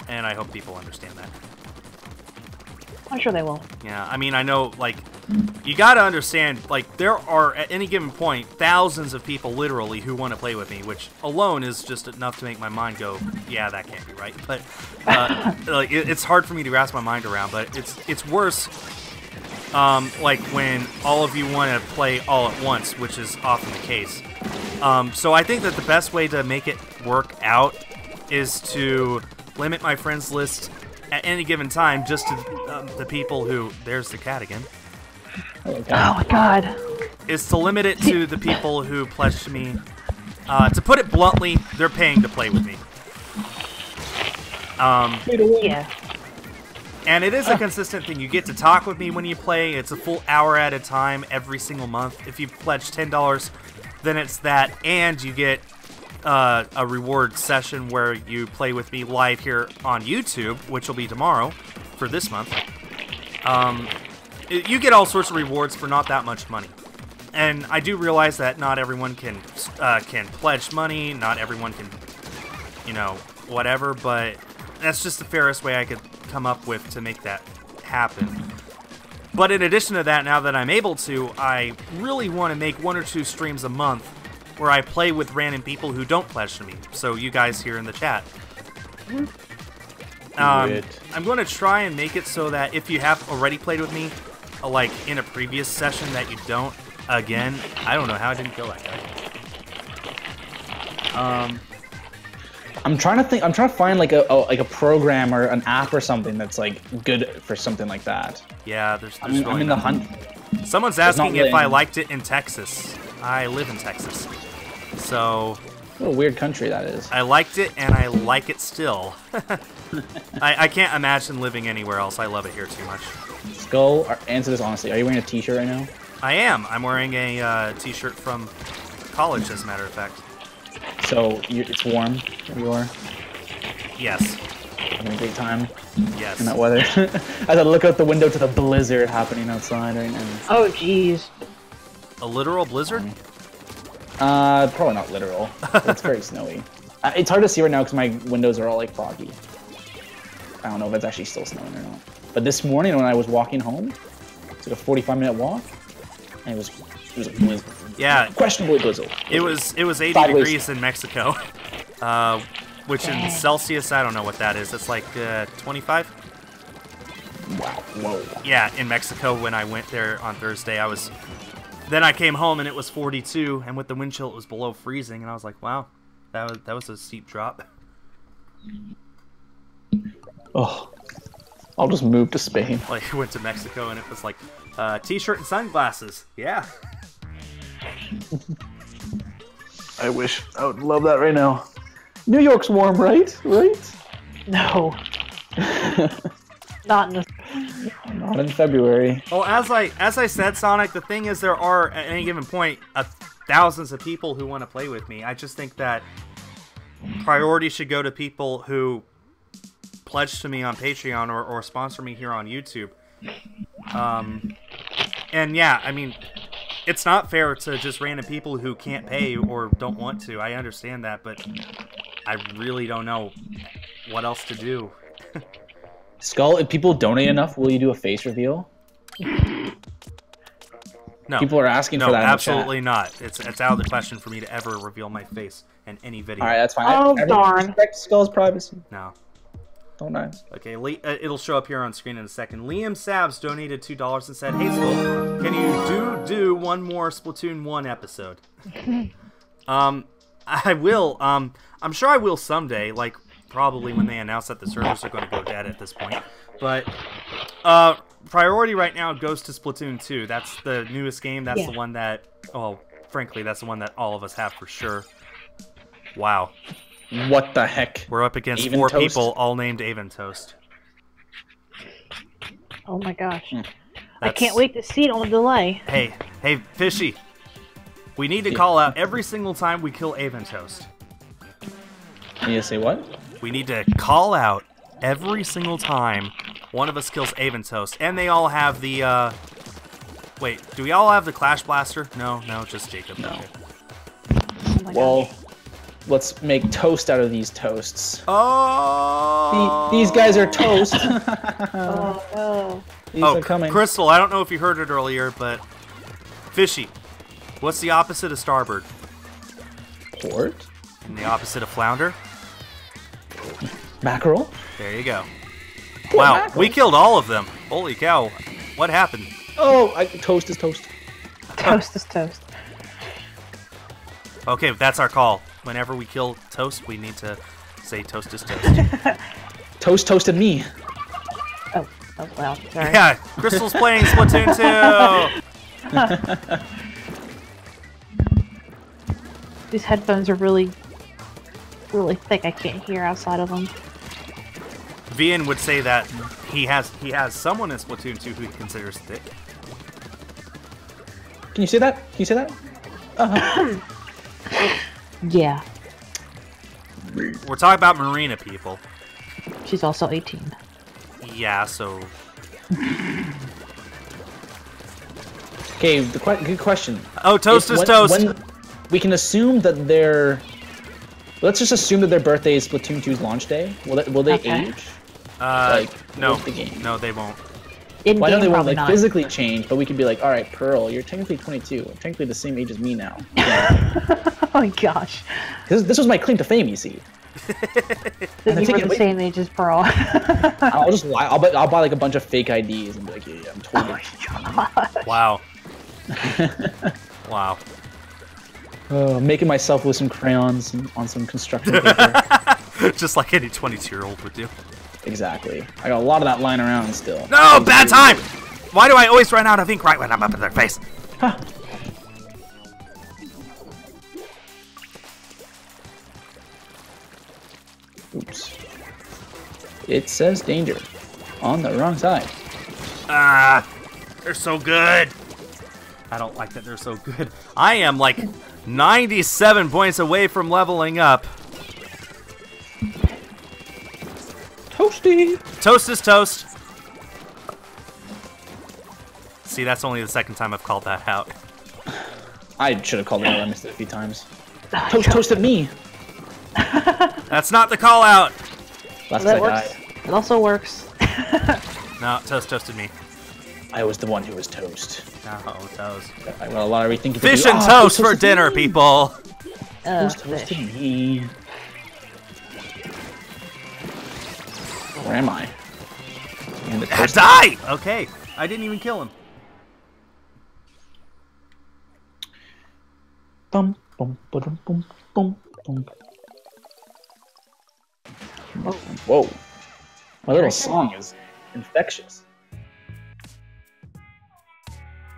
And I hope people understand that. I'm sure they will. Yeah, I mean, I know, like, you gotta understand, like, there are, at any given point, thousands of people, literally, who want to play with me, which alone is just enough to make my mind go, yeah, that can't be right. But, uh, like, it, it's hard for me to grasp my mind around, but it's, it's worse, um, like, when all of you want to play all at once, which is often the case. Um, so I think that the best way to make it work out is to limit my friends list at any given time just to um, the people who there's the cat again. Oh my god. is to limit it to the people who pledge to me uh, to put it bluntly they're paying to play with me. Um, Yeah. and it is a consistent thing. You get to talk with me when you play. It's a full hour at a time every single month. If you pledge $10 then it's that and you get uh, a reward session where you play with me live here on YouTube, which will be tomorrow for this month. Um, you get all sorts of rewards for not that much money, and I do realize that not everyone can uh, can pledge money. Not everyone can, you know, whatever. But that's just the fairest way I could come up with to make that happen. But in addition to that, now that I'm able to, I really want to make one or two streams a month where I play with random people who don't pledge to me. So you guys here in the chat. Um. I'm going to try and make it so that if you have already played with me, uh, like in a previous session, that you don't again. I don't know how I didn't kill that guy. Um, I'm trying to think. I'm trying to find like a, a like a program or an app or something that's like good for something like that. yeah, there's, there's I'm, I'm in the hunt. Someone's asking if I liked it in Texas. I live in Texas. So What a weird country that is. I liked it and I like it still. I, I can't imagine living anywhere else. I love it here too much. Skul, are- answer this honestly. Are you wearing a t-shirt right now? I am. I'm wearing a uh, t-shirt from college, as a matter of fact. So you, it's warm where you are. Yes. Having a great time Yes. in that weather. As I look out the window to the blizzard happening outside right now. Oh, jeez. A literal blizzard? Uh, probably not literal. it's very snowy. Uh, it's hard to see right now because my windows are all like foggy. I don't know if it's actually still snowing or not. But this morning when I was walking home, it's like a 45 minute walk, and it was it was a blizzard. Yeah. Questionably blizzard. It was it was 80 Sideways. degrees in Mexico, uh, which in Celsius I don't know what that is. It's like uh, 25. Wow. Whoa. Yeah, in Mexico when I went there on Thursday, I was. Then I came home and it was 42, and with the wind chill it was below freezing, and I was like, wow, that was that was a steep drop. Oh. I'll just move to Spain. Like I went to Mexico and it was like uh, t-shirt and sunglasses. Yeah. I wish I would love that right now. New York's warm, right? Right? No. Not in the. Not in February. Well, as I as I said, Sonic, the thing is there are at any given point uh, thousands of people who want to play with me. I just think that priority should go to people who pledge to me on Patreon or, or sponsor me here on YouTube. Um, and yeah, I mean, it's not fair to just random people who can't pay or don't want to. I understand that, but I really don't know what else to do. Skul, if people donate enough, will you do a face reveal? No, People are asking no, for that. in the chat. absolutely not. It's it's out of the question for me to ever reveal my face in any video. All right, that's fine. Oh, I, I darn. Respect Skul's privacy. No. Don't I? Okay, Le- uh, it'll show up here on screen in a second. Liam Sabs donated two dollars and said, "Hey, Skul, can you do do one more Splatoon one episode?" um, I will. Um, I'm sure I will someday. Like probably when they announce that the servers are going to go dead at this point. But uh, priority right now goes to Splatoon 2. That's the newest game. That's the one that, well, frankly, that's the one that all of us have for sure. Wow, What the heck? we're up against Avon four Toast? people, all named Avon Toast. Oh my gosh. I can't wait to see it on the delay. Hey, hey, Fishy. We need to Yeah. call out every single time we kill Avon Toast. You need to say what? We need to call out every single time one of us kills Avon Toast. And they all have the, uh... Wait, do we all have the Clash Blaster? No, no, just Jacob. No. Okay. Oh Well, gosh. let's make toast out of these toasts. Oh! The- these guys are toast. Oh no. these Oh, are coming. Crystal, I don't know if you heard it earlier, but... Fishy, what's the opposite of starboard? Port? And the opposite of flounder? Mackerel? There you go. Wow, mackerel. we killed all of them. Holy cow. What happened? Oh, I, toast is toast. Toast is toast. Okay, that's our call. Whenever we kill toast, we need to say toast is toast. Toast toasted me. Oh, oh was loud. Sorry. yeah, Crystal's playing Splatoon 2! These headphones are really, really thick. I can't hear outside of them. Vian would say that he has he has someone in Splatoon 2 who he considers thick. Can you say that? Can you say that? Uh -huh. Yeah. We're talking about Marina people. She's also 18. Yeah, so Okay, the que- good question. Oh, toast If is when- toast. when- we can assume that their. Let's just assume that their birthday is Splatoon 2's launch day. Will they, will they Okay. age? uh, like, no, the game. no, they won't. In Well, I know game, they won't like not. physically change, but we could be like, all right, Pearl, you're technically 22, technically the same age as me now. oh my gosh. this, this was my claim to fame, you see. That I you were the away- same age as Pearl. I'll just lie. I'll buy, I'll buy like a bunch of fake IDs and be like, yeah, yeah I'm totally. Wow. wow. Uh, making myself with some crayons and- on some construction paper. Just like any 22 year old would do. exactly. I got a lot of that lying around still. No, bad time! Why do I always run out of ink right when I'm up in their face? Oops. It says danger. On the wrong side. Ah, they're so good. I don't like that they're so good. I am like 97 points away from leveling up. Toasty! Toast is toast. See, that's only the second time I've called that out. I should have called it out. I missed it a few times. Toast toasted me! That's not the call out. Last That works. died, It also works. No, toast toasted me. I was the one who was toast. No, toast. I got a lot of rethinking Fish and Ah, toast for toasted dinner, me. Uh, people. Who's toasted fish. me? Where am I? And the Die! Okay, I didn't even kill him. Bum, bum, ba-dum, bum, bum, bum. Whoa. My little song is infectious.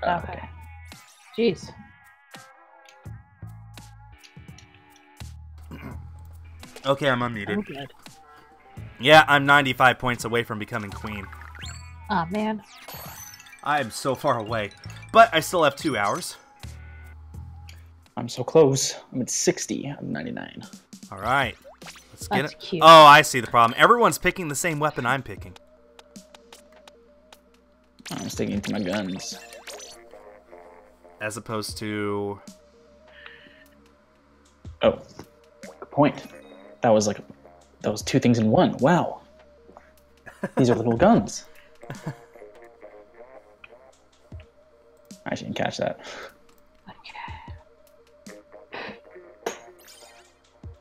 Ah, okay. Jeez. Okay, I'm unmuted. good. Yeah, I'm 95 points away from becoming queen. Oh man. I'm so far away, but I still have two hours. I'm so close. I'm at 60 I'm 99. All right, let's get That's it. cute. Oh, I see the problem. Everyone's picking the same weapon I'm picking. I'm sticking to my guns. As opposed to Oh, good point. That was like, that was two things in one. Wow. These are little guns. I didn't catch that. Okay.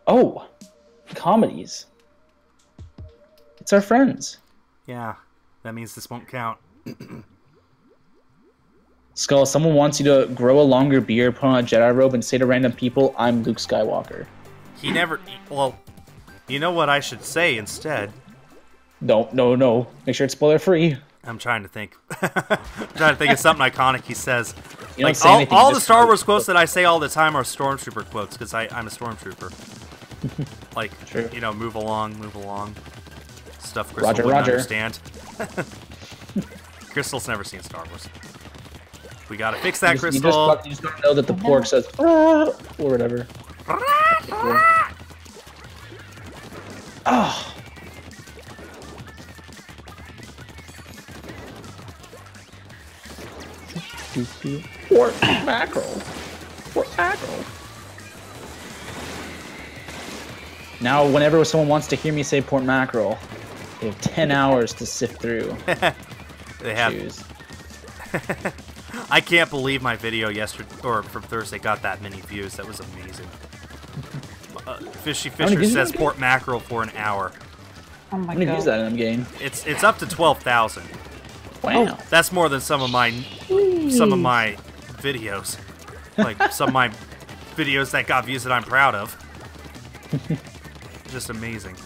Oh, comedies. It's our friends. yeah. That means this won't count. Skul, someone wants you to grow a longer beard, put on a Jedi robe, and say to random people, I'm Luke Skywalker. He never. Well, you know what I should say instead. No, no, no. Make sure it's spoiler free. I'm trying to think. I'm trying to think of something iconic he says. You like all, anything, all the Star Wars quotes that I say all the time are stormtrooper quotes because I'm a stormtrooper. like True. you know, move along, move along. Stuff Crystal Roger, wouldn't Roger. understand. Crystal's never seen Star Wars. We gotta fix that, You just, you Crystal. just, you just don't know that the pork says, "Ah," or whatever. Oh. Pork mackerel. Pork mackerel. Now, whenever someone wants to hear me say port mackerel, they have 10 hours to sift through. they have. Choose. I can't believe my video yesterday or from Thursday got that many views. That was amazing. Uh, Fishy Fisher says it get? port mackerel for an hour. Oh my I'm gonna god. use that in the game. It's it's up to twelve thousand. Wow. That's more than some of my some of my videos. Like some of my videos that got views that I'm proud of. Just amazing.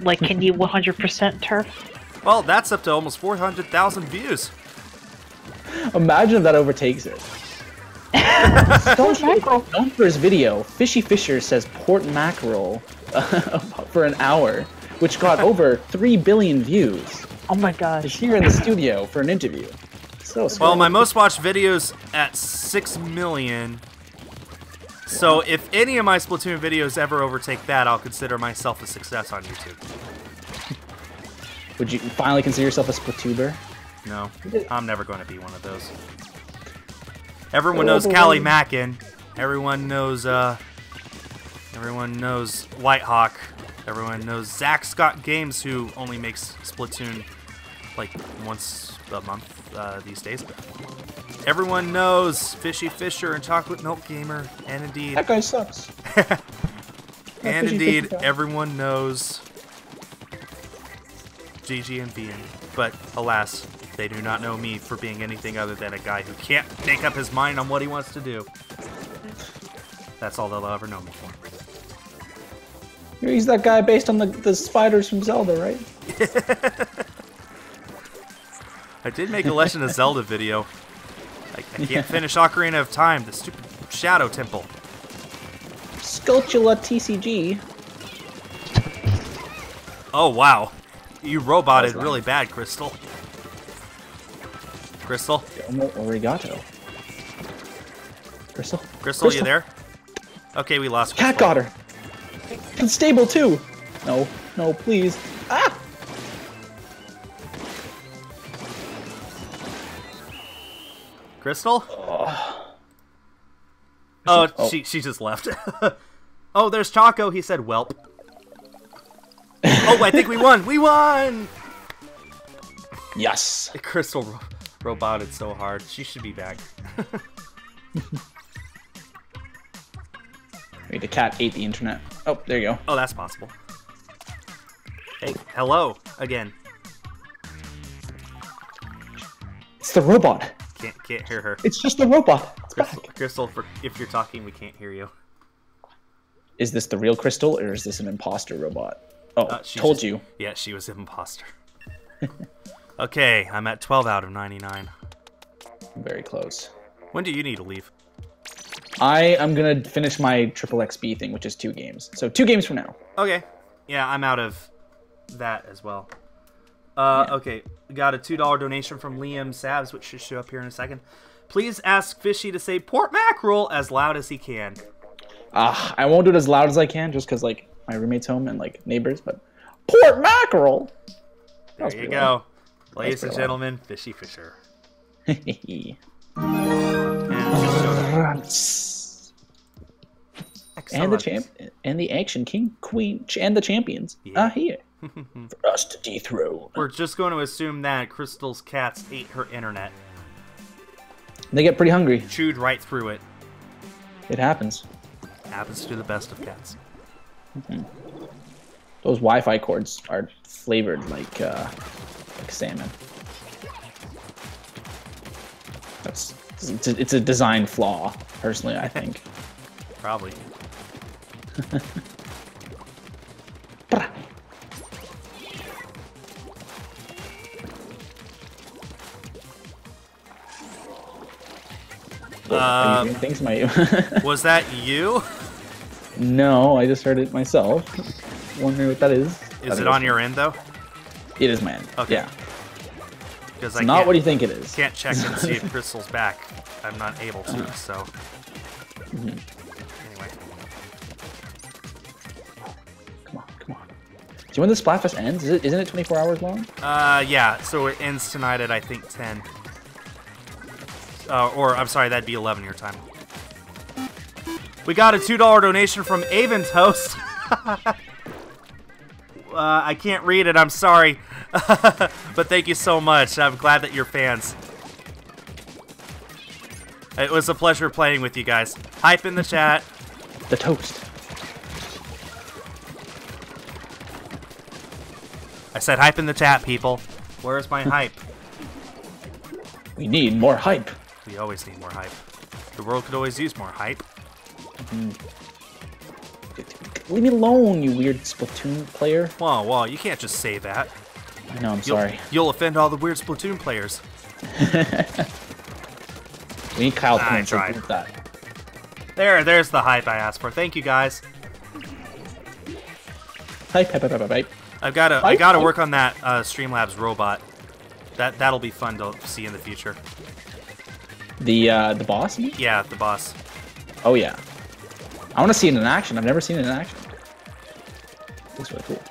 Like, can you 100% turf? Well, that's up to almost 400,000 views. Imagine if that overtakes it. Don't for his video, Fishy Fisher says port mackerel uh, for an hour, which got over 3 billion views. Oh my He's gosh. here in the studio for an interview. So sweet. Well, my most watched videos at 6 million. So if any of my Splatoon videos ever overtake that, I'll consider myself a success on YouTube. Would you finally consider yourself a Splatuber? No, I'm never going to be one of those. Everyone Oh, knows boy. Callie Mackin. Everyone knows, uh, everyone knows Whitehawk. Everyone knows Zack Scott Games, who only makes Splatoon like once a month uh, these days. Everyone knows Fishy Fisher and Chocolate Milk Gamer, and indeed, That guy sucks. and indeed, everyone knows GG and VN. But alas, they do not know me for being anything other than a guy who can't make up his mind on what he wants to do. That's all they'll ever know me for. He's that guy based on the, the spiders from Zelda, right? I did make a Legend of Zelda video. I, I can't finish Ocarina of Time, the stupid Shadow Temple. Sculptula TCG. Oh, wow. You roboted really bad, Crystal. Crystal? Domo Arigato. Crystal? Crystal, you there? Okay, we lost Cat got her. It's stable too. No, no, please. Ah! Crystal? Oh. Oh, Oh. she she just left. oh, there's Chaco. He said, "Welp." oh, I think we won. We won. Yes. Crystal roboted so hard. She should be back. Wait, the cat ate the internet. Oh, there you go. Oh, that's possible. Hey, hello again. It's the robot. Can't can't hear her. It's just the robot. It's Crystal, back. Crystal for, if you're talking, we can't hear you. Is this the real Crystal or is this an imposter robot? Oh, Uh, she told just- you. Yeah, she was an imposter. okay, I'm at 12 out of 99. Very close. When do you need to leave? I am gonna finish my triple XP thing, which is two games. So two games from now. Okay. Yeah, I'm out of that as well. Uh, Yeah. Okay, got a $2 donation from Liam Sabs, which should show up here in a second. Please ask Fishy to say port mackerel as loud as he can. Ah, I won't do it as loud as I can, just because like my roommate's home and like neighbors. But port mackerel. There you go. loud. Ladies and pretty loud. gentlemen, Fishy Fisher. and And the champ and the action king, queen, ch- and the champions Yeah. are here for us to dethrone. We're just going to assume that Crystal's cats ate her internet, They get pretty hungry. chewed right through it. It happens. Happens to the best of cats. Those Wi-Fi cords are flavored like uh, like salmon. That's it's a, it's a design flaw, personally. I think. Probably. Are Um, you doing my Was that you? No, I just heard it myself. Wondering what that is. Is it on your end though? It is man. Okay. Yeah. Because It's I not what you think it is. can't check and see if Crystal's back. I'm not able to, Uh-huh. so. Mm-hmm. Anyway. Come on, come on. Do you when the Splatfest ends? Is it, isn't it 24 hours long? Uh, yeah, so it ends tonight at I think 10. Uh, or, I'm sorry, that'd be 11 your time. We got a $2 donation from Avon's host. uh, I can't read it, I'm sorry. but thank you so much. I'm glad that you're fans. It was a pleasure playing with you guys. Hype in the chat. The toast. I said hype in the chat, people. Where's my hype? We need more hype. We always need more hype. The world could always use more hype. Mm-hmm. Leave me alone, you weird Splatoon player. Whoa, whoa, you can't just say that. I know, I'm You'll, sorry. You'll offend all the weird Splatoon players. We need Kyle I to tried. that. There, there's the hype I asked for. Thank you guys. Hype, hype, hype, hype, hype. I've got to, I got to work on that uh, Streamlabs robot. That that'll be fun to see in the future. The uh, the boss? Yeah, the boss. Oh yeah. I want to see it in action. I've never seen it in action. Looks really cool.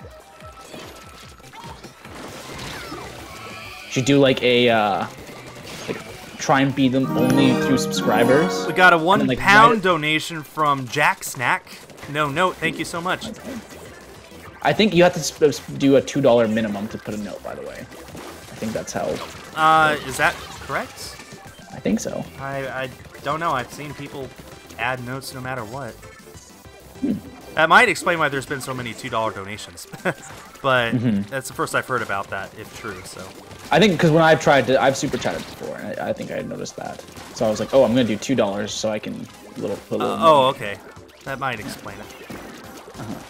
Should do like a uh, like try and beat them only through subscribers. We got a one then, like, pound donation from Jack Snack. No note. Thank you so much. I think you have to do a two dollar minimum to put a note. By the way, I think that's how. Uh, is that correct? I think so. I, I don't know. I've seen people add notes no matter what. That might explain why there's been so many two dollar donations, but mm -hmm. that's the first I've heard about that, if true. So, I think because when I've tried to, I've super chatted before, and I, I think I noticed that. So I was like, oh, I'm gonna do two dollars so I can little. little uh, oh, okay, that might explain it. Uh -huh.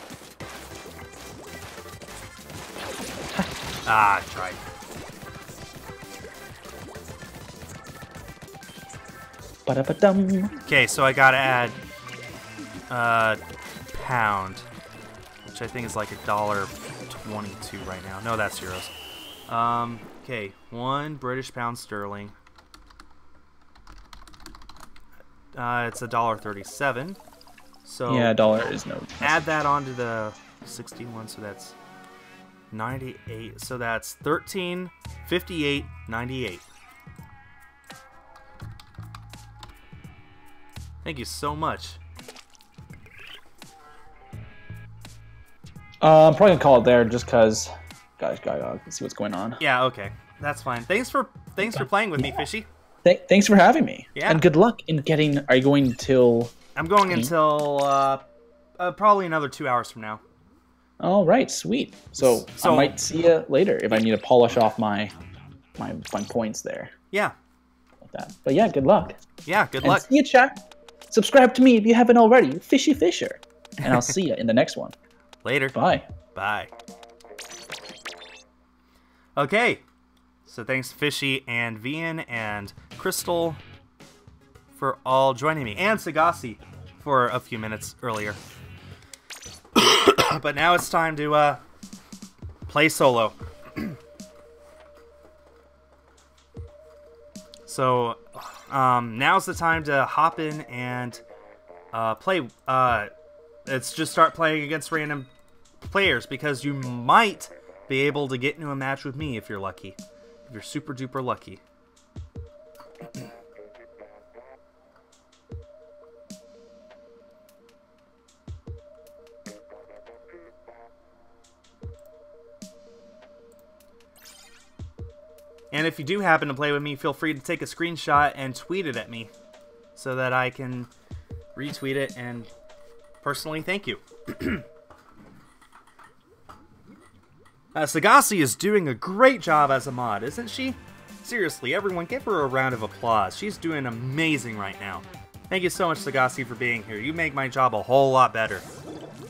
ah, tried. Okay, so I gotta add uh, pound, which I think is like a dollar twenty-two right now. No, that's euros. Um, okay, one British pound sterling. Uh, it's a dollar thirty-seven. So Yeah, dollar is no. add that onto the 61 so that's 98 so that's 13 58 98 thank you so much Uh, I'm probably gonna call it there just cause. Guys, gotta see what's going on. yeah okay that's fine thanks for thanks for playing with me fishy Th- thanks for having me. Yeah. And good luck in getting. Are you going till? i'm going until uh, uh probably another two hours from now All right, sweet. So, So- I might see you later if I need to polish off my my my points there yeah like that. But yeah, good luck. yeah good And luck see you, chat. Subscribe to me if you haven't already. Fishy Fisher. And I'll see you in the next one. Later Bye. Bye. Okay. So thanks Fishy and Vian and Crystal for all joining me. And Sagasi for a few minutes earlier. but now it's time to uh play solo. so um now's the time to hop in and uh play uh let's just start playing against random players because you might be able to get into a match with me if you're lucky. If you're super duper lucky. And if you do happen to play with me, feel free to take a screenshot and tweet it at me so that I can retweet it and personally thank you. Uh, Sagasi is doing a great job as a mod, isn't she? Seriously, everyone give her a round of applause. She's doing amazing right now. Thank you so much, Sagasi, for being here. You make my job a whole lot better.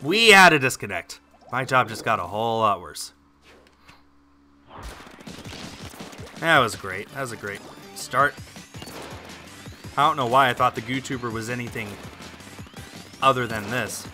We had a disconnect. My job just got a whole lot worse. That was great. That was a great start. I don't know why I thought the YouTuber was anything other than this.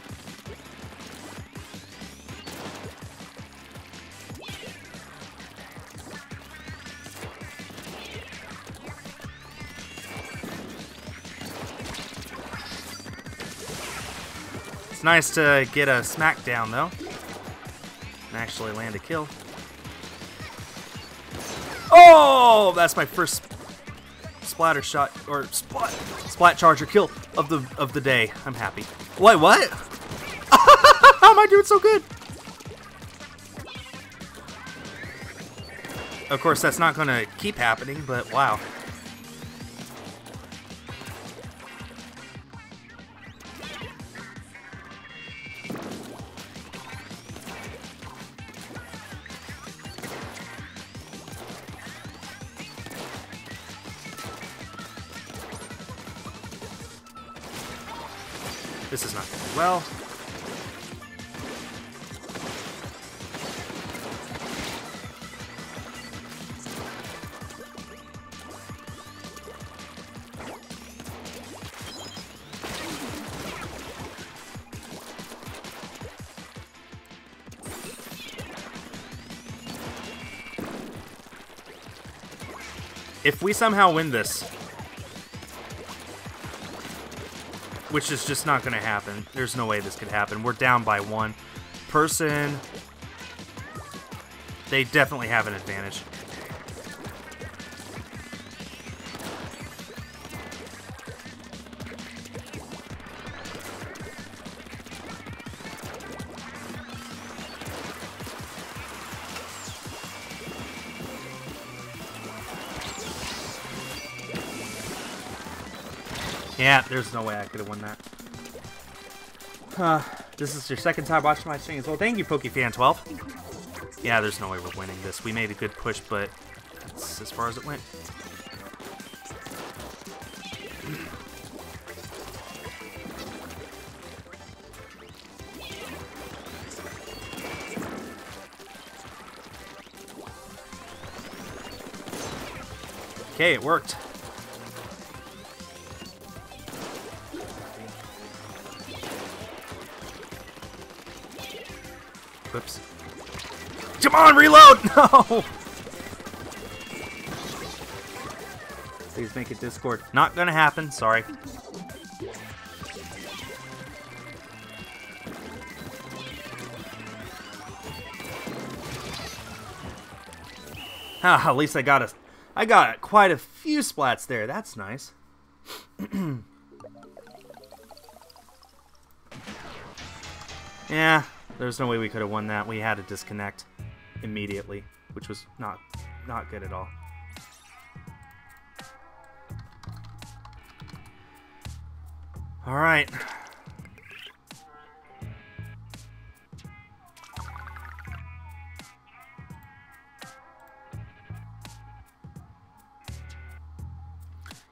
It's nice to get a smackdown though. And actually land a kill. Oh, that's my first splatter shot or splat splat charger kill of the of the day. I'm happy. Wait, what? How am I doing so good? Of course, that's not to keep happening, but wow. Well. If we somehow win this, which is just not going to happen. There's no way this could happen. We're down by one person. They definitely have an advantage. Yeah, there's no way I could have won that. Uh, this is your second time watching my streams. Well, thank you, PokeFan12. Yeah, there's no way we're winning this. We made a good push, but that's as far as it went. Okay, it worked. Come on, reload! No! Please make it Discord. Not gonna happen, sorry. Ah, at least I got a, I got quite a few splats there. That's nice. yeah, there's no way we could have won that. We had to disconnect immediately, which was not, not good at all. All right.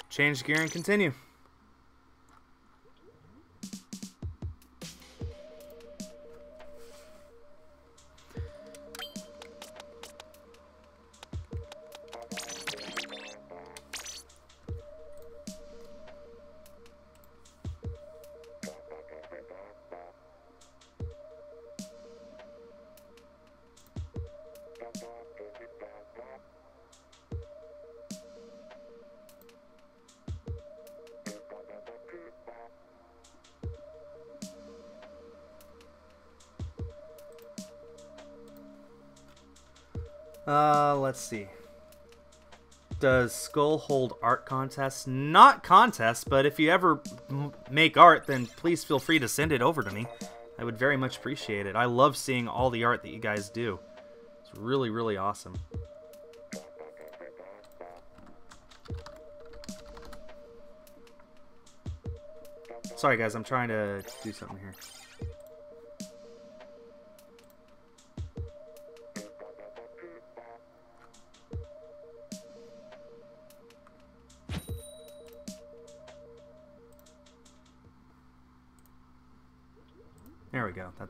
Change gear and continue. See. Does Skul hold art contests? Not contests, but if you ever make art, then please feel free to send it over to me. I would very much appreciate it. I love seeing all the art that you guys do. It's really, really awesome. Sorry, guys, I'm trying to do something here.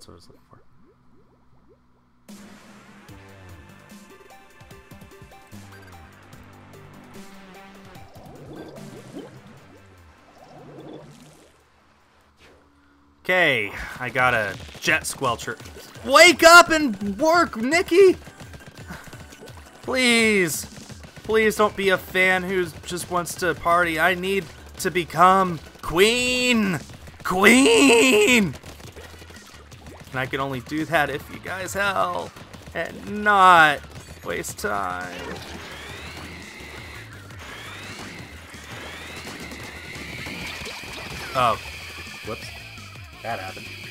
That's what I was looking for. Okay, I got a jet squelcher. Wake up and work, Nikki! Please. Please don't be a fan who just wants to party. I need to become queen! Queen! And I can only do that if you guys help and not waste time. Oh, whoops. That happened.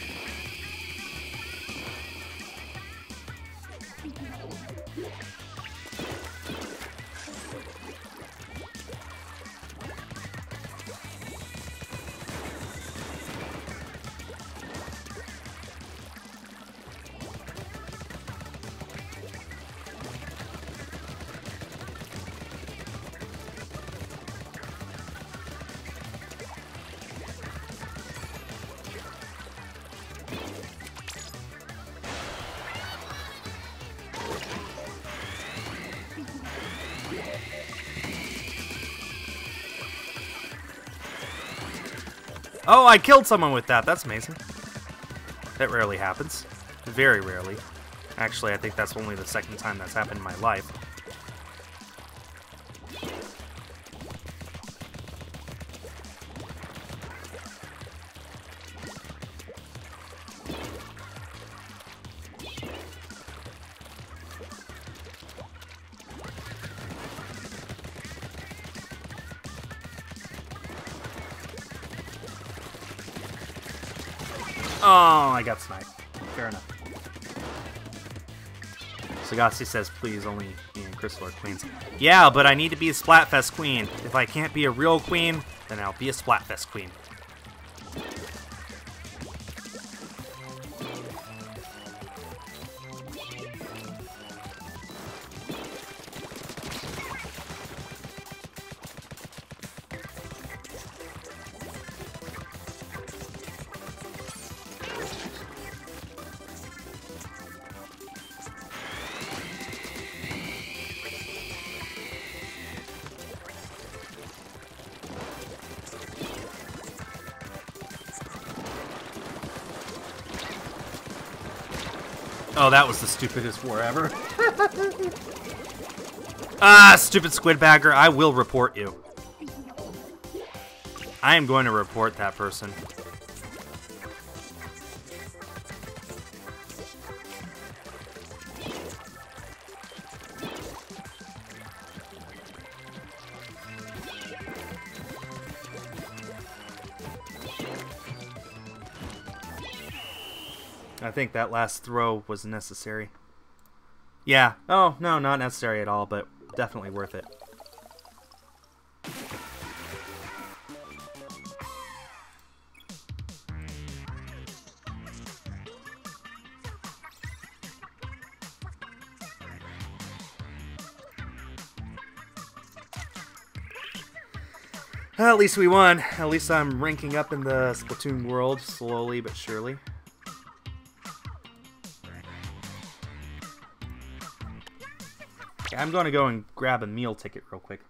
Oh, I killed someone with that. That's amazing. That rarely happens. Very rarely. Actually, I think that's only the second time that's happened in my life. Sagasti says, please, only me and Crystal are queens. Yeah, but I need to be a Splatfest queen. If I can't be a real queen, then I'll be a Splatfest queen. Was the stupidest war ever. ah, stupid squid bagger. I will report you. I am going to report that person. Think that last throw was necessary. Yeah. Oh, no, not necessary at all, but definitely worth it. Well, at least we won. At least I'm ranking up in the Splatoon world slowly but surely. I'm going to go and grab a meal ticket real quick.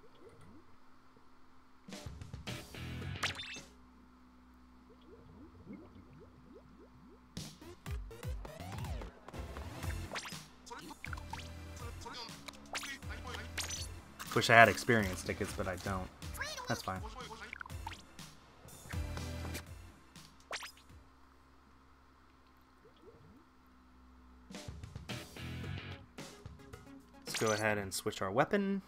Wish I had experience tickets, but I don't. That's fine. Go ahead and switch our weapon.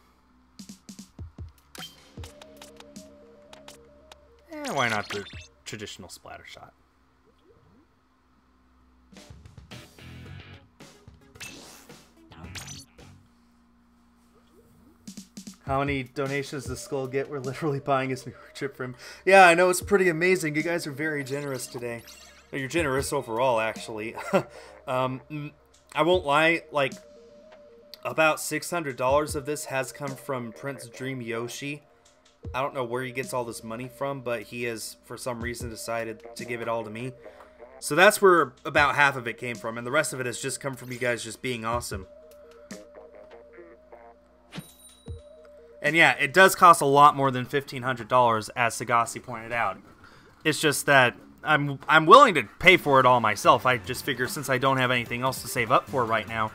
Eh, why not the traditional splatter shot? How many donations does Skul get? We're literally buying his New trip for him. Yeah, I know it's pretty amazing. You guys are very generous today. You're generous overall, actually. um, mm, I won't lie. Like, about six hundred dollars of this has come from Prince Dream Yoshi. I don't know where he gets all this money from, but he has, for some reason, decided to give it all to me. So that's where about half of it came from, and the rest of it has just come from you guys just being awesome. And yeah, it does cost a lot more than fifteen hundred dollars, as Sagasi pointed out. It's just that I'm I'm willing to pay for it all myself. I just figure since I don't have anything else to save up for right now,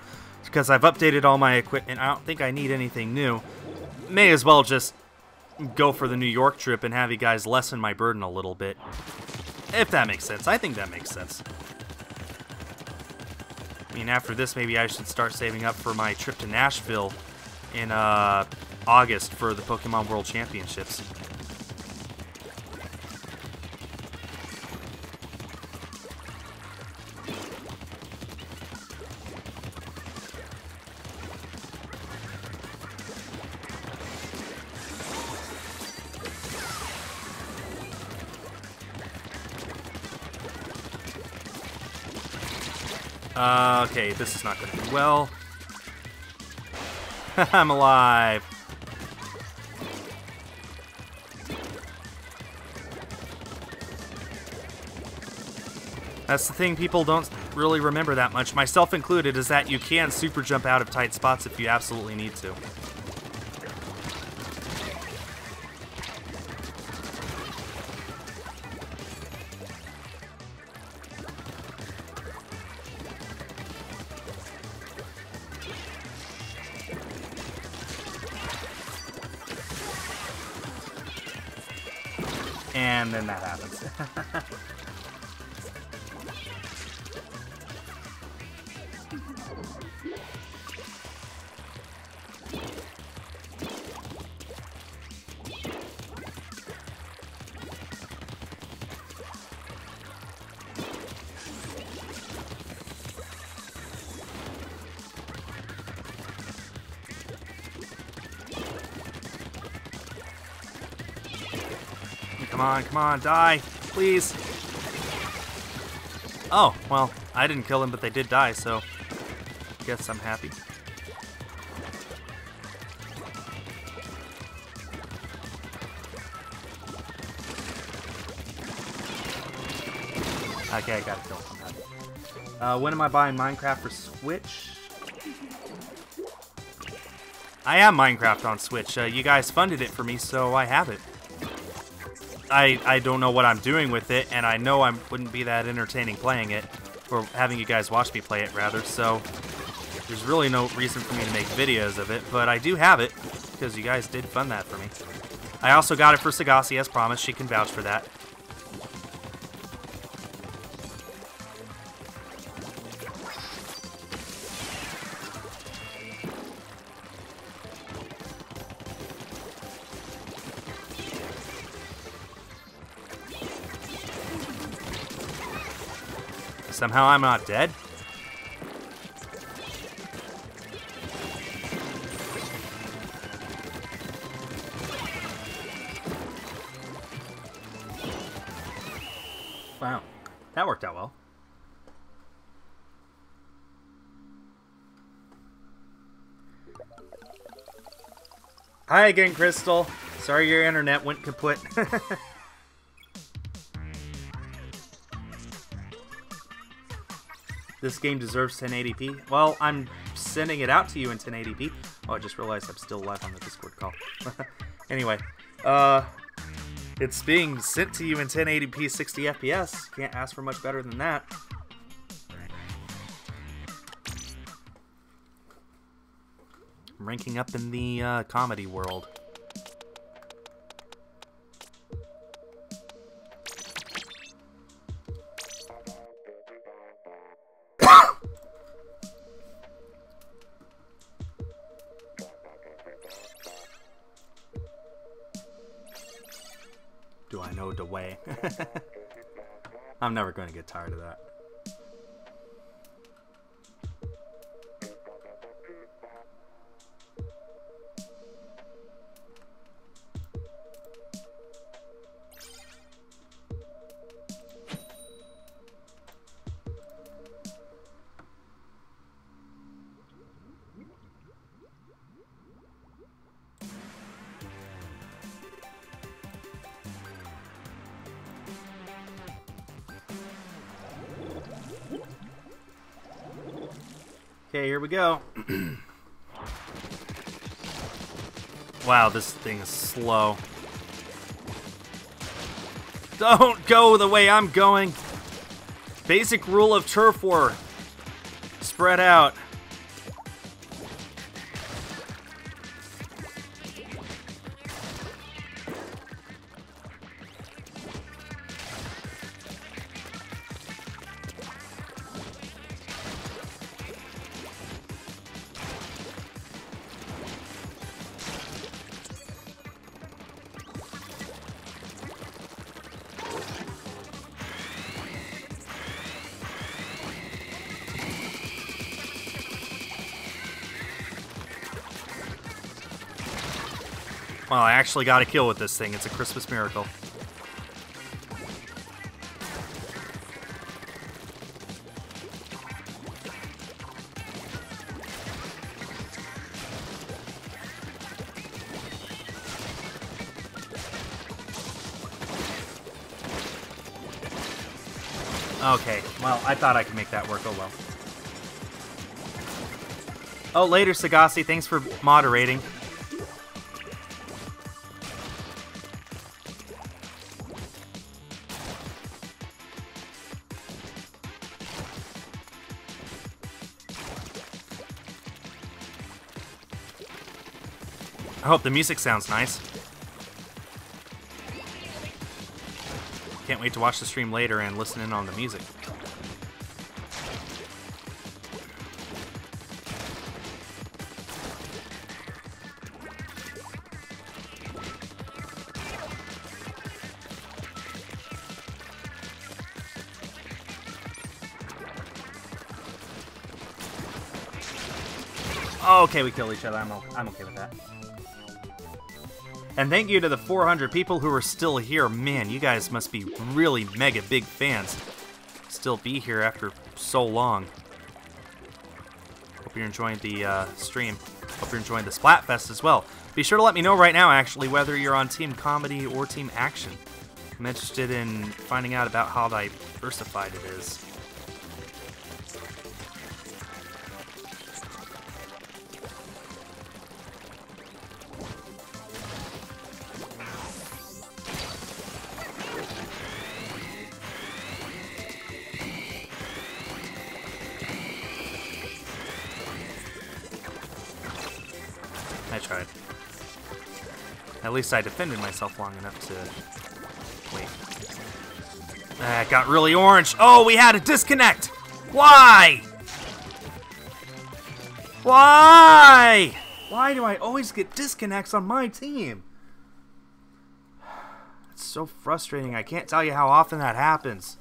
because I've updated all my equipment, I don't think I need anything new. May as well just go for the New York trip and have you guys lessen my burden a little bit. If that makes sense. I think that makes sense. I mean, after this, maybe I should start saving up for my trip to Nashville in uh, August for the Pokemon World Championships. Uh, okay, this is not going to be well. I'm alive. That's the thing people don't really remember that much, myself included, is that you can super jump out of tight spots if you absolutely need to. On, come on, die, please. Oh, well, I didn't kill him, but they did die, so guess I'm happy. Okay, I gotta kill him. Uh, when am I buying Minecraft for Switch? I am Minecraft on Switch. Uh, you guys funded it for me, so I have it. I, I don't know what I'm doing with it, and I know I wouldn't be that entertaining playing it. or having you guys watch me play it rather. So there's really no reason for me to make videos of it, but I do have it because you guys did fund that for me. I also got it for Sagasi as promised. She can vouch for that. Somehow I'm not dead. Wow, that worked out well. Hi again, Crystal. Sorry your internet went kaput. this game deserves 1080p. Well, I'm sending it out to you in 1080p. Oh, I just realized I'm still live on the Discord call. anyway, uh, it's being sent to you in 1080p 60 FPS. Can't ask for much better than that. I'm ranking up in the uh, comedy world. Going to get tired of that. Okay, here we go. wow, this thing is slow. Don't go the way I'm going. Basic rule of turf war. Spread out. Actually got a kill with this thing. It's a Christmas miracle. Okay, well, I thought I could make that work. Oh well. Oh, later, Sagasi. Thanks for moderating. Hope the music sounds nice. Can't wait to watch the stream later and listen in on the music. Okay, we kill each other. I'm, I'm okay with that. And thank you to the 400 people who are still here. Man, you guys must be really mega big fans. Still be here after so long. Hope you're enjoying the uh, stream. Hope you're enjoying the Splatfest as well. Be sure to let me know right now, actually, whether you're on Team Comedy or Team Action. I'm interested in finding out about how diversified it is. Least I defended myself long enough to... Wait. Ah, got really orange. Oh, we had a disconnect! Why? Why? Why do I always get disconnects on my team? It's so frustrating. I can't tell you how often that happens.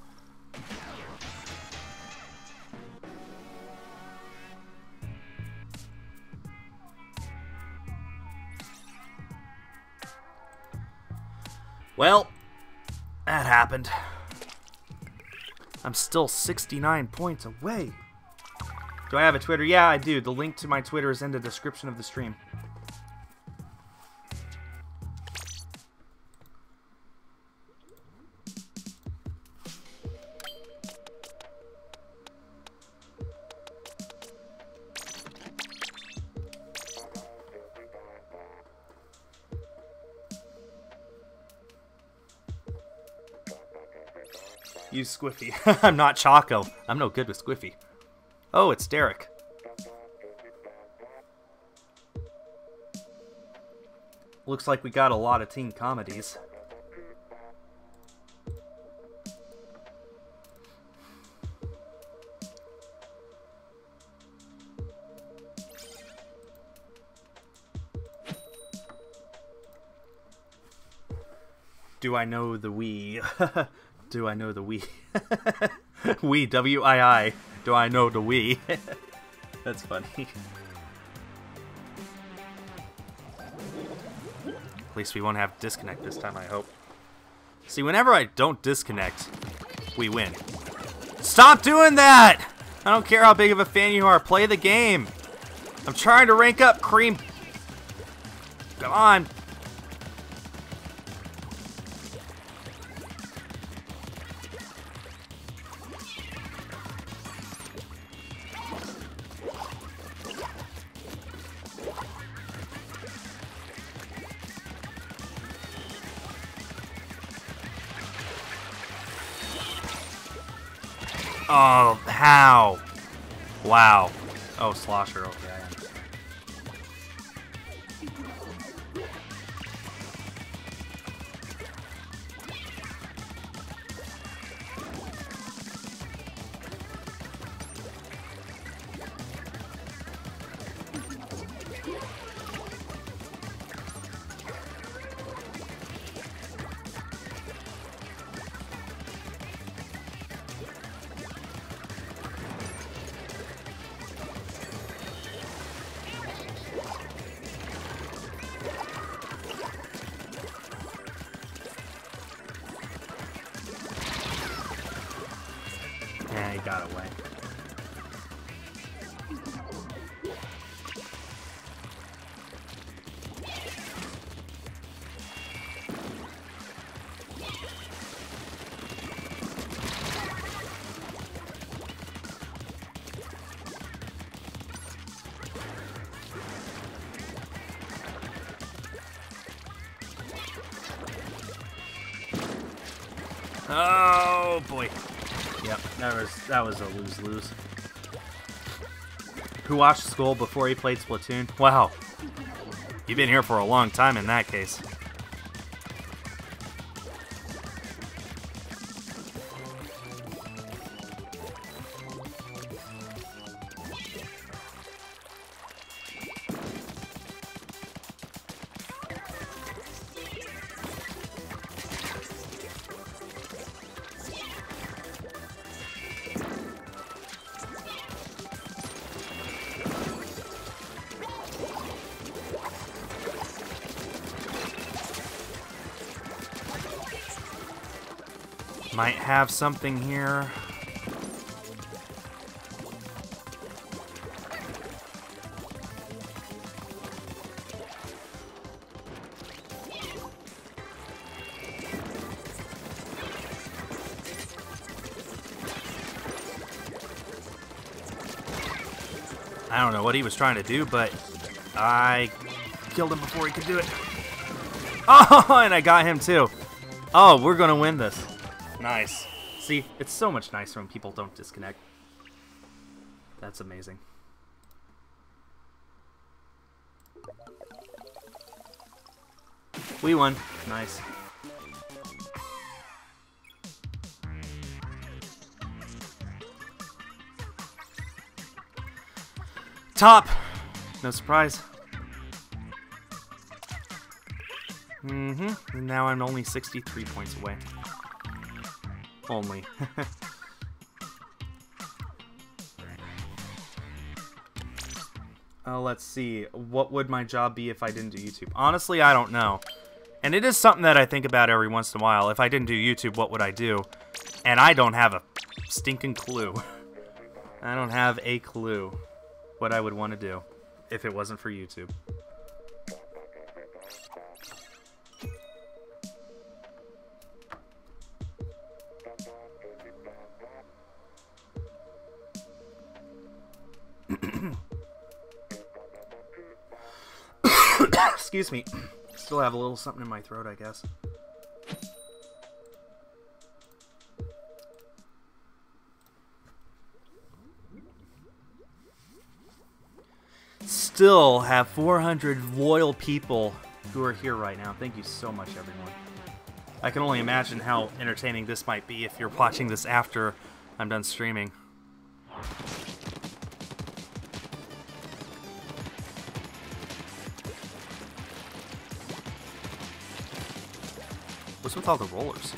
Still 69 points away. Do I have a Twitter? Yeah, I do. The link to my Twitter is in the description of the stream. Squiffy. I'm not Choco. I'm no good with Squiffy. Oh, it's Derek. Looks like we got a lot of teen comedies. Do I know the Wii? Do I know the Wii? Wii, W I I. Do I know the Wii? That's funny. At least we won't have disconnect this time, I hope. See, whenever I don't disconnect, we win. Stop doing that! I don't care how big of a fan you are, play the game! I'm trying to rank up, Cream. Come on. That was a lose lose. Who watched Skul before he played Splatoon? Wow. You've been here for a long time in that case. Have something here. I don't know what he was trying to do, but I killed him before he could do it. Oh, and I got him too. Oh, we're gonna win this. Nice. See, it's so much nicer when people don't disconnect. That's amazing. We won. Nice. Top. No surprise. Mm-hmm. And now I'm only 63 points away. Only. Uh, let's see. What would my job be if I didn't do YouTube? Honestly, I don't know. And it is something that I think about every once in a while. If I didn't do YouTube, what would I do? And I don't have a stinking clue. I don't have a clue what I would want to do if it wasn't for YouTube. Excuse me. Still have a little something in my throat, I guess. Still have 400 loyal people who are here right now. Thank you so much, everyone. I can only imagine how entertaining this might be if you're watching this after I'm done streaming. What's with all the rollers?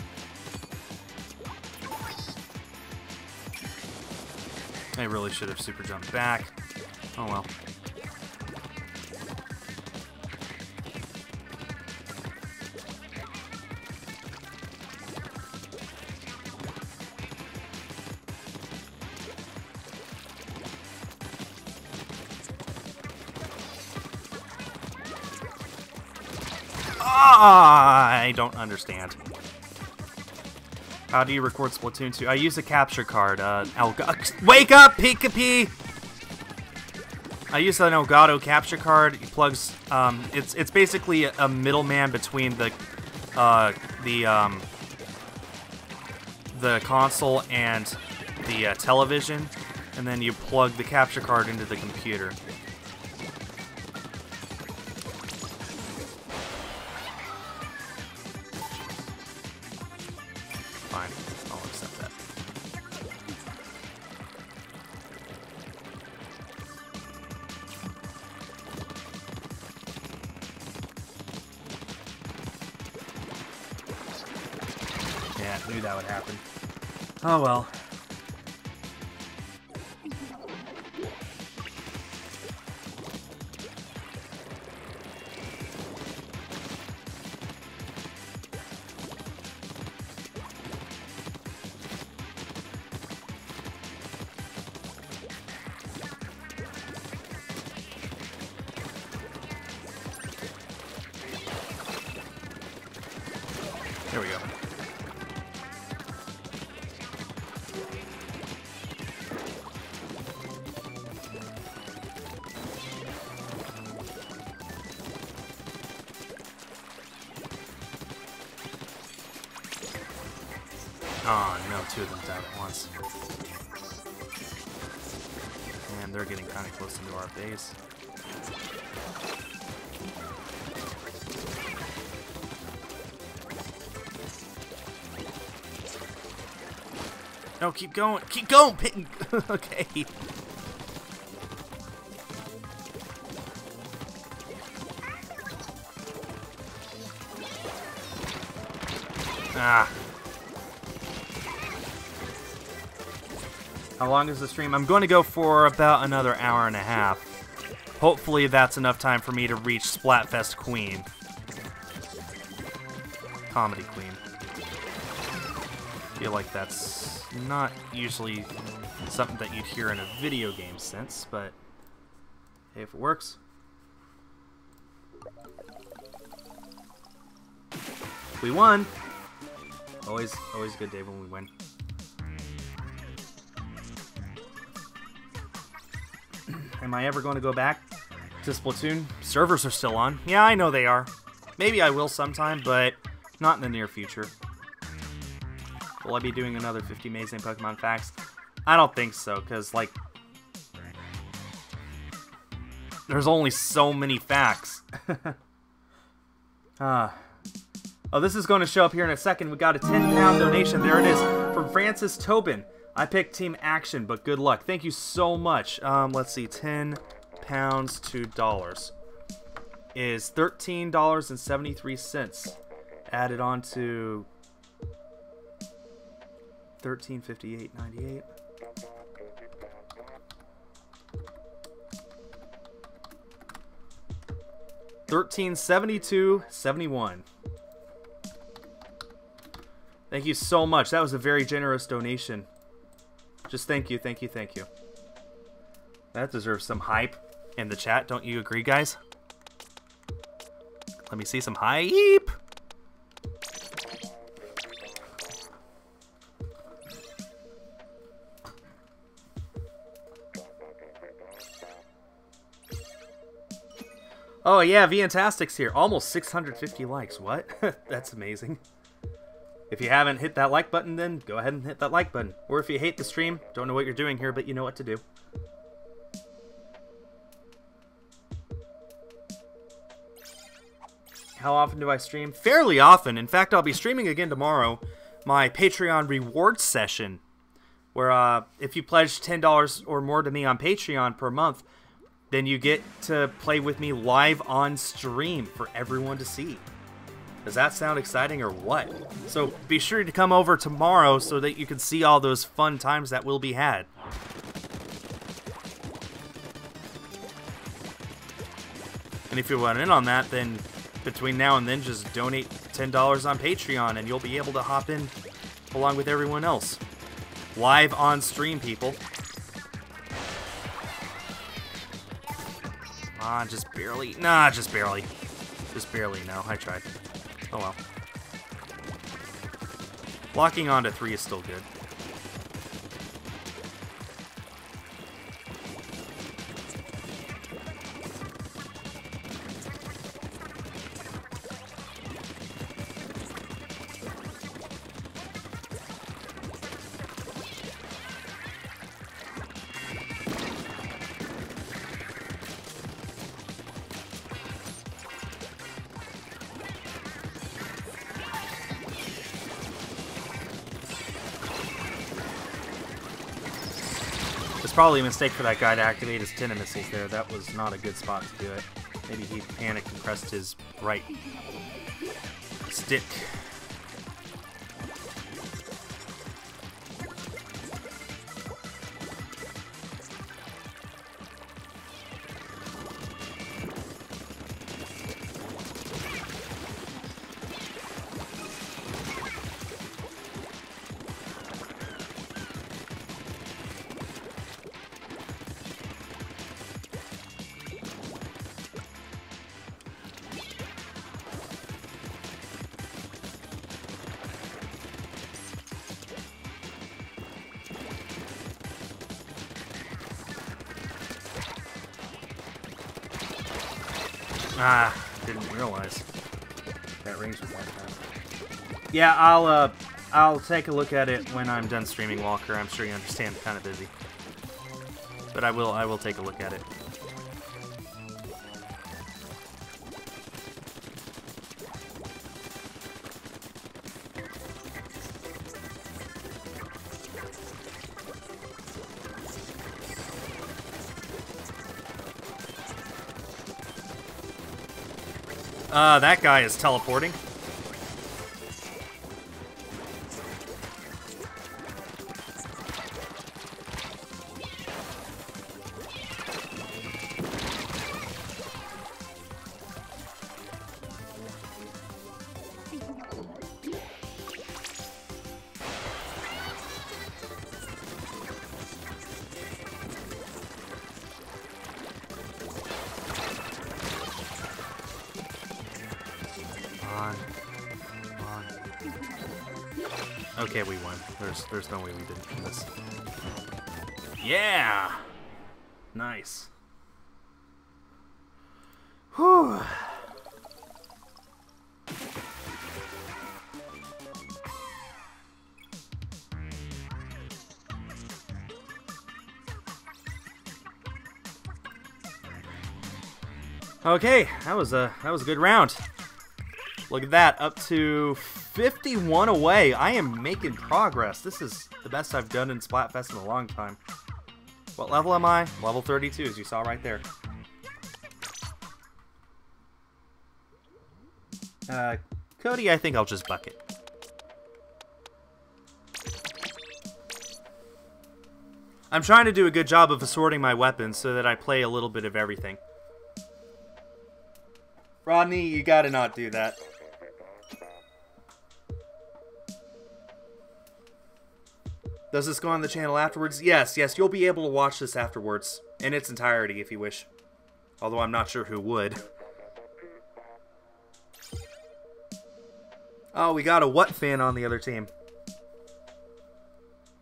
I really should have super jumped back. Oh well. Understand. How do you record Splatoon 2? I use a capture card. Uh, Wake up, Pika I use an Elgato capture card. It plugs. Um, it's it's basically a middleman between the uh, the um, the console and the uh, television, and then you plug the capture card into the computer. Well. No, keep going. Keep going, okay. Ah. How long is the stream? I'm going to go for about another hour and a half. Hopefully that's enough time for me to reach Splatfest Queen. Comedy Queen. Feel like that's not usually something that you'd hear in a video game sense, but hey, if it works. We won! Always, always a good day when we win. Am I ever going to go back to Splatoon? Servers are still on. Yeah, I know they are. Maybe I will sometime, but not in the near future. Will I be doing another 50 amazing Pokemon facts? I don't think so, because, like, there's only so many facts. ah, Oh, this is going to show up here in a second. We got a 10 pound donation. There it is from Francis Tobin. I picked Team Action, but good luck. Thank you so much. Um, let's see, 10 pounds to dollars is $13.73 added on to 1358.98. Thirteen seventy two seventy one. Thank you so much. That was a very generous donation. Just thank you, thank you, thank you. That deserves some hype in the chat. Don't you agree, guys? Let me see some hype. Oh yeah, Fantastic's here. Almost 650 likes. What? That's amazing. If you haven't hit that like button, then go ahead and hit that like button. Or if you hate the stream, don't know what you're doing here, but you know what to do. How often do I stream? Fairly often. In fact, I'll be streaming again tomorrow. My Patreon rewards session, where uh, if you pledge ten dollars or more to me on Patreon per month, then you get to play with me live on stream for everyone to see. Does that sound exciting or what? So be sure to come over tomorrow so that you can see all those fun times that will be had. And if you want in on that, then between now and then, just donate $10 on Patreon and you'll be able to hop in along with everyone else. Live on stream, people. Ah, just barely. Nah, just barely. Just barely, no. I tried. Oh well. Locking onto three is still good. Probably a mistake for that guy to activate his Tenta missiles there. That was not a good spot to do it. Maybe he panicked and pressed his right stick. Ah, didn't realize that was like that. Yeah, I'll uh, I'll take a look at it when I'm done streaming Walker. I'm sure you understand, kind of busy, but I will I will take a look at it. That guy is teleporting. There's no way we didn't this. Yeah! Nice. Whew. Okay, that was a that was a good round. Look at that, up to 51 away. I am making progress. This is the best I've done in Splatfest in a long time. What level am I? Level 32, as you saw right there. Uh, Cody, I think I'll just bucket. I'm trying to do a good job of assorting my weapons so that I play a little bit of everything. Rodney, you gotta not do that. Does this go on the channel afterwards? Yes, yes, you'll be able to watch this afterwards. In its entirety, if you wish. Although I'm not sure who would. Oh, we got a what fan on the other team.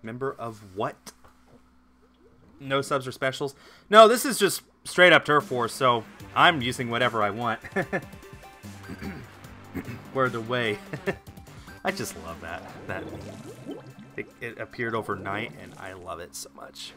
Member of what? No subs or specials? No, this is just straight up Turf Wars, so I'm using whatever I want. Word away. I just love that. That it, it appeared overnight, and I love it so much.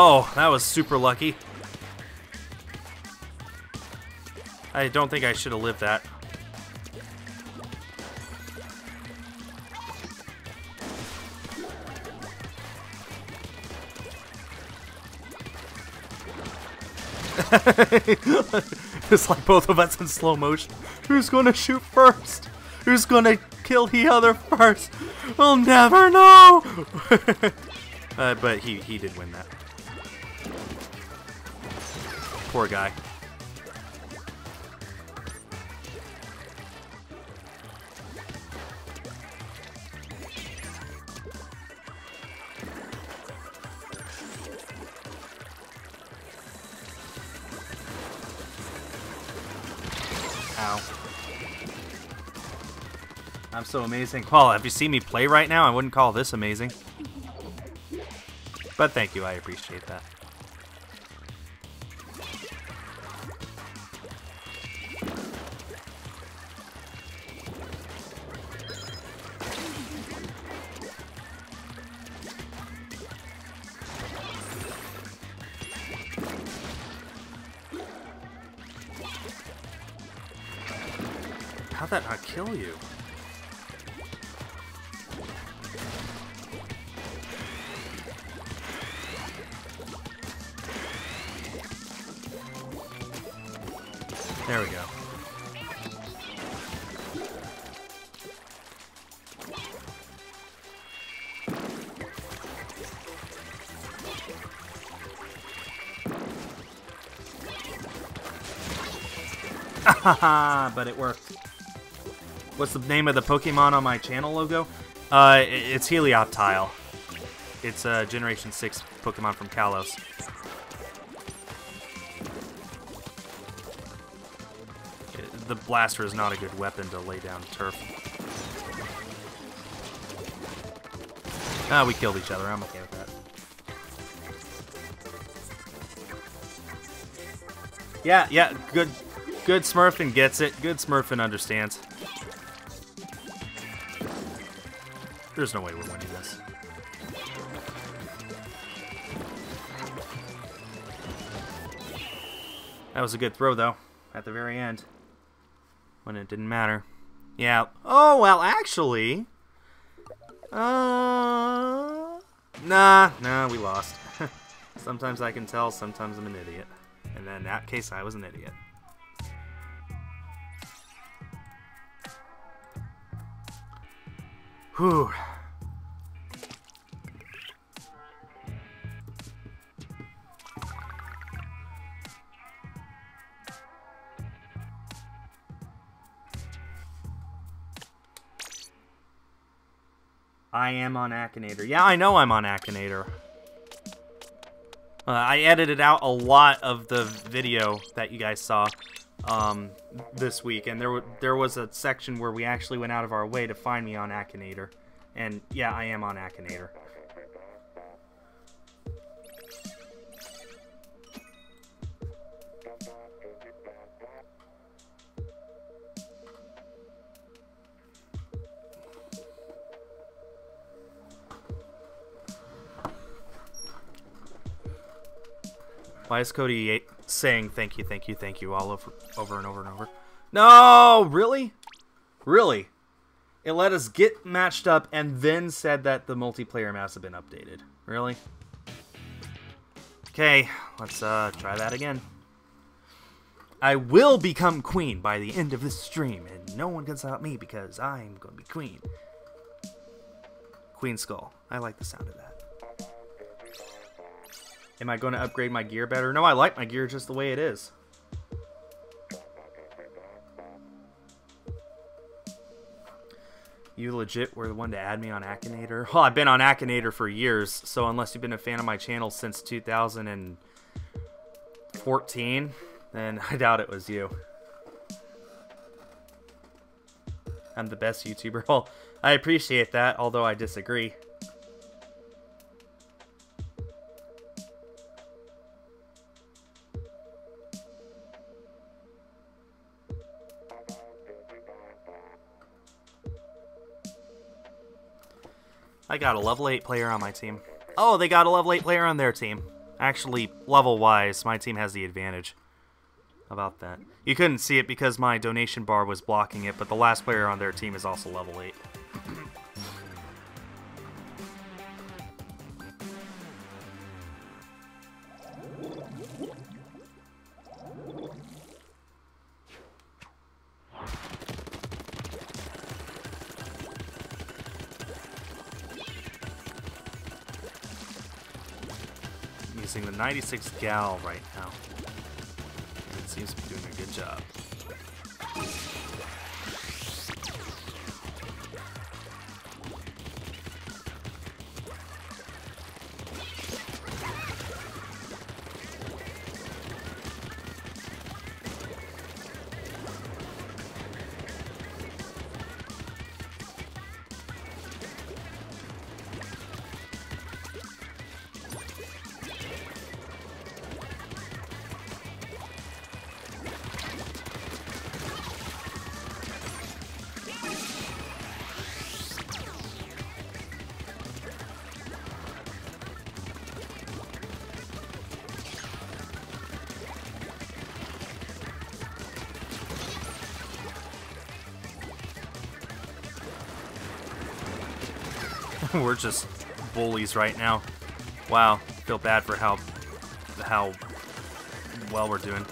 Oh, that was super lucky. I don't think I should have lived that. it's like both of us in slow motion. Who's gonna shoot first? Who's gonna kill the other first? We'll never know! uh, but he, he did win that. Poor guy. Ow. I'm so amazing. Paul, if you see me play right now, I wouldn't call this amazing. But thank you, I appreciate that. Haha, but it worked. What's the name of the Pokemon on my channel logo? Uh, it's Helioptile. It's a Generation 6 Pokemon from Kalos. The blaster is not a good weapon to lay down turf. Ah, we killed each other. I'm okay with that. Yeah, yeah, good, good Smurfin gets it. Good Smurfin understands. There's no way we're winning this. That was a good throw, though, at the very end. When it didn't matter. Yeah. Oh, well, actually... Uh... Nah, nah, we lost. sometimes I can tell, sometimes I'm an idiot. And then in that case, I was an idiot. Whew. I am on Akinator. Yeah, I know I'm on Akinator. Uh, I edited out a lot of the video that you guys saw um, this week, and there there was a section where we actually went out of our way to find me on Akinator, and yeah, I am on Akinator. Why is Cody saying thank you, thank you, thank you all over, over and over and over? No, really, really. It let us get matched up and then said that the multiplayer maps have been updated. Really? Okay, let's uh try that again. I will become queen by the end of this stream, and no one can stop me because I'm gonna be queen. Queen Skul. I like the sound of that. Am I going to upgrade my gear better? No, I like my gear just the way it is. You legit were the one to add me on Akinator? Oh, I've been on Akinator for years, so unless you've been a fan of my channel since 2014, then I doubt it was you. I'm the best YouTuber. Well, I appreciate that, although I disagree. I got a level 8 player on my team. Oh, they got a level 8 player on their team. Actually, level-wise, my team has the advantage about that. You couldn't see it because my donation bar was blocking it, but the last player on their team is also level 8. 96 gal right now. It seems to be doing a good job. We're just bullies right now. Wow, feel bad for how how well we're doing.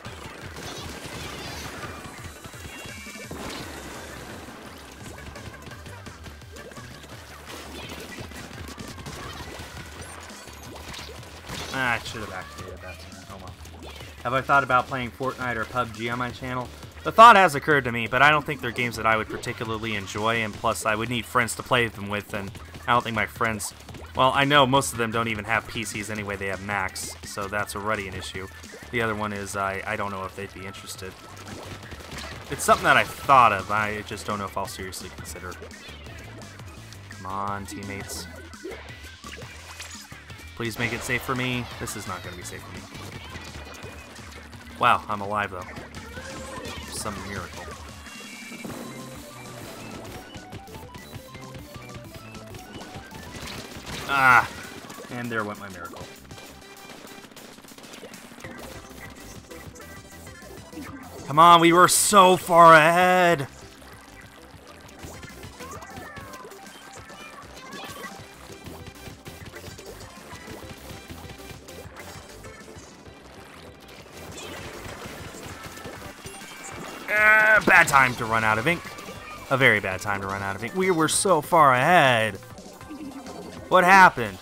Ah, I should have activated that. Oh well. Have I thought about playing Fortnite or PUBG on my channel? The thought has occurred to me, but I don't think they're games that I would particularly enjoy, and plus I would need friends to play them with, and I don't think my friends... Well, I know most of them don't even have PCs anyway, they have Macs, so that's already an issue. The other one is I, I don't know if they'd be interested. It's something that I've thought of, I just don't know if I'll seriously consider. Come on, teammates. Please make it safe for me. This is not going to be safe for me. Wow, I'm alive though. Some miracle. Ah! And there went my miracle. Come on, we were so far ahead! Ah, bad time to run out of ink. A very bad time to run out of ink. We were so far ahead. What happened?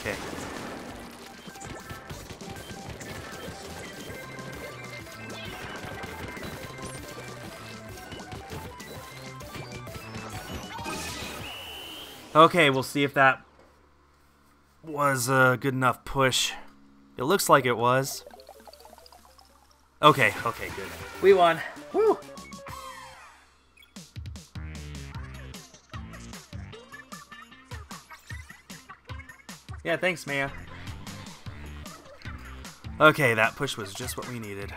Okay. Okay, we'll see if that was a good enough push. It looks like it was. Okay, okay, good. We won. Woo! Yeah, thanks, Maya. Okay, that push was just what we needed.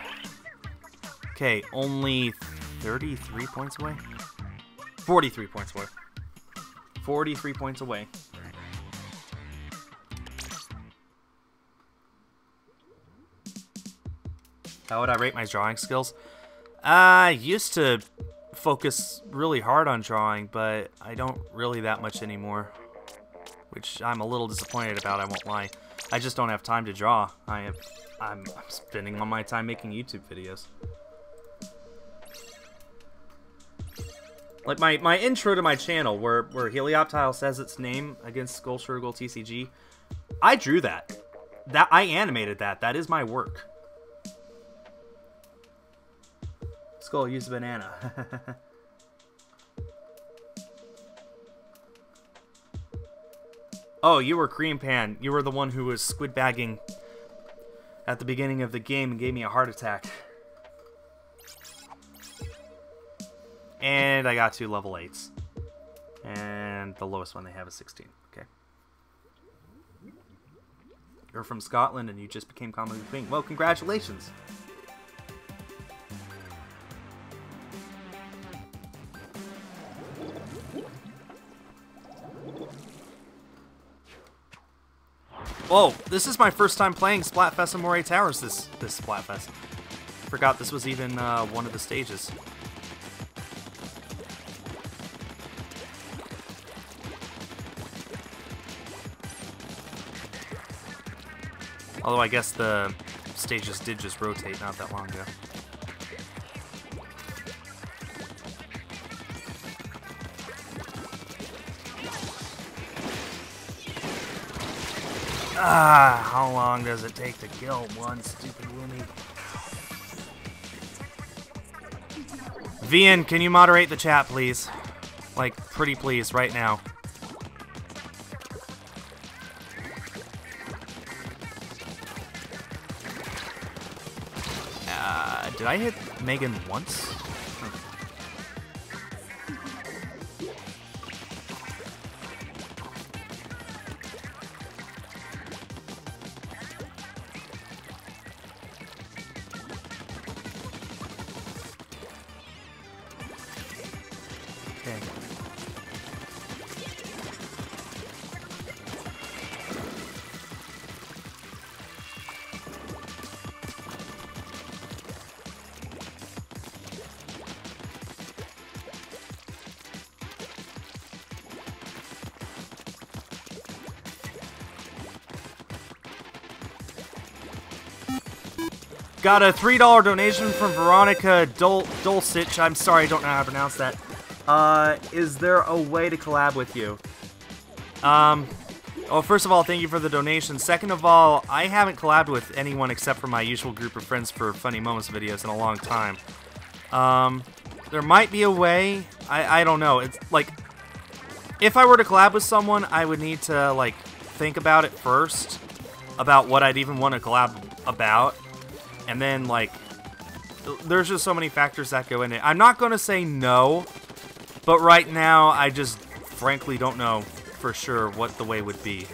Okay, only 33 points away? 43 points away. 43 points away. How would I rate my drawing skills? I used to focus really hard on drawing, but I don't really that much anymore. Which I'm a little disappointed about, I won't lie. I just don't have time to draw. I have I'm, I'm spending all my time making YouTube videos. Like my, my intro to my channel where, where Helioptile says its name against Skul Shurtugal TCG, I drew that. That I animated that. That is my work. Skul, use a banana. oh, you were Cream Pan. You were the one who was squid bagging at the beginning of the game and gave me a heart attack. And I got two level 8s. And the lowest one they have is 16. Okay. You're from Scotland and you just became Common King. Well, congratulations. Whoa, this is my first time playing Splatfest and Moray Towers this, this Splatfest. Forgot this was even uh, one of the stages. Although I guess the stages did just rotate not that long ago. Ah, how long does it take to kill one stupid Woomy? Vian, can you moderate the chat, please? Like, pretty please, right now. Uh, did I hit Megan once? Got a $3 donation from Veronica Dol Dulcich. I'm sorry, I don't know how to pronounce that. Uh, is there a way to collab with you? Um, well, first of all, thank you for the donation. Second of all, I haven't collabed with anyone except for my usual group of friends for Funny Moments videos in a long time. Um, there might be a way. I, I don't know. It's like, if I were to collab with someone, I would need to, like, think about it first. About what I'd even want to collab about. And then, like, there's just so many factors that go in it. I'm not going to say no, but right now, I just frankly don't know for sure what the way would be.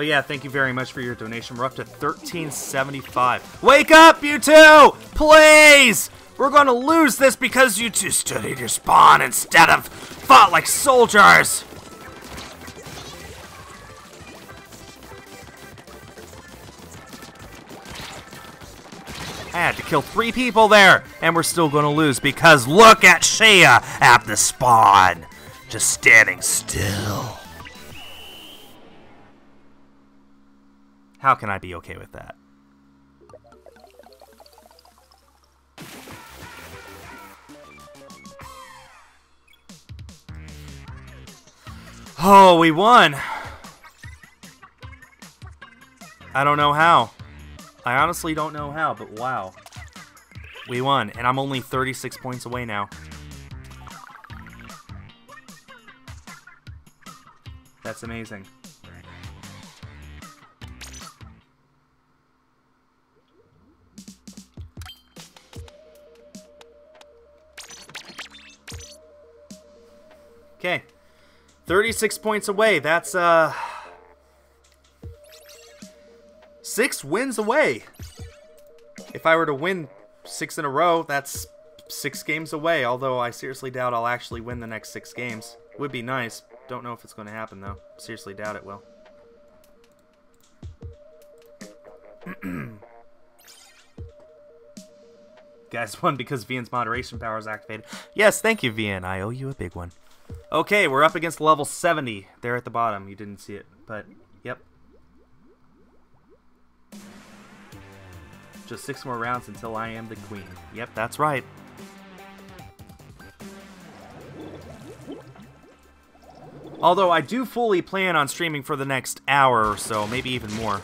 But yeah, thank you very much for your donation. We're up to 1375. Wake up, you two! Please! We're gonna lose this because you two in your spawn instead of fought like soldiers! I had to kill three people there, and we're still gonna lose because look at Shea at the spawn! Just standing still. How can I be okay with that? Oh, we won. I don't know how. I honestly don't know how, but wow. We won, and I'm only 36 points away now. That's amazing. Okay. 36 points away. That's uh 6 wins away. If I were to win 6 in a row, that's 6 games away, although I seriously doubt I'll actually win the next 6 games. Would be nice. Don't know if it's going to happen though. Seriously doubt it will. Guys won because VN's moderation power is activated. Yes, thank you, VN. I owe you a big one. Okay, we're up against level 70. There at the bottom. You didn't see it, but yep. Just six more rounds until I am the queen. Yep, that's right. Although I do fully plan on streaming for the next hour or so, maybe even more.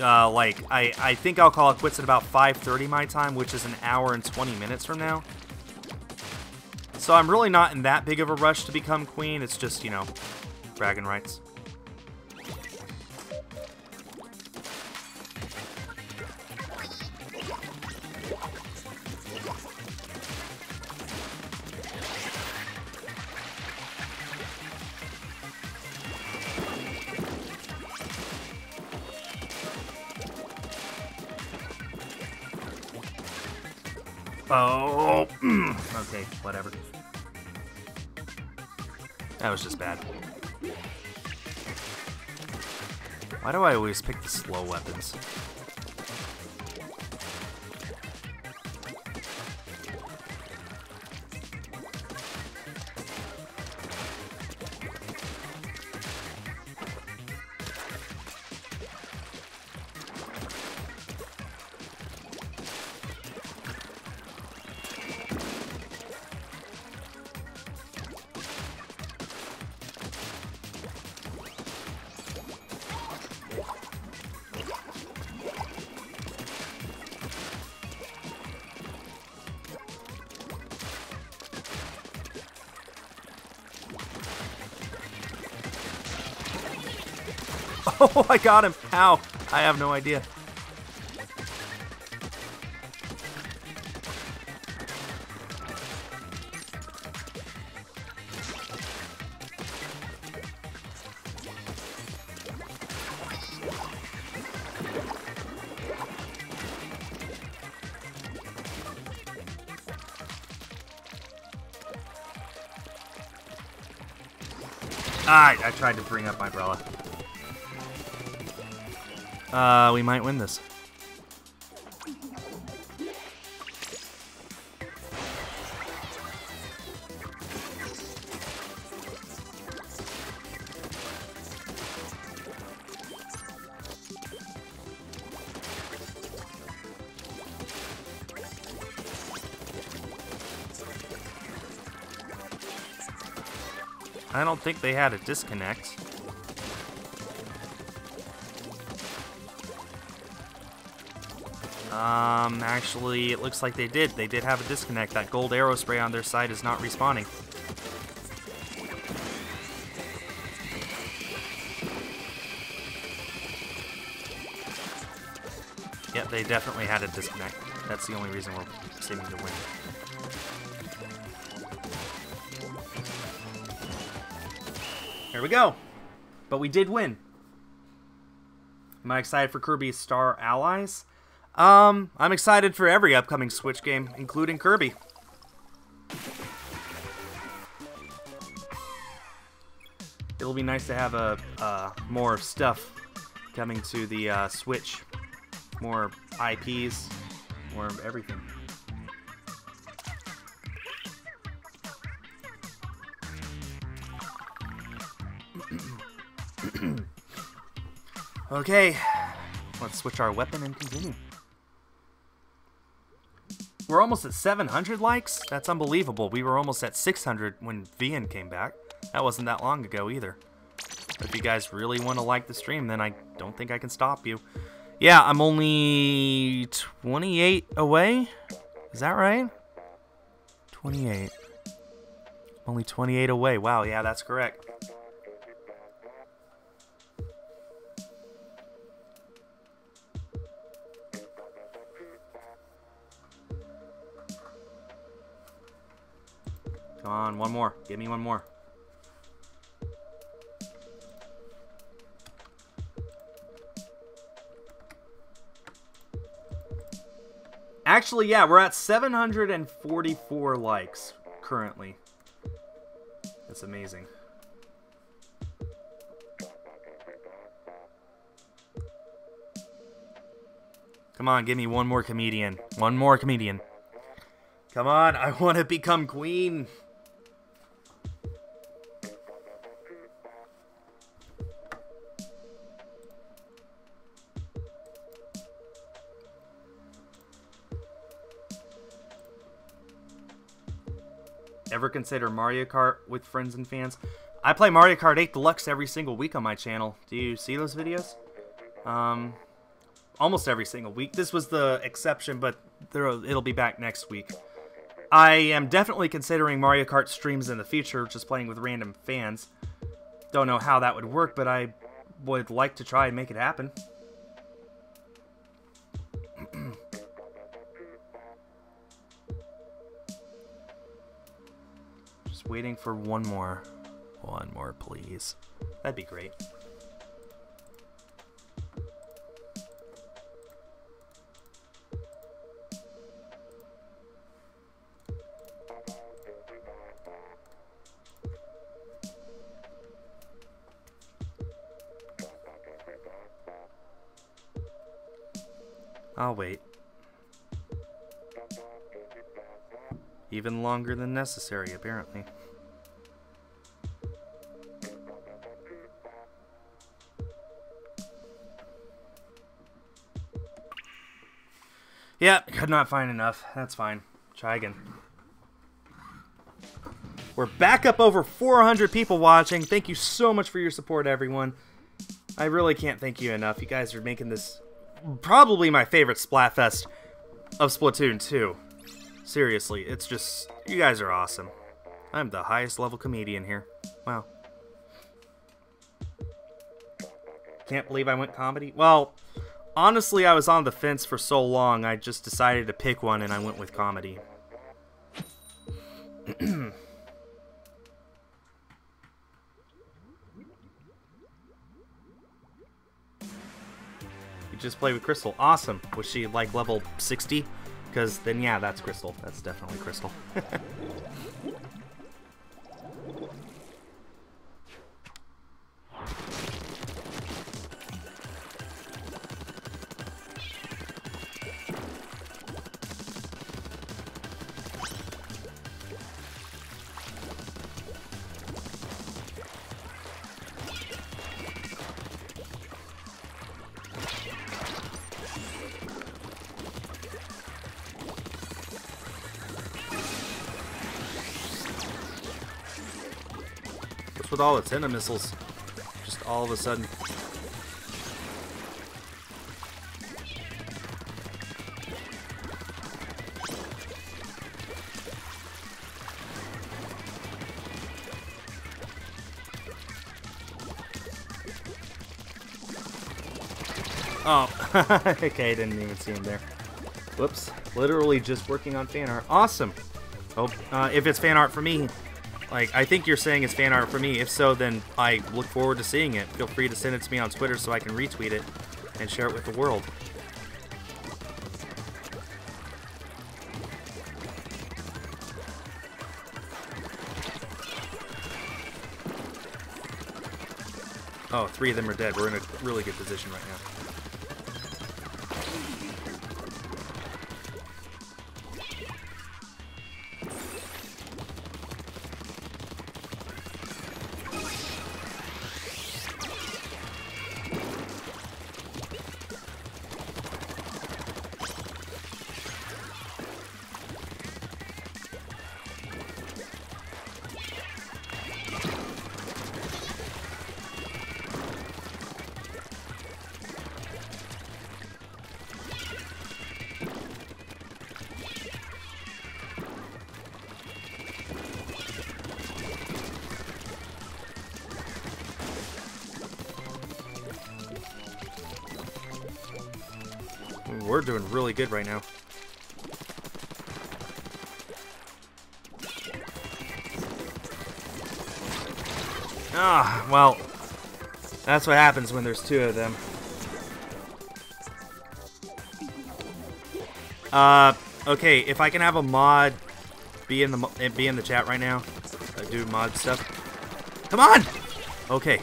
Uh, like, I, I think I'll call it quits at about 5.30 my time, which is an hour and 20 minutes from now. So I'm really not in that big of a rush to become queen. It's just, you know, dragon rights. Oh, oh mm. okay, whatever. That was just bad. Why do I always pick the slow weapons? Oh, I got him. How? I have no idea. Alright, I tried to bring up my umbrella. Uh, we might win this. I don't think they had a disconnect. Um, actually, it looks like they did. They did have a disconnect. That gold arrow spray on their side is not respawning. Yep, they definitely had a disconnect. That's the only reason we're seeming to win. Here we go. But we did win. Am I excited for Kirby's Star Allies? Um, I'm excited for every upcoming Switch game, including Kirby. It'll be nice to have a uh, more stuff coming to the uh, Switch, more IPs, more everything. okay, let's switch our weapon and continue. We're almost at 700 likes. That's unbelievable. We were almost at 600 when Vian came back. That wasn't that long ago either. If you guys really want to like the stream, then I don't think I can stop you. Yeah, I'm only 28 away. Is that right? 28. Only 28 away. Wow, yeah, that's correct. One more. Give me one more. Actually, yeah, we're at 744 likes currently. That's amazing. Come on, give me one more comedian. One more comedian. Come on, I want to become queen. Consider Mario Kart with friends and fans? I play Mario Kart 8 Deluxe every single week on my channel. Do you see those videos? Um, almost every single week. This was the exception, but there, it'll be back next week. I am definitely considering Mario Kart streams in the future, just playing with random fans. Don't know how that would work, but I would like to try and make it happen. Waiting for one more. One more, please. That'd be great. I'll wait. Even longer than necessary, apparently. Yeah, could not find enough. That's fine. Try again. We're back up over 400 people watching. Thank you so much for your support, everyone. I really can't thank you enough. You guys are making this probably my favorite Splatfest of Splatoon 2. Seriously, it's just, you guys are awesome. I'm the highest level comedian here. Wow. Can't believe I went comedy. Well, honestly, I was on the fence for so long, I just decided to pick one and I went with comedy. you just play with Crystal. Awesome. Was she like level 60? Because then, yeah, that's Crystal. That's definitely Crystal. with all its missiles? Just all of a sudden. Oh, okay, didn't even see him there. Whoops. Literally just working on fan art. Awesome. Oh, uh, if it's fan art for me, like, I think you're saying it's fan art for me. If so, then I look forward to seeing it. Feel free to send it to me on Twitter so I can retweet it and share it with the world. Oh, three of them are dead. We're in a really good position right now. Really good right now. Ah, well, that's what happens when there's two of them. Uh, okay, if I can have a mod be in the eh, be in the chat right now, uh, do mod stuff. Come on. Okay.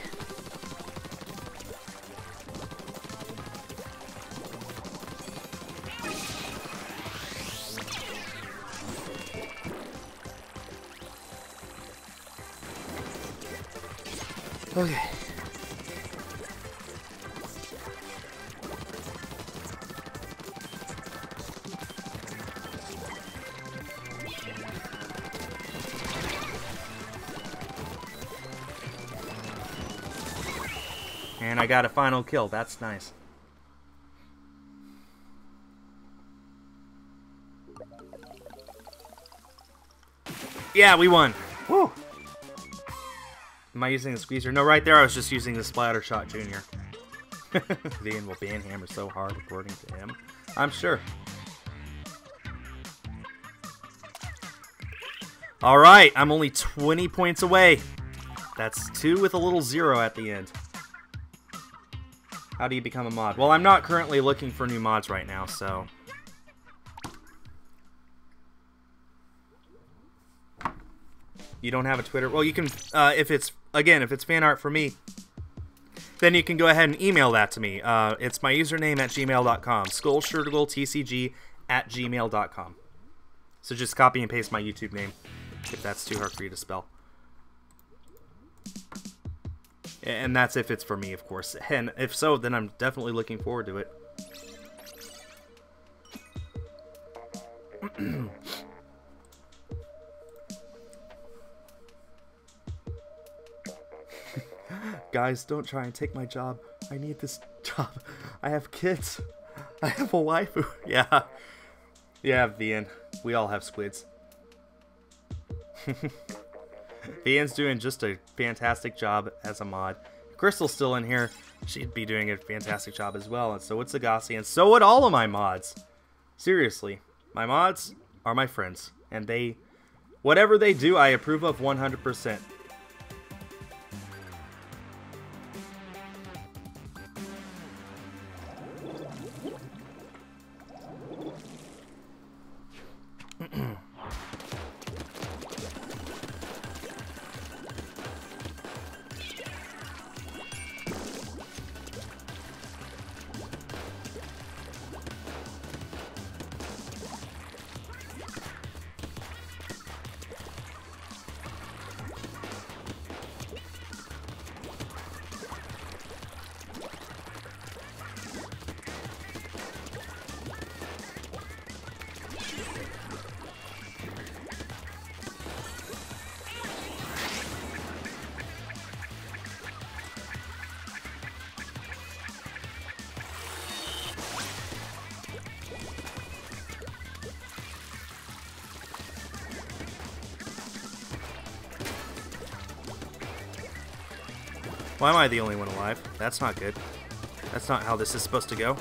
I got a final kill. That's nice. Yeah, we won. Woo! Am I using the squeezer? No, right there I was just using the Splattershot Junior. Vian will ban hammer so hard, according to him. I'm sure. Alright, I'm only 20 points away. That's two with a little zero at the end. How do you become a mod? Well, I'm not currently looking for new mods right now, so... You don't have a Twitter? Well, you can, uh, if it's, again, if it's fan art for me, then you can go ahead and email that to me. Uh, it's my username at gmail.com, skulshurtugaltcg at gmail.com. So just copy and paste my YouTube name, if that's too hard for you to spell. And that's if it's for me, of course. And if so, then I'm definitely looking forward to it. Guys, don't try and take my job. I need this job. I have kids. I have a wife. yeah. Yeah, Vian. We all have squids. Vian's doing just a fantastic job as a mod. Crystal's still in here. She'd be doing a fantastic job as well. And so would Sagasi, and so would all of my mods. Seriously. My mods are my friends. And they... Whatever they do, I approve of 100%. I the only one alive? That's not good. That's not how this is supposed to go.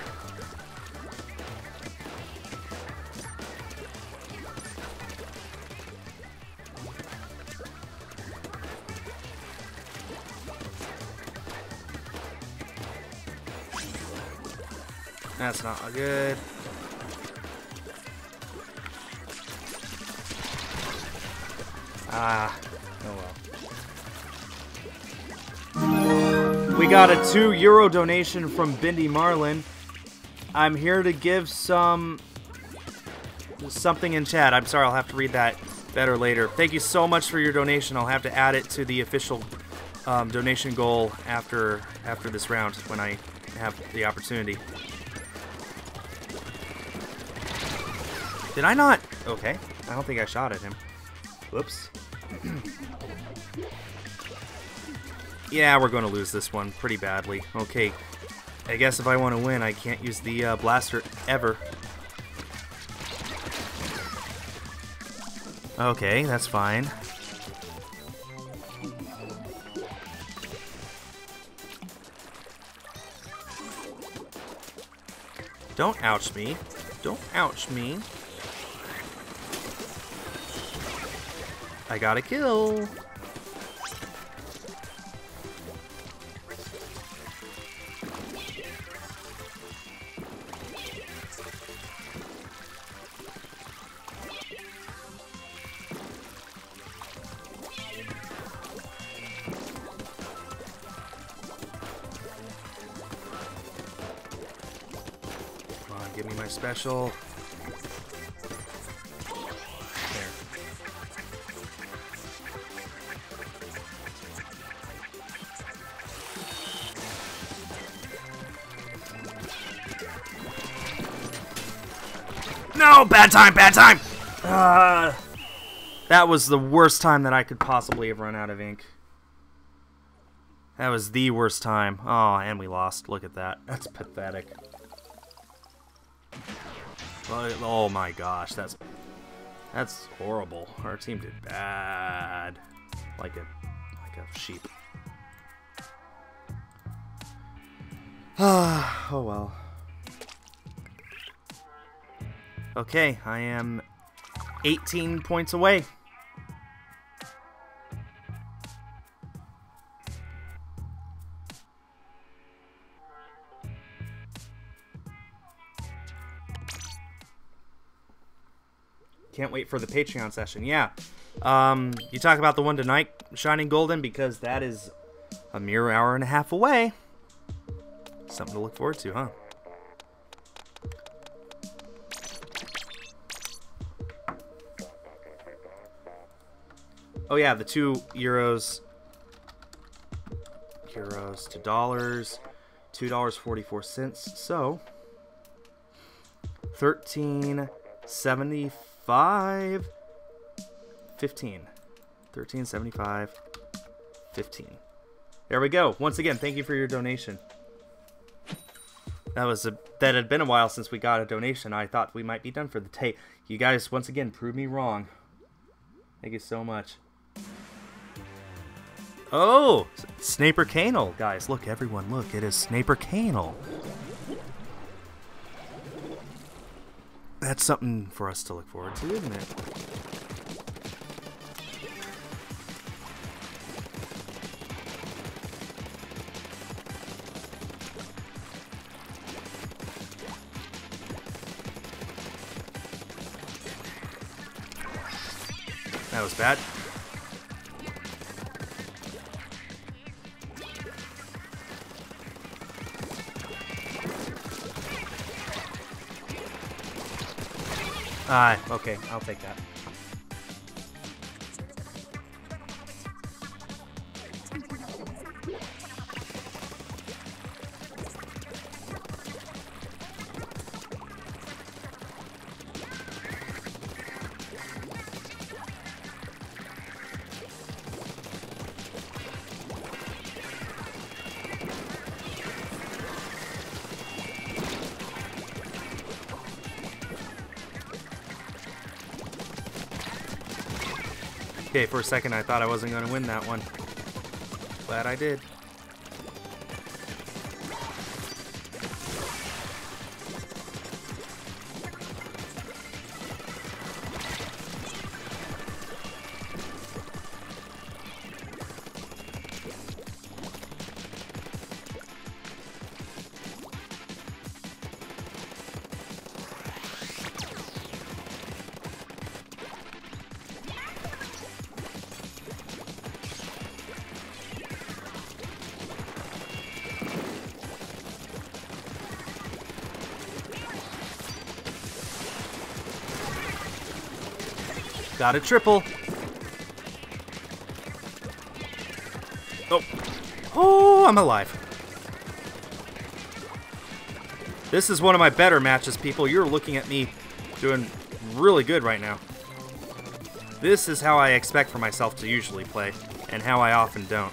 That's not good. Ah, We got a two euro donation from Bindi Marlin. I'm here to give some something in chat. I'm sorry, I'll have to read that better later. Thank you so much for your donation. I'll have to add it to the official um, donation goal after after this round when I have the opportunity. Did I not? Okay. I don't think I shot at him. Whoops. Yeah, we're going to lose this one pretty badly. Okay. I guess if I want to win, I can't use the uh, blaster ever. Okay, that's fine. Don't ouch me. Don't ouch me. I got a kill. Special. There. No, bad time, bad time. Uh, that was the worst time that I could possibly have run out of ink. That was the worst time. Oh, and we lost. Look at that. That's pathetic. Oh my gosh, that's that's horrible. Our team did bad, like a like a sheep. Ah, oh well. Okay, I am 18 points away. Can't wait for the Patreon session. Yeah. Um, you talk about the one tonight, Shining Golden, because that is a mere hour and a half away. Something to look forward to, huh? Oh yeah, the two euros, euros to dollars, two dollars forty-four cents. So, thirteen seventy-five, fifteen, thirteen seventy-five, fifteen. There we go. Once again, thank you for your donation. That was a that had been a while since we got a donation. I thought we might be done for the day. You guys once again proved me wrong. Thank you so much. Oh, Snapper Canal, guys! Look, everyone, look! It is Snapper Canal. That's something for us to look forward to, isn't it? That was bad. Ah, okay, I'll take that. Okay, for a second I thought I wasn't going to win that one. Glad I did. Got a triple. Oh. Oh, I'm alive. This is one of my better matches, people. You're looking at me doing really good right now. This is how I expect for myself to usually play, and how I often don't.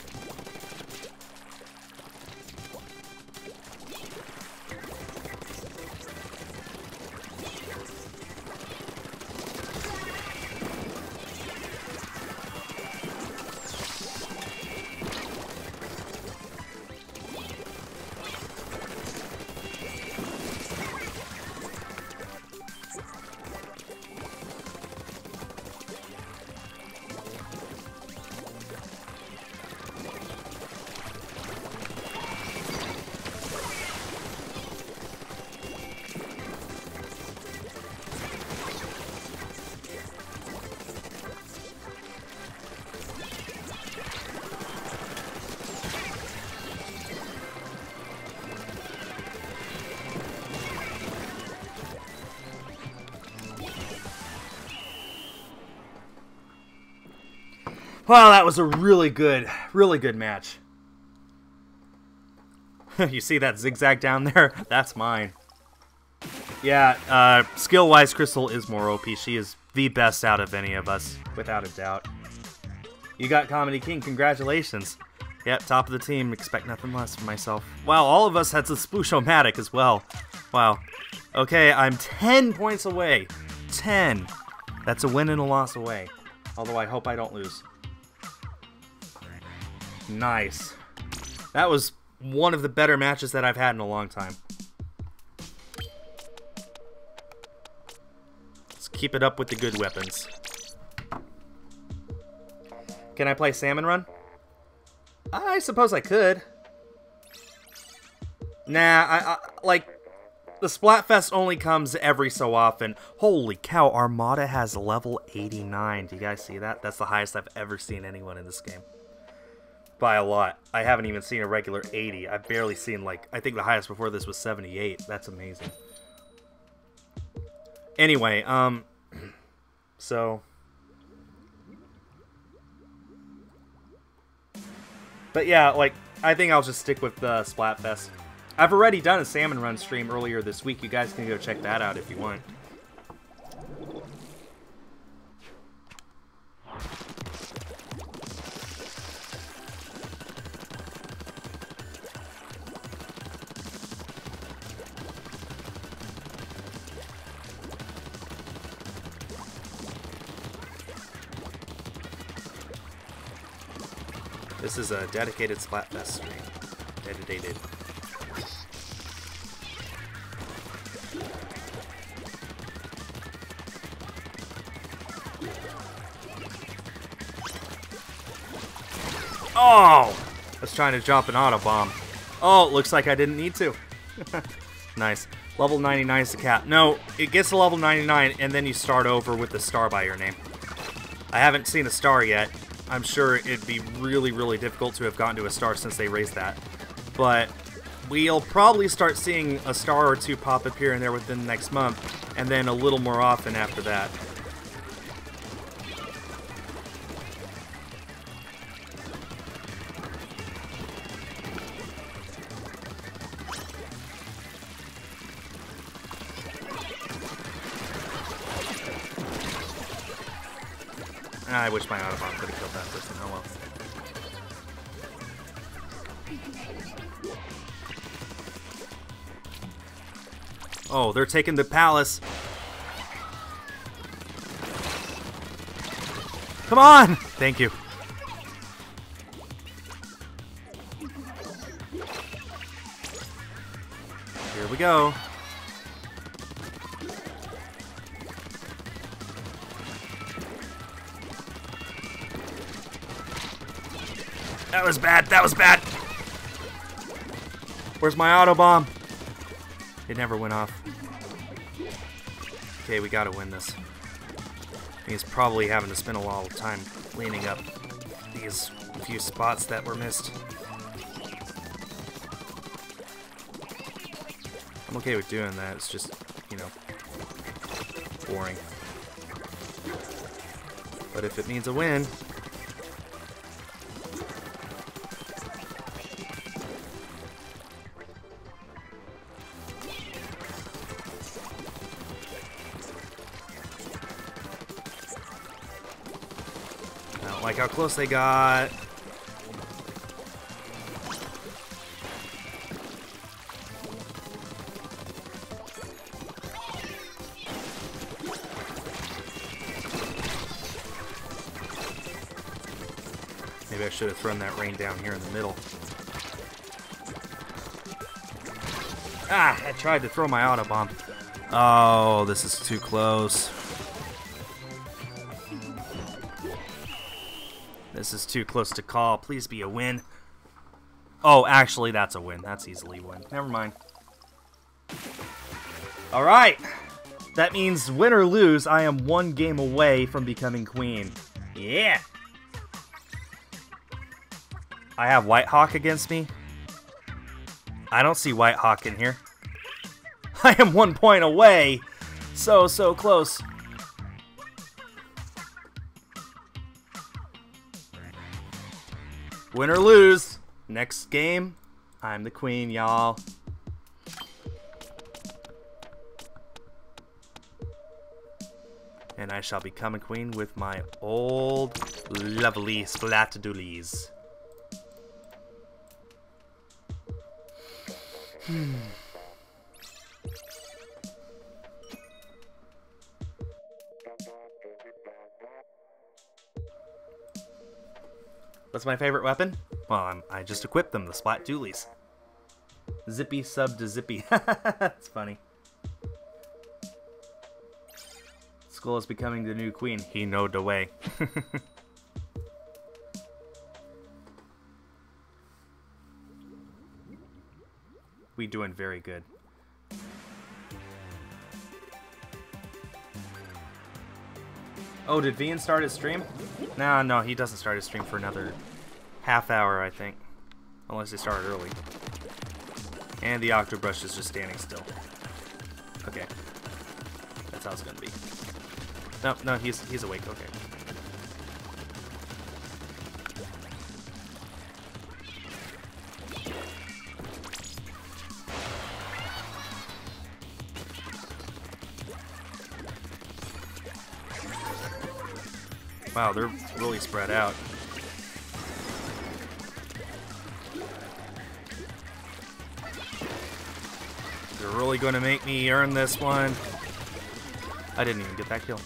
Wow, that was a really good, really good match. you see that zigzag down there? That's mine. Yeah, uh, skill-wise, Crystal is more OP. She is the best out of any of us, without a doubt. You got Comedy King. Congratulations. Yep, top of the team. Expect nothing less from myself. Wow, all of us had the Sploosh-O-Matic as well. Wow. Okay, I'm 10 points away. 10. That's a win and a loss away. Although I hope I don't lose. Nice. That was one of the better matches that I've had in a long time. Let's keep it up with the good weapons. Can I play Salmon Run? I suppose I could. Nah, I, I like the Splatfest only comes every so often. Holy cow, Armada has level 89. Do you guys see that? That's the highest I've ever seen anyone in this game. By a lot. I haven't even seen a regular 80. I've barely seen, like, I think the highest before this was 78. That's amazing. Anyway, um, so... But yeah, like, I think I'll just stick with the uh, Splatfest. I've already done a Salmon Run stream earlier this week. You guys can go check that out if you want. This is a dedicated Splatfest stream. Dedicated. Oh! I was trying to drop an auto bomb. Oh, looks like I didn't need to. nice. Level 99 is the cap. No, it gets to level 99 and then you start over with the star by your name. I haven't seen a star yet. I'm sure it'd be really, really difficult to have gotten to a star since they raised that. But we'll probably start seeing a star or two pop up here and there within the next month, and then a little more often after that. I wish my Autobot could have Oh, they're taking the palace. Come on! Thank you. Here we go. That was bad. That was bad. Where's my auto bomb? It never went off. Okay, we gotta win this. He's probably having to spend a lot of time cleaning up these few spots that were missed. I'm okay with doing that. It's just, you know, boring. But if it means a win, how close they got. Maybe I should have thrown that rain down here in the middle. Ah, I tried to throw my auto bomb. Oh, this is too close. This is too close to call. Please be a win. Oh, actually, that's a win. That's easily win. Never mind. All right. That means win or lose, I am one game away from becoming queen. Yeah. I have White Hawk against me. I don't see White Hawk in here. I am one point away. So, so close. Win or lose, next game, I'm the queen, y'all. And I shall become a queen with my old lovely Splat Dualies. Hmm. What's my favorite weapon? Well, I'm, I just equipped them, the Splat Dualies. Zippy sub to Zippy. That's funny. Skul is becoming the new queen. He know the way. we doing very good. Oh, did Vian start his stream? No, no, he doesn't start his stream for another half hour, I think. Unless they started early. And the Octobrush is just standing still. Okay. That's how it's gonna be. No, no, he's he's awake, okay. Wow, they're really spread out. They're really going to make me earn this one. I didn't even get that kill.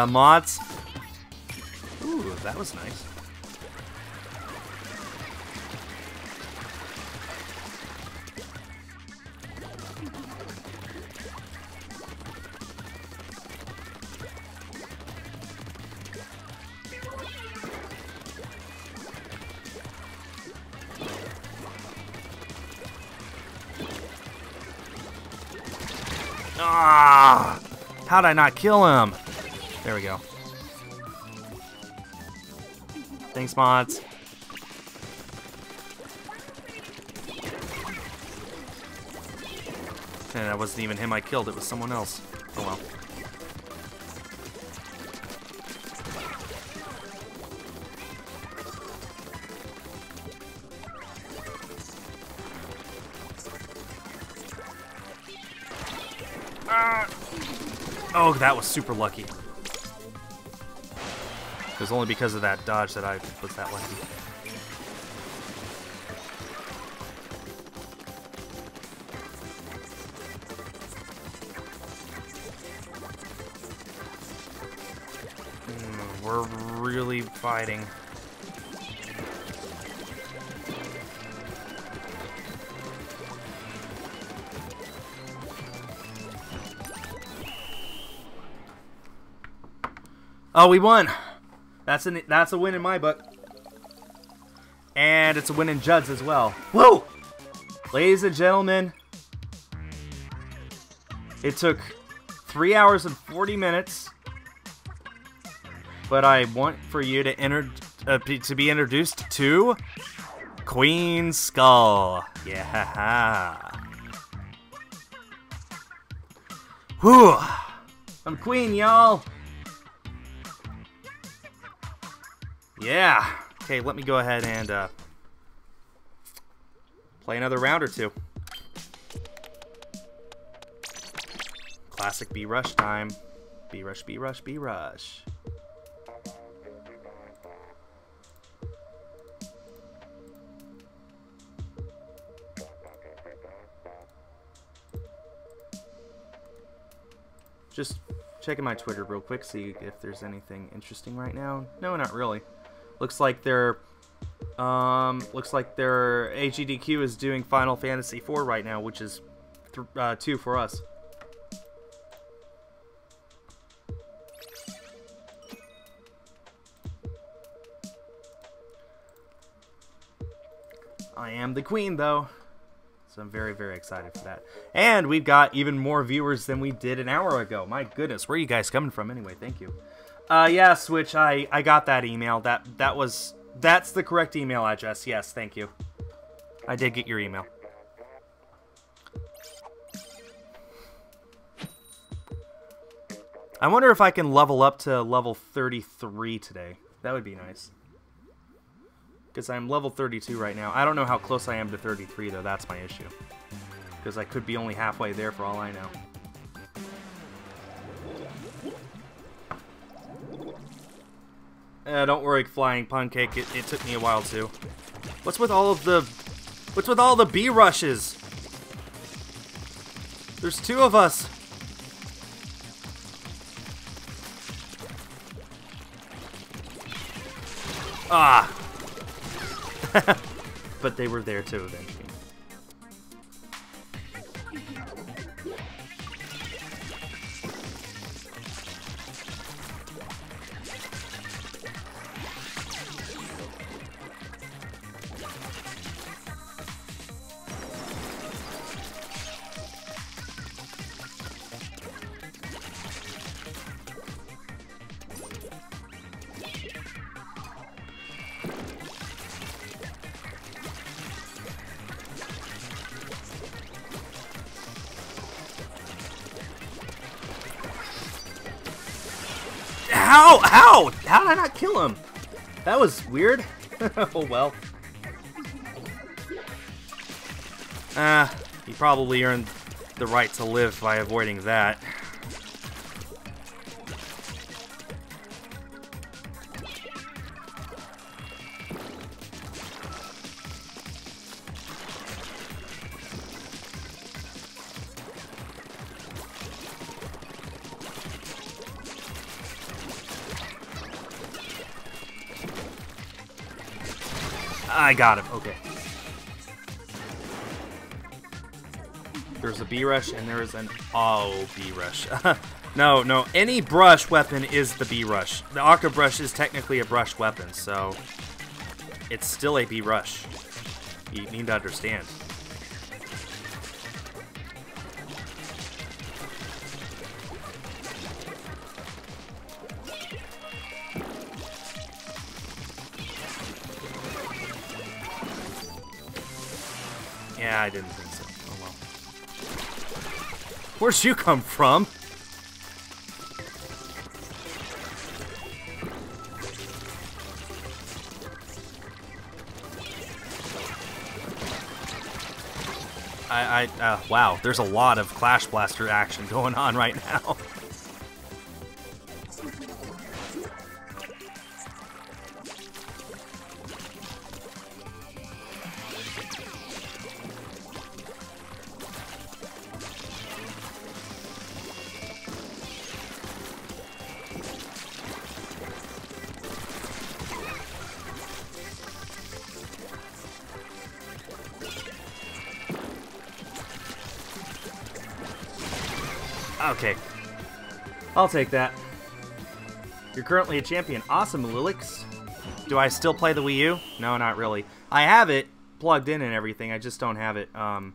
Uh, mods. Ooh, that was nice. Ah! How'd I not kill him? There we go. Thanks, mods. And that wasn't even him I killed, it was someone else. Oh well. Ah! Oh, that was super lucky. It was only because of that dodge that I was that lucky. Mm, we're really fighting. Oh, we won. That's an that's a win in my book. And it's a win in Judd's as well. Whoa! Ladies and gentlemen, it took three hours and 40 minutes, but I want for you to enter uh, to be introduced to Queen Skul. Yeah. Whew. I'm Queen, y'all. Yeah. Okay, let me go ahead and uh, play another round or two. Classic B rush time. B rush, B rush, B rush. Just checking my Twitter real quick, see if there's anything interesting right now. No, not really. Looks like they're um looks like their AGDQ is doing Final Fantasy IV right now, which is uh, two for us. I am the queen, though. So I'm very, very excited for that. And we've got even more viewers than we did an hour ago. My goodness, where are you guys coming from anyway? Thank you. Uh, yeah, Switch, I, I got that email. That that was that's the correct email address. Yes, thank you. I did get your email. I wonder if I can level up to level 33 today. That would be nice. Because I'm level 32 right now. I don't know how close I am to 33, though. That's my issue. Because I could be only halfway there for all I know. Uh, don't worry, Flying Pancake. It, it took me a while, too. What's with all of the... What's with all the bee rushes? There's two of us. Ah! but they were there too eventually. How? How? How did I not kill him? That was weird. oh well. Ah, he probably earned the right to live by avoiding that. I got him. Okay. There's a B rush and there's an oh B rush. no, no. Any brush weapon is the B rush. The Aqua brush is technically a brush weapon, so it's still a B rush. You need to understand. Where'd you come from? I, I, uh, wow, there's a lot of Clash Blaster action going on right now. I'll take that. You're currently a champion. Awesome, Lilix. Do I still play the Wii U? No, not really. I have it plugged in and everything. I just don't have it. Um,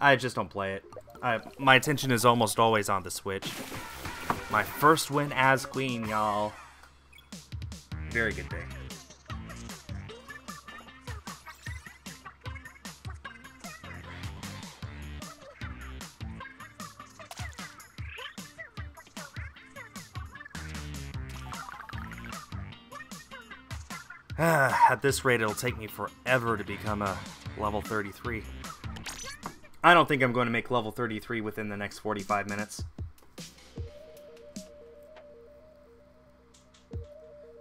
I just don't play it. I, my attention is almost always on the Switch. My first win as queen, y'all. Very good day. At this rate, it'll take me forever to become a level 33. I don't think I'm going to make level 33 within the next 45 minutes.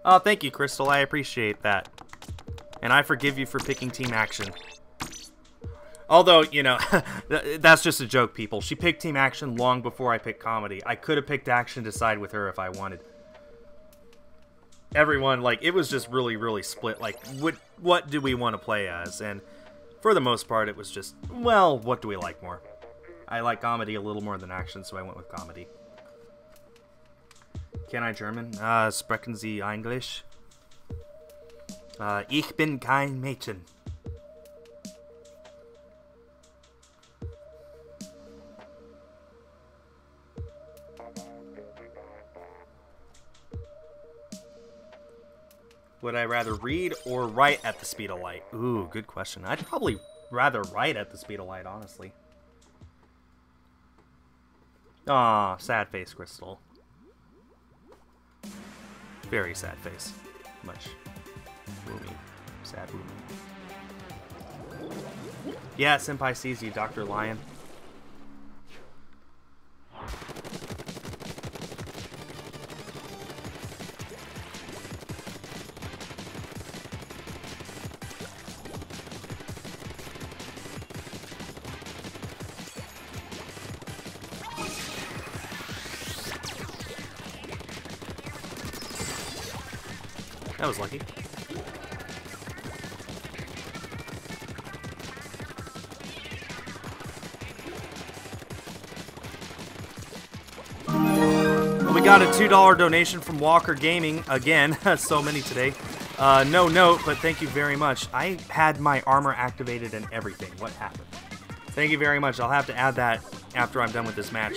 Oh, thank you, Crystal. I appreciate that. And I forgive you for picking Team Action. Although, you know, that's just a joke, people. She picked team action long before I picked comedy. I could have picked action to side with her if I wanted. Everyone, like, it was just really, really split. Like, what, what do we want to play as? And for the most part, it was just, well, what do we like more? I like comedy a little more than action, so I went with comedy. Can I German? Uh, sprechen Sie Englisch? Uh, ich bin kein Mädchen. Would I rather read or write at the speed of light? Ooh, good question. I'd probably rather write at the speed of light, honestly. Aw, sad face, Crystal. Very sad face. Much. Woomy. Sad woomy. Yeah, Senpai sees you, Dr. Lion. Was lucky. We got a $2 donation from Walker Gaming. Again, so many today. Uh, no note, but thank you very much. I had my armor activated and everything. What happened? Thank you very much. I'll have to add that after I'm done with this match.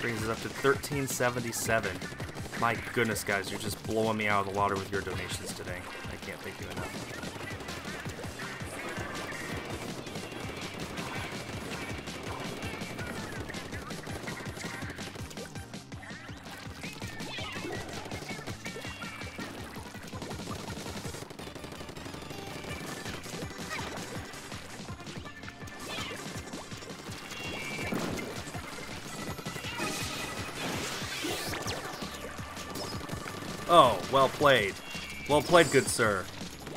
Brings us up to 1377. Goodness, guys, you're just blowing me out of the water with your donations today. I can't thank you enough. Played. Well played, good sir.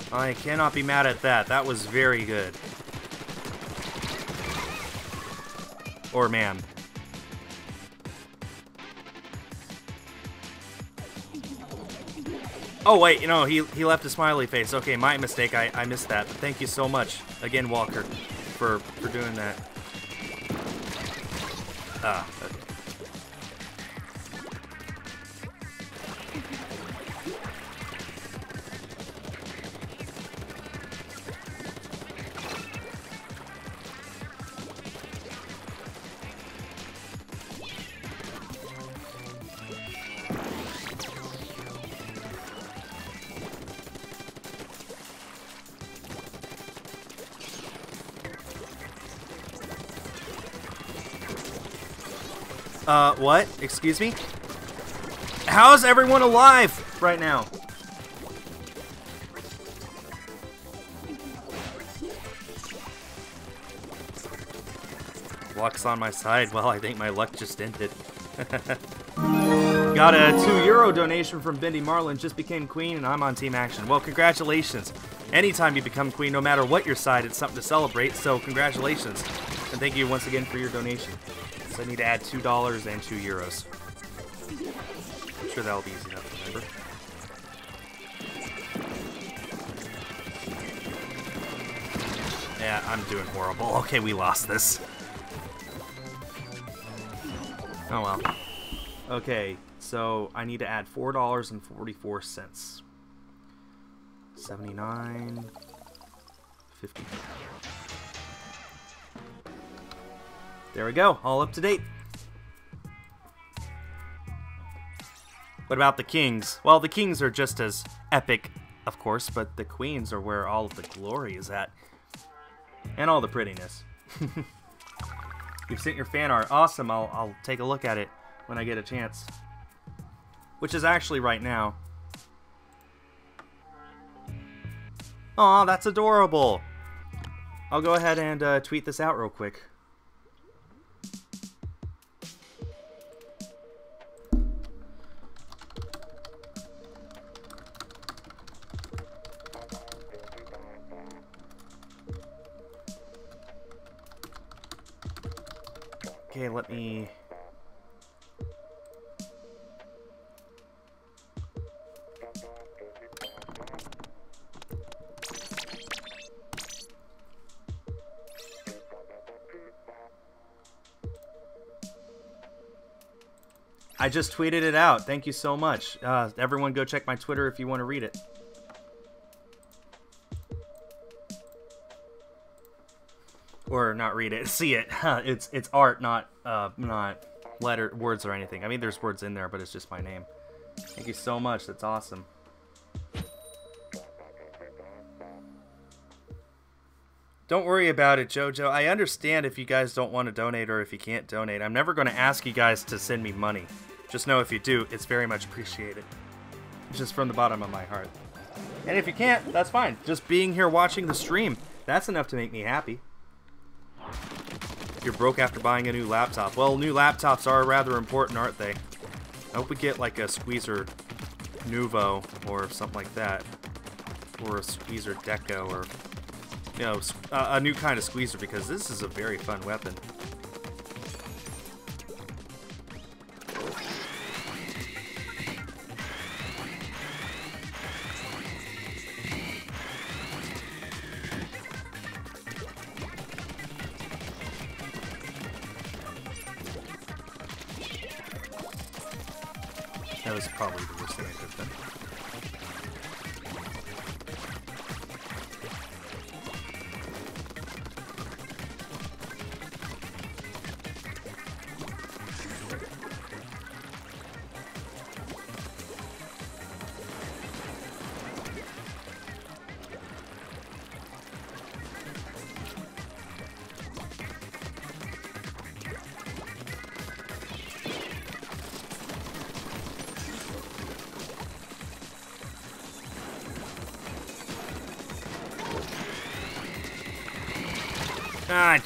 I cannot be mad at that. That was very good. Or man. Oh, wait, you know, he, he left a smiley face. Okay, my mistake. I, I missed that. But thank you so much, again, Walker, for, for doing that. Ah, okay. What? Excuse me? How is everyone alive right now? Luck's on my side. Well, I think my luck just ended. Got a 2 euro donation from Bendy Marlin. Just became queen, and I'm on team action. Well, congratulations. Anytime you become queen, no matter what your side, it's something to celebrate. So, congratulations. And thank you once again for your donation. I need to add $2 and 2 euros. I'm sure that'll be easy enough to remember. Yeah, I'm doing horrible. Okay, we lost this. Oh well. Okay, so I need to add $4.44. 79 50 There we go, all up to date. What about the kings? Well, the kings are just as epic, of course, but the queens are where all of the glory is at. And all the prettiness. You've sent your fan art. Awesome, I'll, I'll take a look at it when I get a chance. Which is actually right now. Aw, that's adorable. I'll go ahead and uh, tweet this out real quick. Okay, let me. I just tweeted it out. Thank you so much. Uh, everyone, go check my Twitter if you want to read it. Read it, see it. it's it's art, not uh, not letter words or anything. I mean, there's words in there, but it's just my name. Thank you so much. That's awesome. Don't worry about it, JoJo. I understand if you guys don't want to donate or if you can't donate. I'm never going to ask you guys to send me money. Just know if you do, it's very much appreciated. Just from the bottom of my heart. And if you can't, that's fine. Just being here watching the stream, that's enough to make me happy. You're broke after buying a new laptop. Well, new laptops are rather important, aren't they? I hope we get like a Squeezer Nouveau or something like that. Or a Squeezer Deco or you know, uh, a new kind of squeezer because this is a very fun weapon.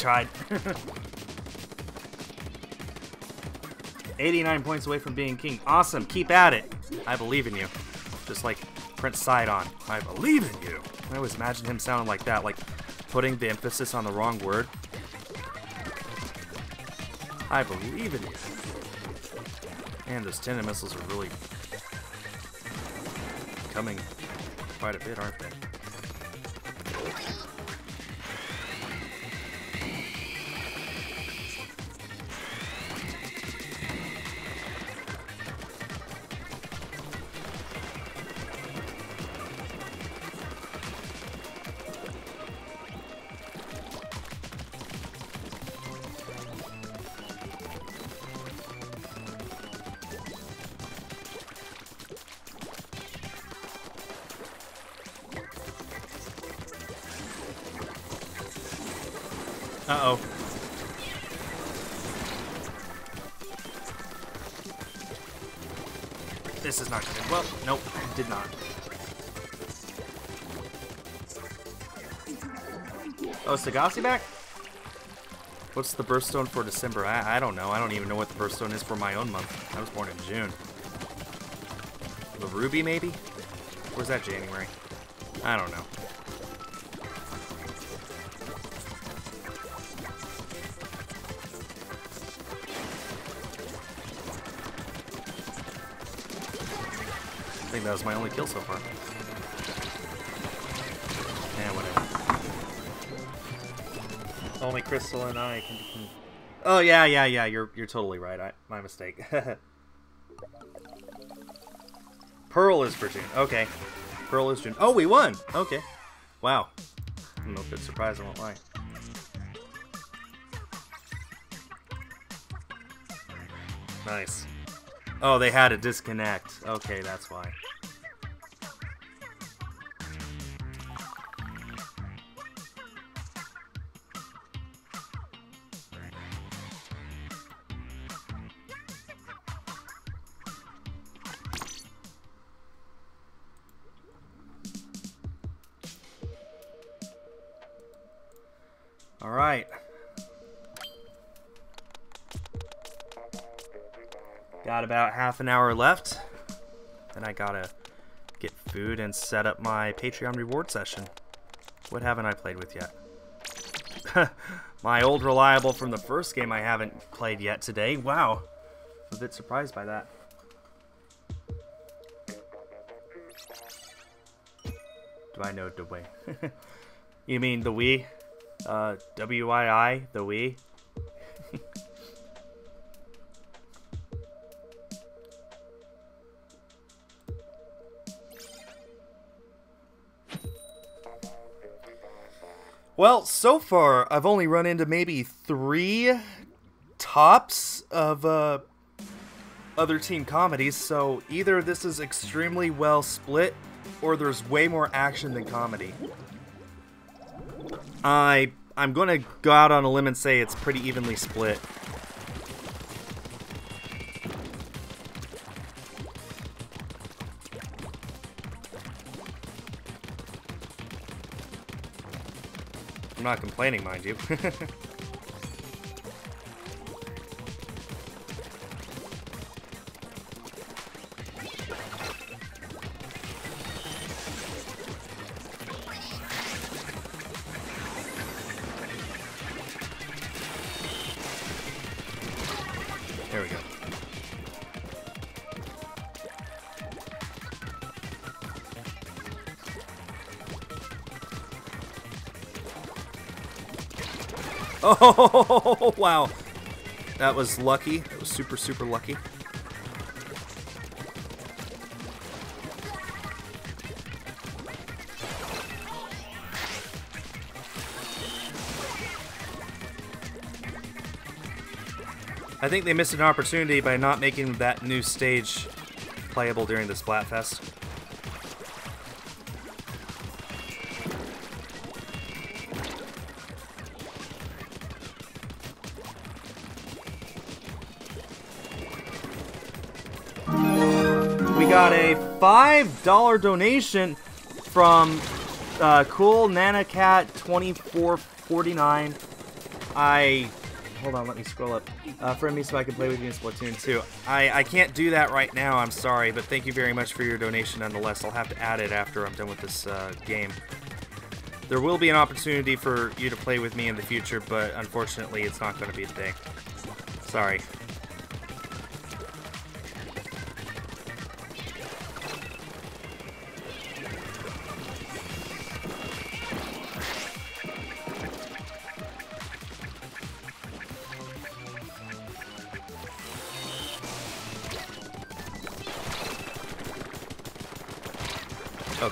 Tried. 89 points away from being king. Awesome. Keep at it. I believe in you. Just like Prince Sidon. I believe in you. I always imagine him sounding like that, like putting the emphasis on the wrong word. I believe in you. And those Tenta missiles are really coming quite a bit, aren't they? Sagasi back? What's the birthstone for December? I, I don't know. I don't even know what the birthstone is for my own month. I was born in June. The Ruby, maybe? Where's that January? I don't know. I think that was my only kill so far. Only Crystal and I can. can- Oh yeah, yeah, yeah. You're you're totally right. I, my mistake. Pearl is for June. Okay. Pearl is June. Oh, we won. Okay. Wow. I'm a bit surprised. I won't lie. Nice. Oh, they had a disconnect. Okay, that's why. Half an hour left. Then I gotta get food and set up my Patreon reward session. What haven't I played with yet? My old reliable from the first game I haven't played yet today. Wow. A bit surprised by that. Do I know the way? you mean the Wii? Uh, W-I-I, the Wii? Well, so far I've only run into maybe three tops of uh, other team comedies. So either this is extremely well split, or there's way more action than comedy. I I'm gonna go out on a limb and say it's pretty evenly split. I'm not complaining, mind you. Oh, wow. That was lucky. That was super, super lucky. I think they missed an opportunity by not making that new stage playable during the Splatfest. $5 donation from uh, Cool Nana Cat 2449. I hold on, let me scroll up. Uh, friend me so I can play with you in Splatoon 2. I, I can't do that right now, I'm sorry, but thank you very much for your donation nonetheless. I'll have to add it after I'm done with this uh, game. There will be an opportunity for you to play with me in the future, but unfortunately it's not going to be today. Sorry.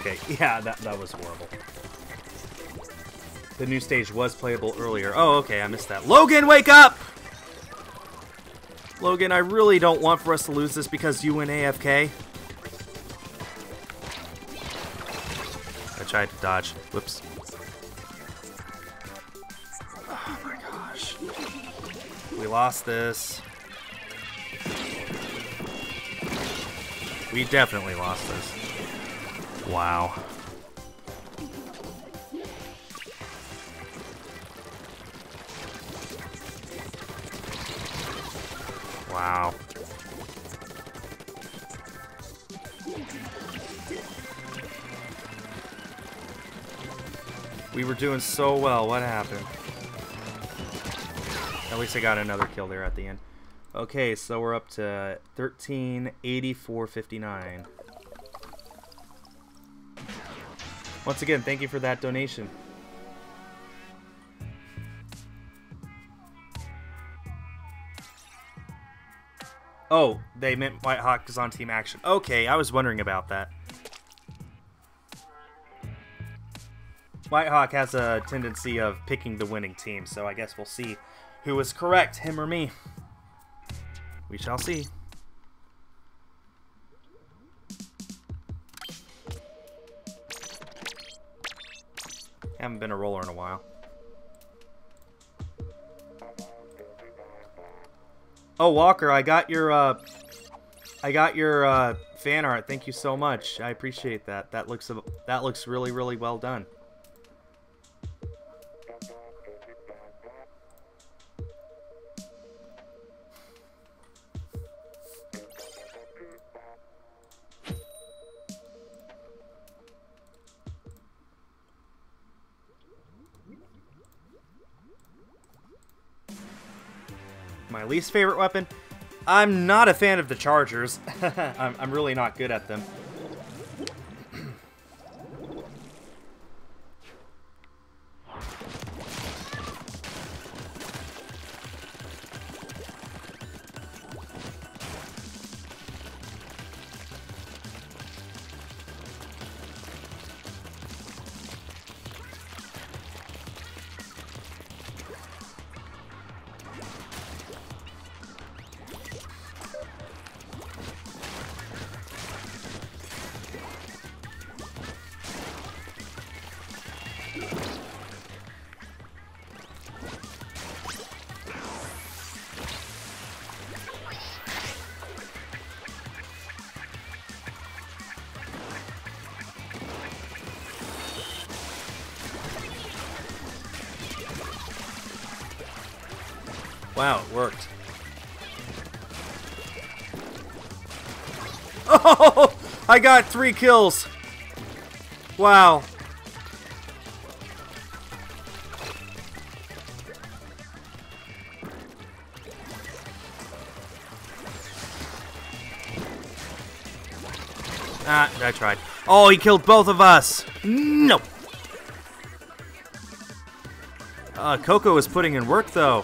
Okay, yeah, that, that was horrible. The new stage was playable earlier. Oh, okay, I missed that. Logan, wake up! Logan, I really don't want for us to lose this because you went AFK. I tried to dodge. Whoops. Oh my gosh. We lost this. We definitely lost this. Wow. Wow. We were doing so well. What happened? At least I got another kill there at the end. Okay, so we're up to 1384.59. Once again, thank you for that donation. Oh, they meant White Hawk is on Team Action. Okay, I was wondering about that. White Hawk has a tendency of picking the winning team, so I guess we'll see who was correct, him or me. We shall see. Haven't been a roller in a while. Oh, Walker, I got your uh I got your uh fan art. Thank you so much. I appreciate that. That looks that looks really really well done. Least favorite weapon? I'm not a fan of the chargers. I'm, I'm really not good at them. I got three kills. Wow. Ah, I tried. Oh, he killed both of us. No. Uh, Coco is putting in work, though.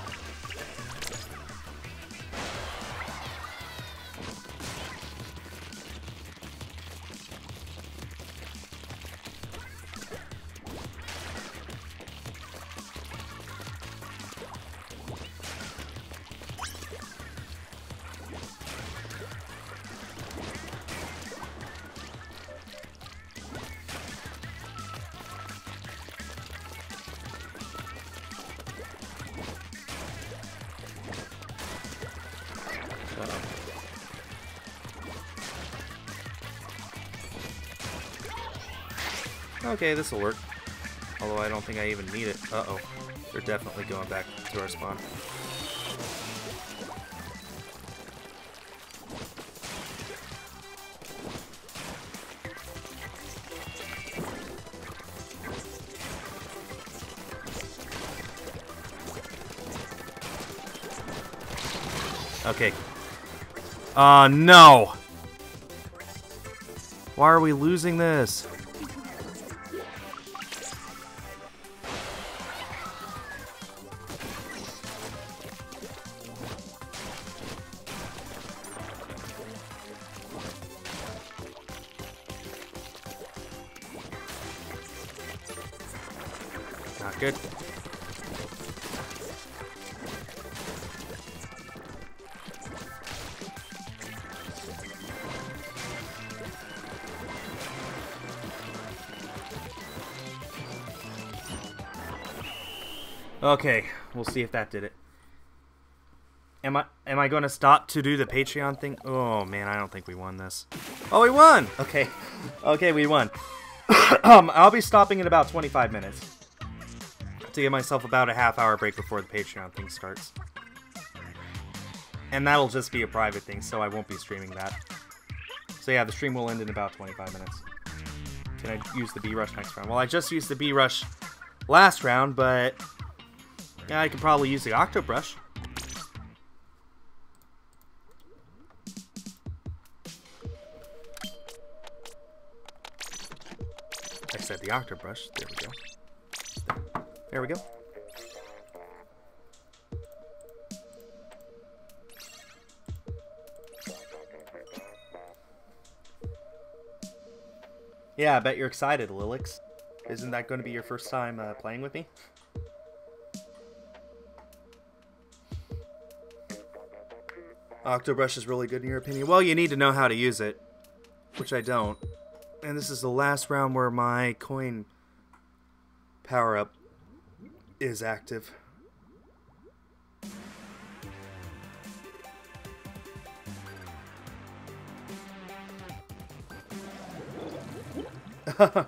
Okay, this will work. Although I don't think I even need it. Uh-oh. They're definitely going back to our spawn. Okay. Uh, no! Why are we losing this? We'll see if that did it. Am I am I going to stop to do the Patreon thing? Oh man, I don't think we won this. Oh, we won. Okay, okay, we won. um, I'll be stopping in about 25 minutes to give myself about a half hour break before the Patreon thing starts. And that'll just be a private thing, so I won't be streaming that. So yeah, the stream will end in about 25 minutes. Can I use the B rush next round? Well, I just used the B rush last round, but yeah, I could probably use the Octo Brush. I said the Octo Brush. There we go. There we go. Yeah, I bet you're excited, Lilix. Isn't that going to be your first time uh, playing with me? Octobrush is really good in your opinion. Well, you need to know how to use it, which I don't. And this is the last round where my coin power up is active.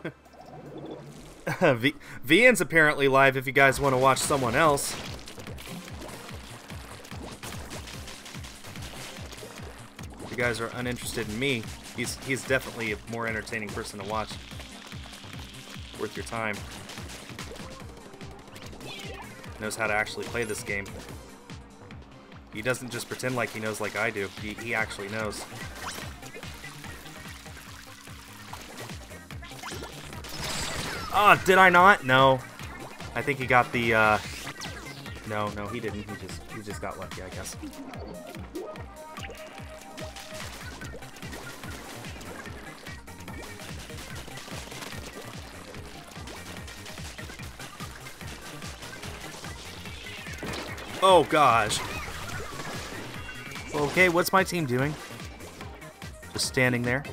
v Vian's apparently live if you guys want to watch someone else. You guys are uninterested in me, he's he's definitely a more entertaining person to watch. Worth your time. Knows how to actually play this game. He doesn't just pretend like he knows like I do. He, he actually knows. Oh, did I not? No. I think he got the, uh... No, no, he didn't. He just, he just got lucky, I guess. Oh, gosh. Okay, what's my team doing? Just standing there.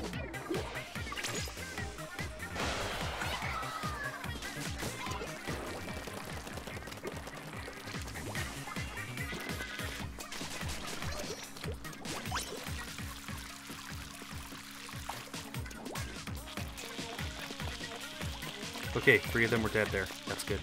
Okay, three of them were dead there. That's good.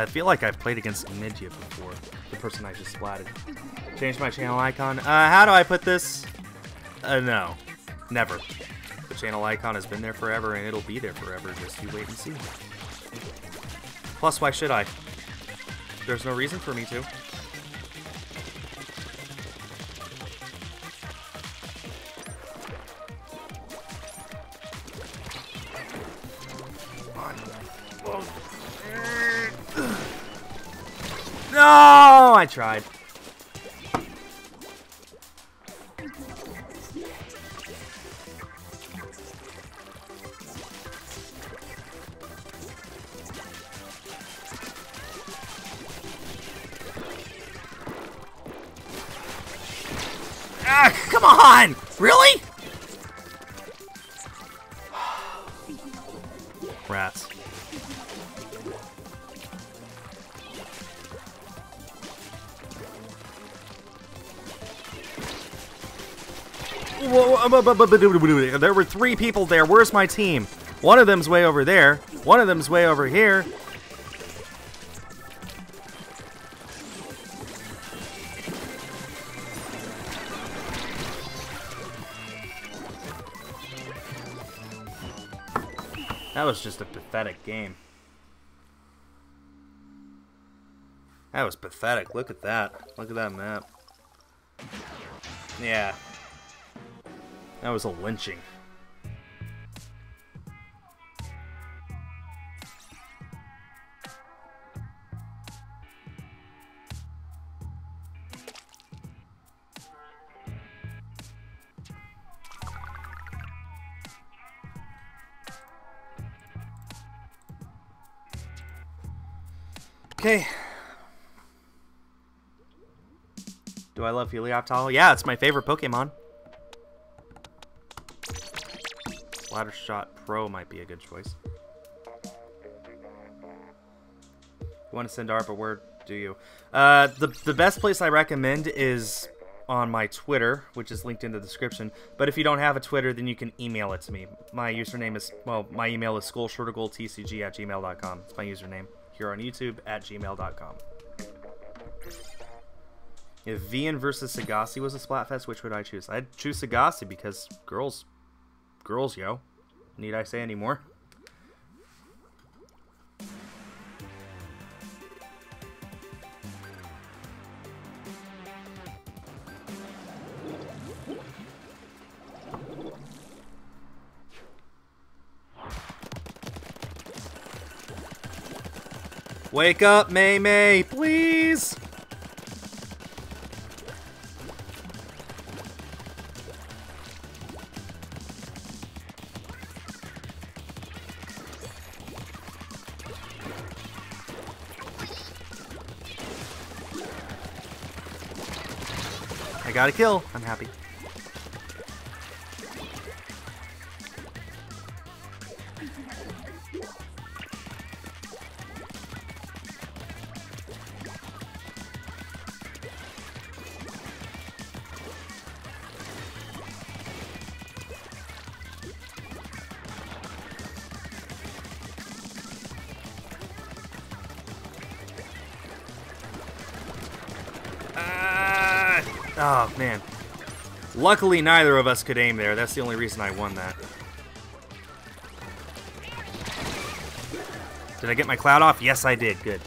I feel like I've played against Midya before. The person I just splatted. Change my channel icon. Uh, how do I put this? Uh, no. Never. The channel icon has been there forever and it'll be there forever. Just you wait and see. Plus, why should I? There's no reason for me to. I tried. There were three people there. Where's my team? One of them's way over there. One of them's way over here. That was just a pathetic game. That was pathetic. Look at that. Look at that map. Yeah. That was a lynching. Okay. Do I love Helioptile? Yeah, it's my favorite Pokemon. Shot Pro might be a good choice. You want to send ARP a word, do you? Uh, the, the best place I recommend is on my Twitter, which is linked in the description. But if you don't have a Twitter, then you can email it to me. My username is, well, my email is skulshurtugaltcg at gmail.com. It's my username. Here on YouTube at gmail.com. If Vian versus Sagasi was a Splatfest, which would I choose? I'd choose Sagasi because girls, girls, yo. Need I say any more? Wake up, May May, please! Got a kill. I'm happy. Luckily, neither of us could aim there. That's the only reason I won that. Did I get my cloud off? Yes, I did. Good.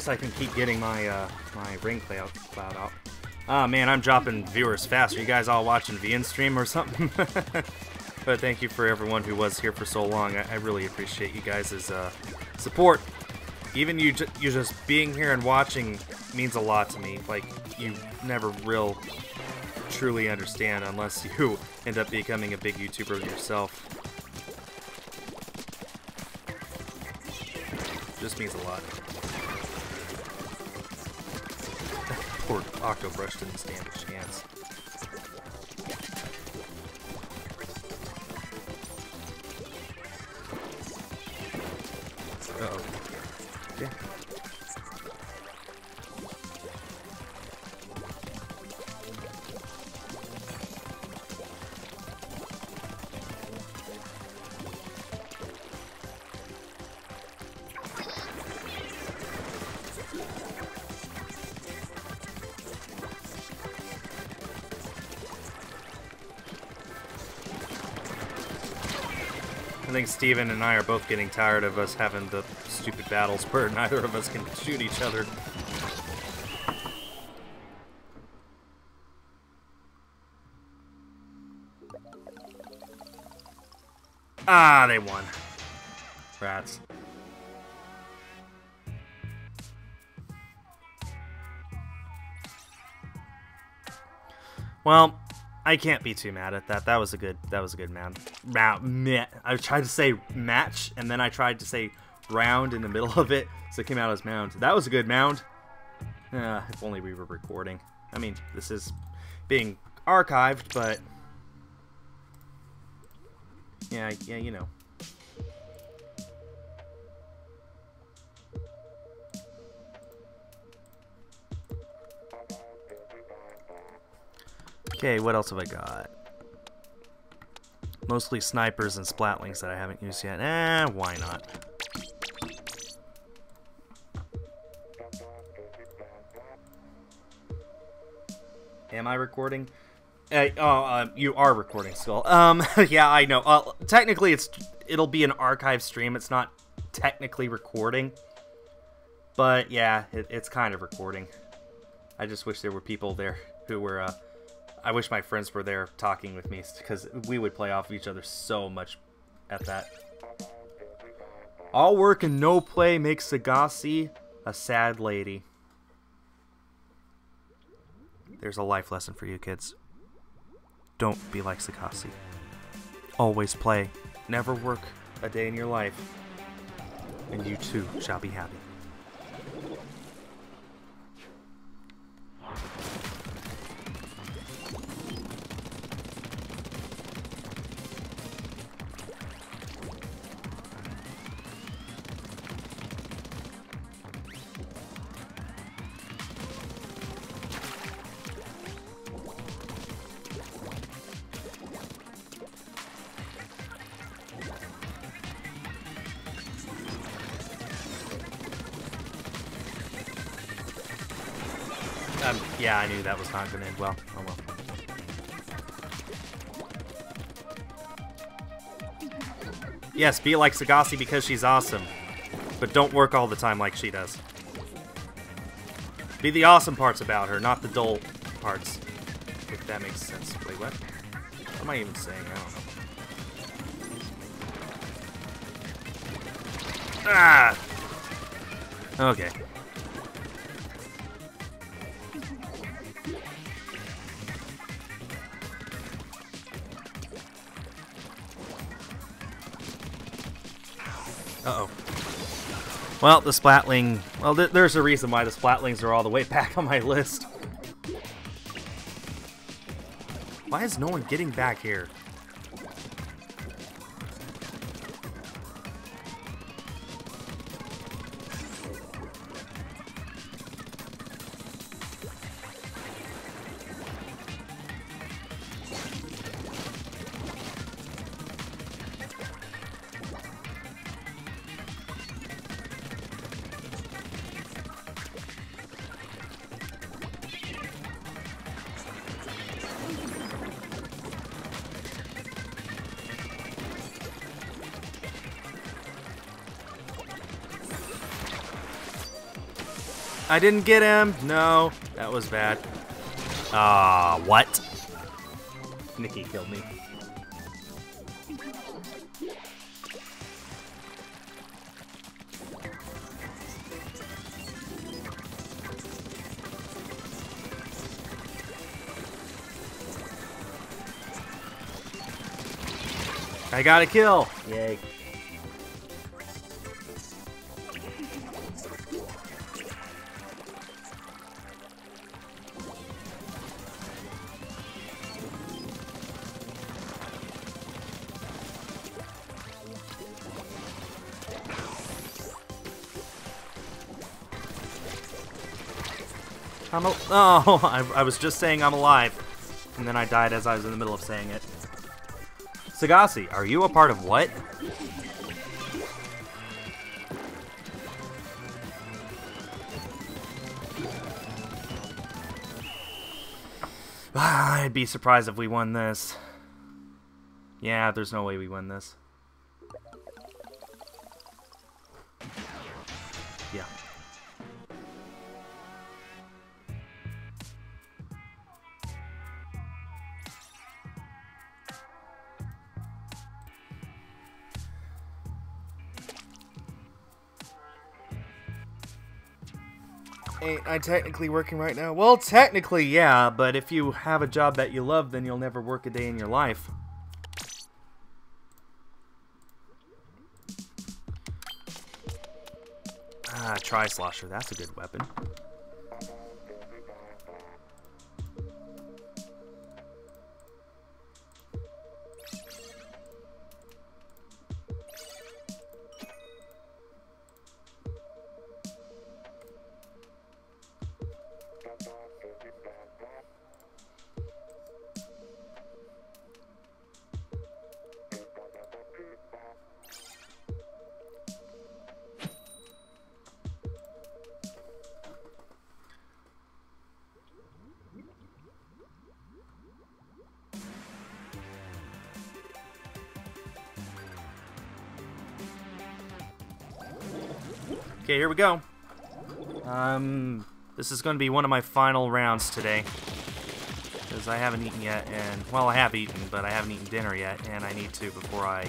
Least I can keep getting my uh, my ring cloud cloud out. Ah man, I'm dropping viewers fast. Are you guys all watching VN stream or something? but thank you for everyone who was here for so long. I, I really appreciate you guys' uh, support. Even you, ju you just being here and watching means a lot to me. Like you never real truly understand unless you end up becoming a big YouTuber yourself. Just means a lot. Poor Octobrush didn't stand a chance. Steven and I are both getting tired of us having the stupid battles where neither of us can shoot each other. Ah, they won. Rats. Well, I can't be too mad at that. That was a good. That was a good man. Meh. I tried to say match, and then I tried to say round in the middle of it, so it came out as mound. That was a good mound. Uh, if only we were recording. I mean, this is being archived, but yeah, yeah, you know. Okay, what else have I got? Mostly snipers and splatlings that I haven't used yet. Eh, why not? Am I recording? Uh, oh, uh, you are recording still. Um, yeah, I know. Uh, technically, it's it'll be an archive stream. It's not technically recording, but yeah, it, it's kind of recording. I just wish there were people there who were. I wish my friends were there talking with me because we would play off of each other so much at that. All work and no play makes Sagasi a sad lady. There's a life lesson for you kids. Don't be like Sagasi. Always play. Never work a day in your life. And you too shall be happy. I knew that was not going to end well. Oh well. Yes, be like Sagasi because she's awesome. But don't work all the time like she does. Be the awesome parts about her, not the dull parts. If that makes sense. Wait, what? What am I even saying? I don't know. Ah! Okay. Uh-oh. Well, the Splatling... Well, th there's a reason why the Splatlings are all the way back on my list. Why is no one getting back here? Didn't get him. No, that was bad. Ah, what? Nikki killed me. I got a kill. Yay. I'm a- oh, I, I was just saying I'm alive, and then I died as I was in the middle of saying it. Sagasi, are you a part of what? I'd be surprised if we won this. Yeah, there's no way we win this. I technically working right now? Well, technically, yeah, but if you have a job that you love, then you'll never work a day in your life. Ah, Tri-Slosher, that's a good weapon. Okay, here we go. Um, this is going to be one of my final rounds today. Because I haven't eaten yet, and, well, I have eaten, but I haven't eaten dinner yet, and I need to before I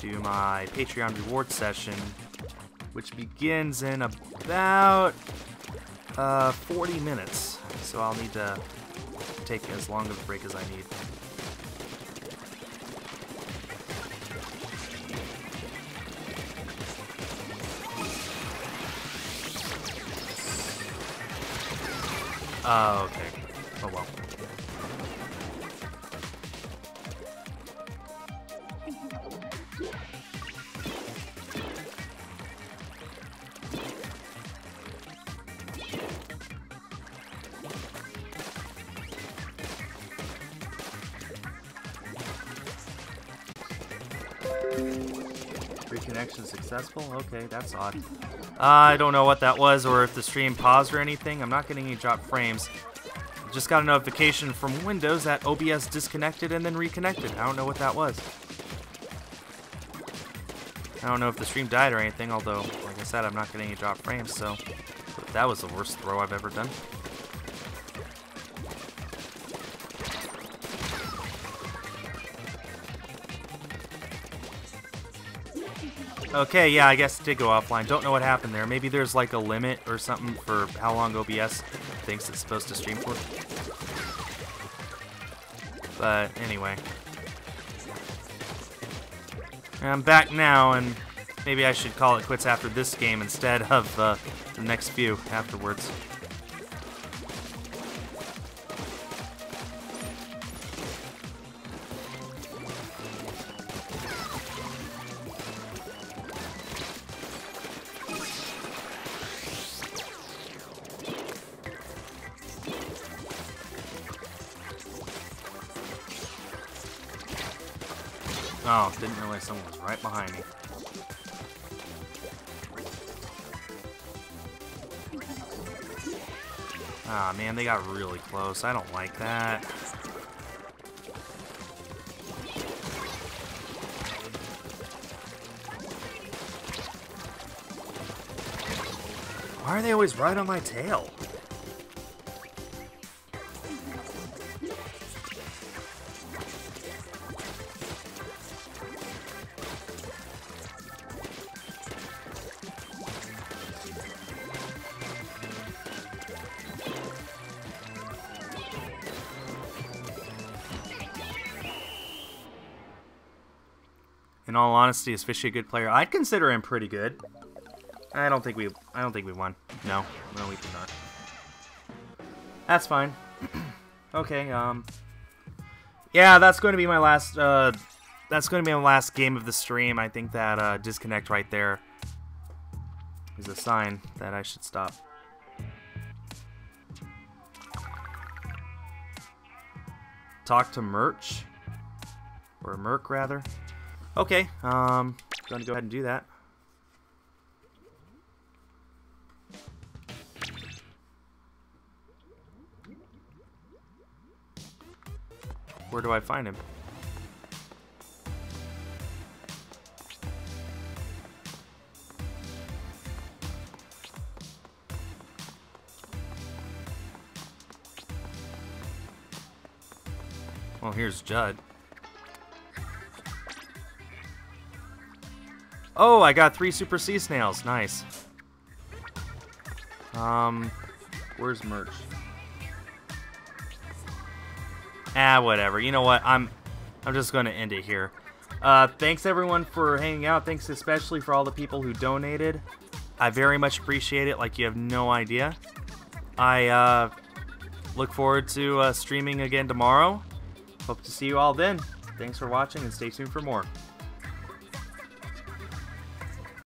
do my Patreon reward session, which begins in about uh, 40 minutes. So I'll need to take as long of a break as I need. Oh, okay. Successful? Okay, that's odd. I don't know what that was or if the stream paused or anything. I'm not getting any drop frames. Just got a notification from Windows that OBS disconnected and then reconnected. I don't know what that was. I don't know if the stream died or anything, although, like I said, I'm not getting any drop frames, so that was the worst throw I've ever done. Okay, yeah, I guess it did go offline. Don't know what happened there. Maybe there's like a limit or something for how long OBS thinks it's supposed to stream for. But anyway. I'm back now, and maybe I should call it quits after this game instead of uh, the next few afterwards. Close. I don't like that. Why are they always right on my tail? Honesty, is Fishy a good player? I'd consider him pretty good. I don't think we I don't think we won. No. No, we did not. That's fine. okay, um Yeah, that's going to be my last uh that's going to be my last game of the stream. I think that uh disconnect right there is a sign that I should stop. Talk to Merch or Merc rather. Okay, um, going to go ahead and do that. Where do I find him? Well, here's Judd. Oh, I got three Super Sea Snails. Nice. Um, where's Murch? Ah, whatever. You know what? I'm, I'm just to end it here. Uh, thanks everyone for hanging out. Thanks especially for all the people who donated. I very much appreciate it. Like you have no idea. I uh, look forward to uh, streaming again tomorrow. Hope to see you all then. Thanks for watching and stay tuned for more.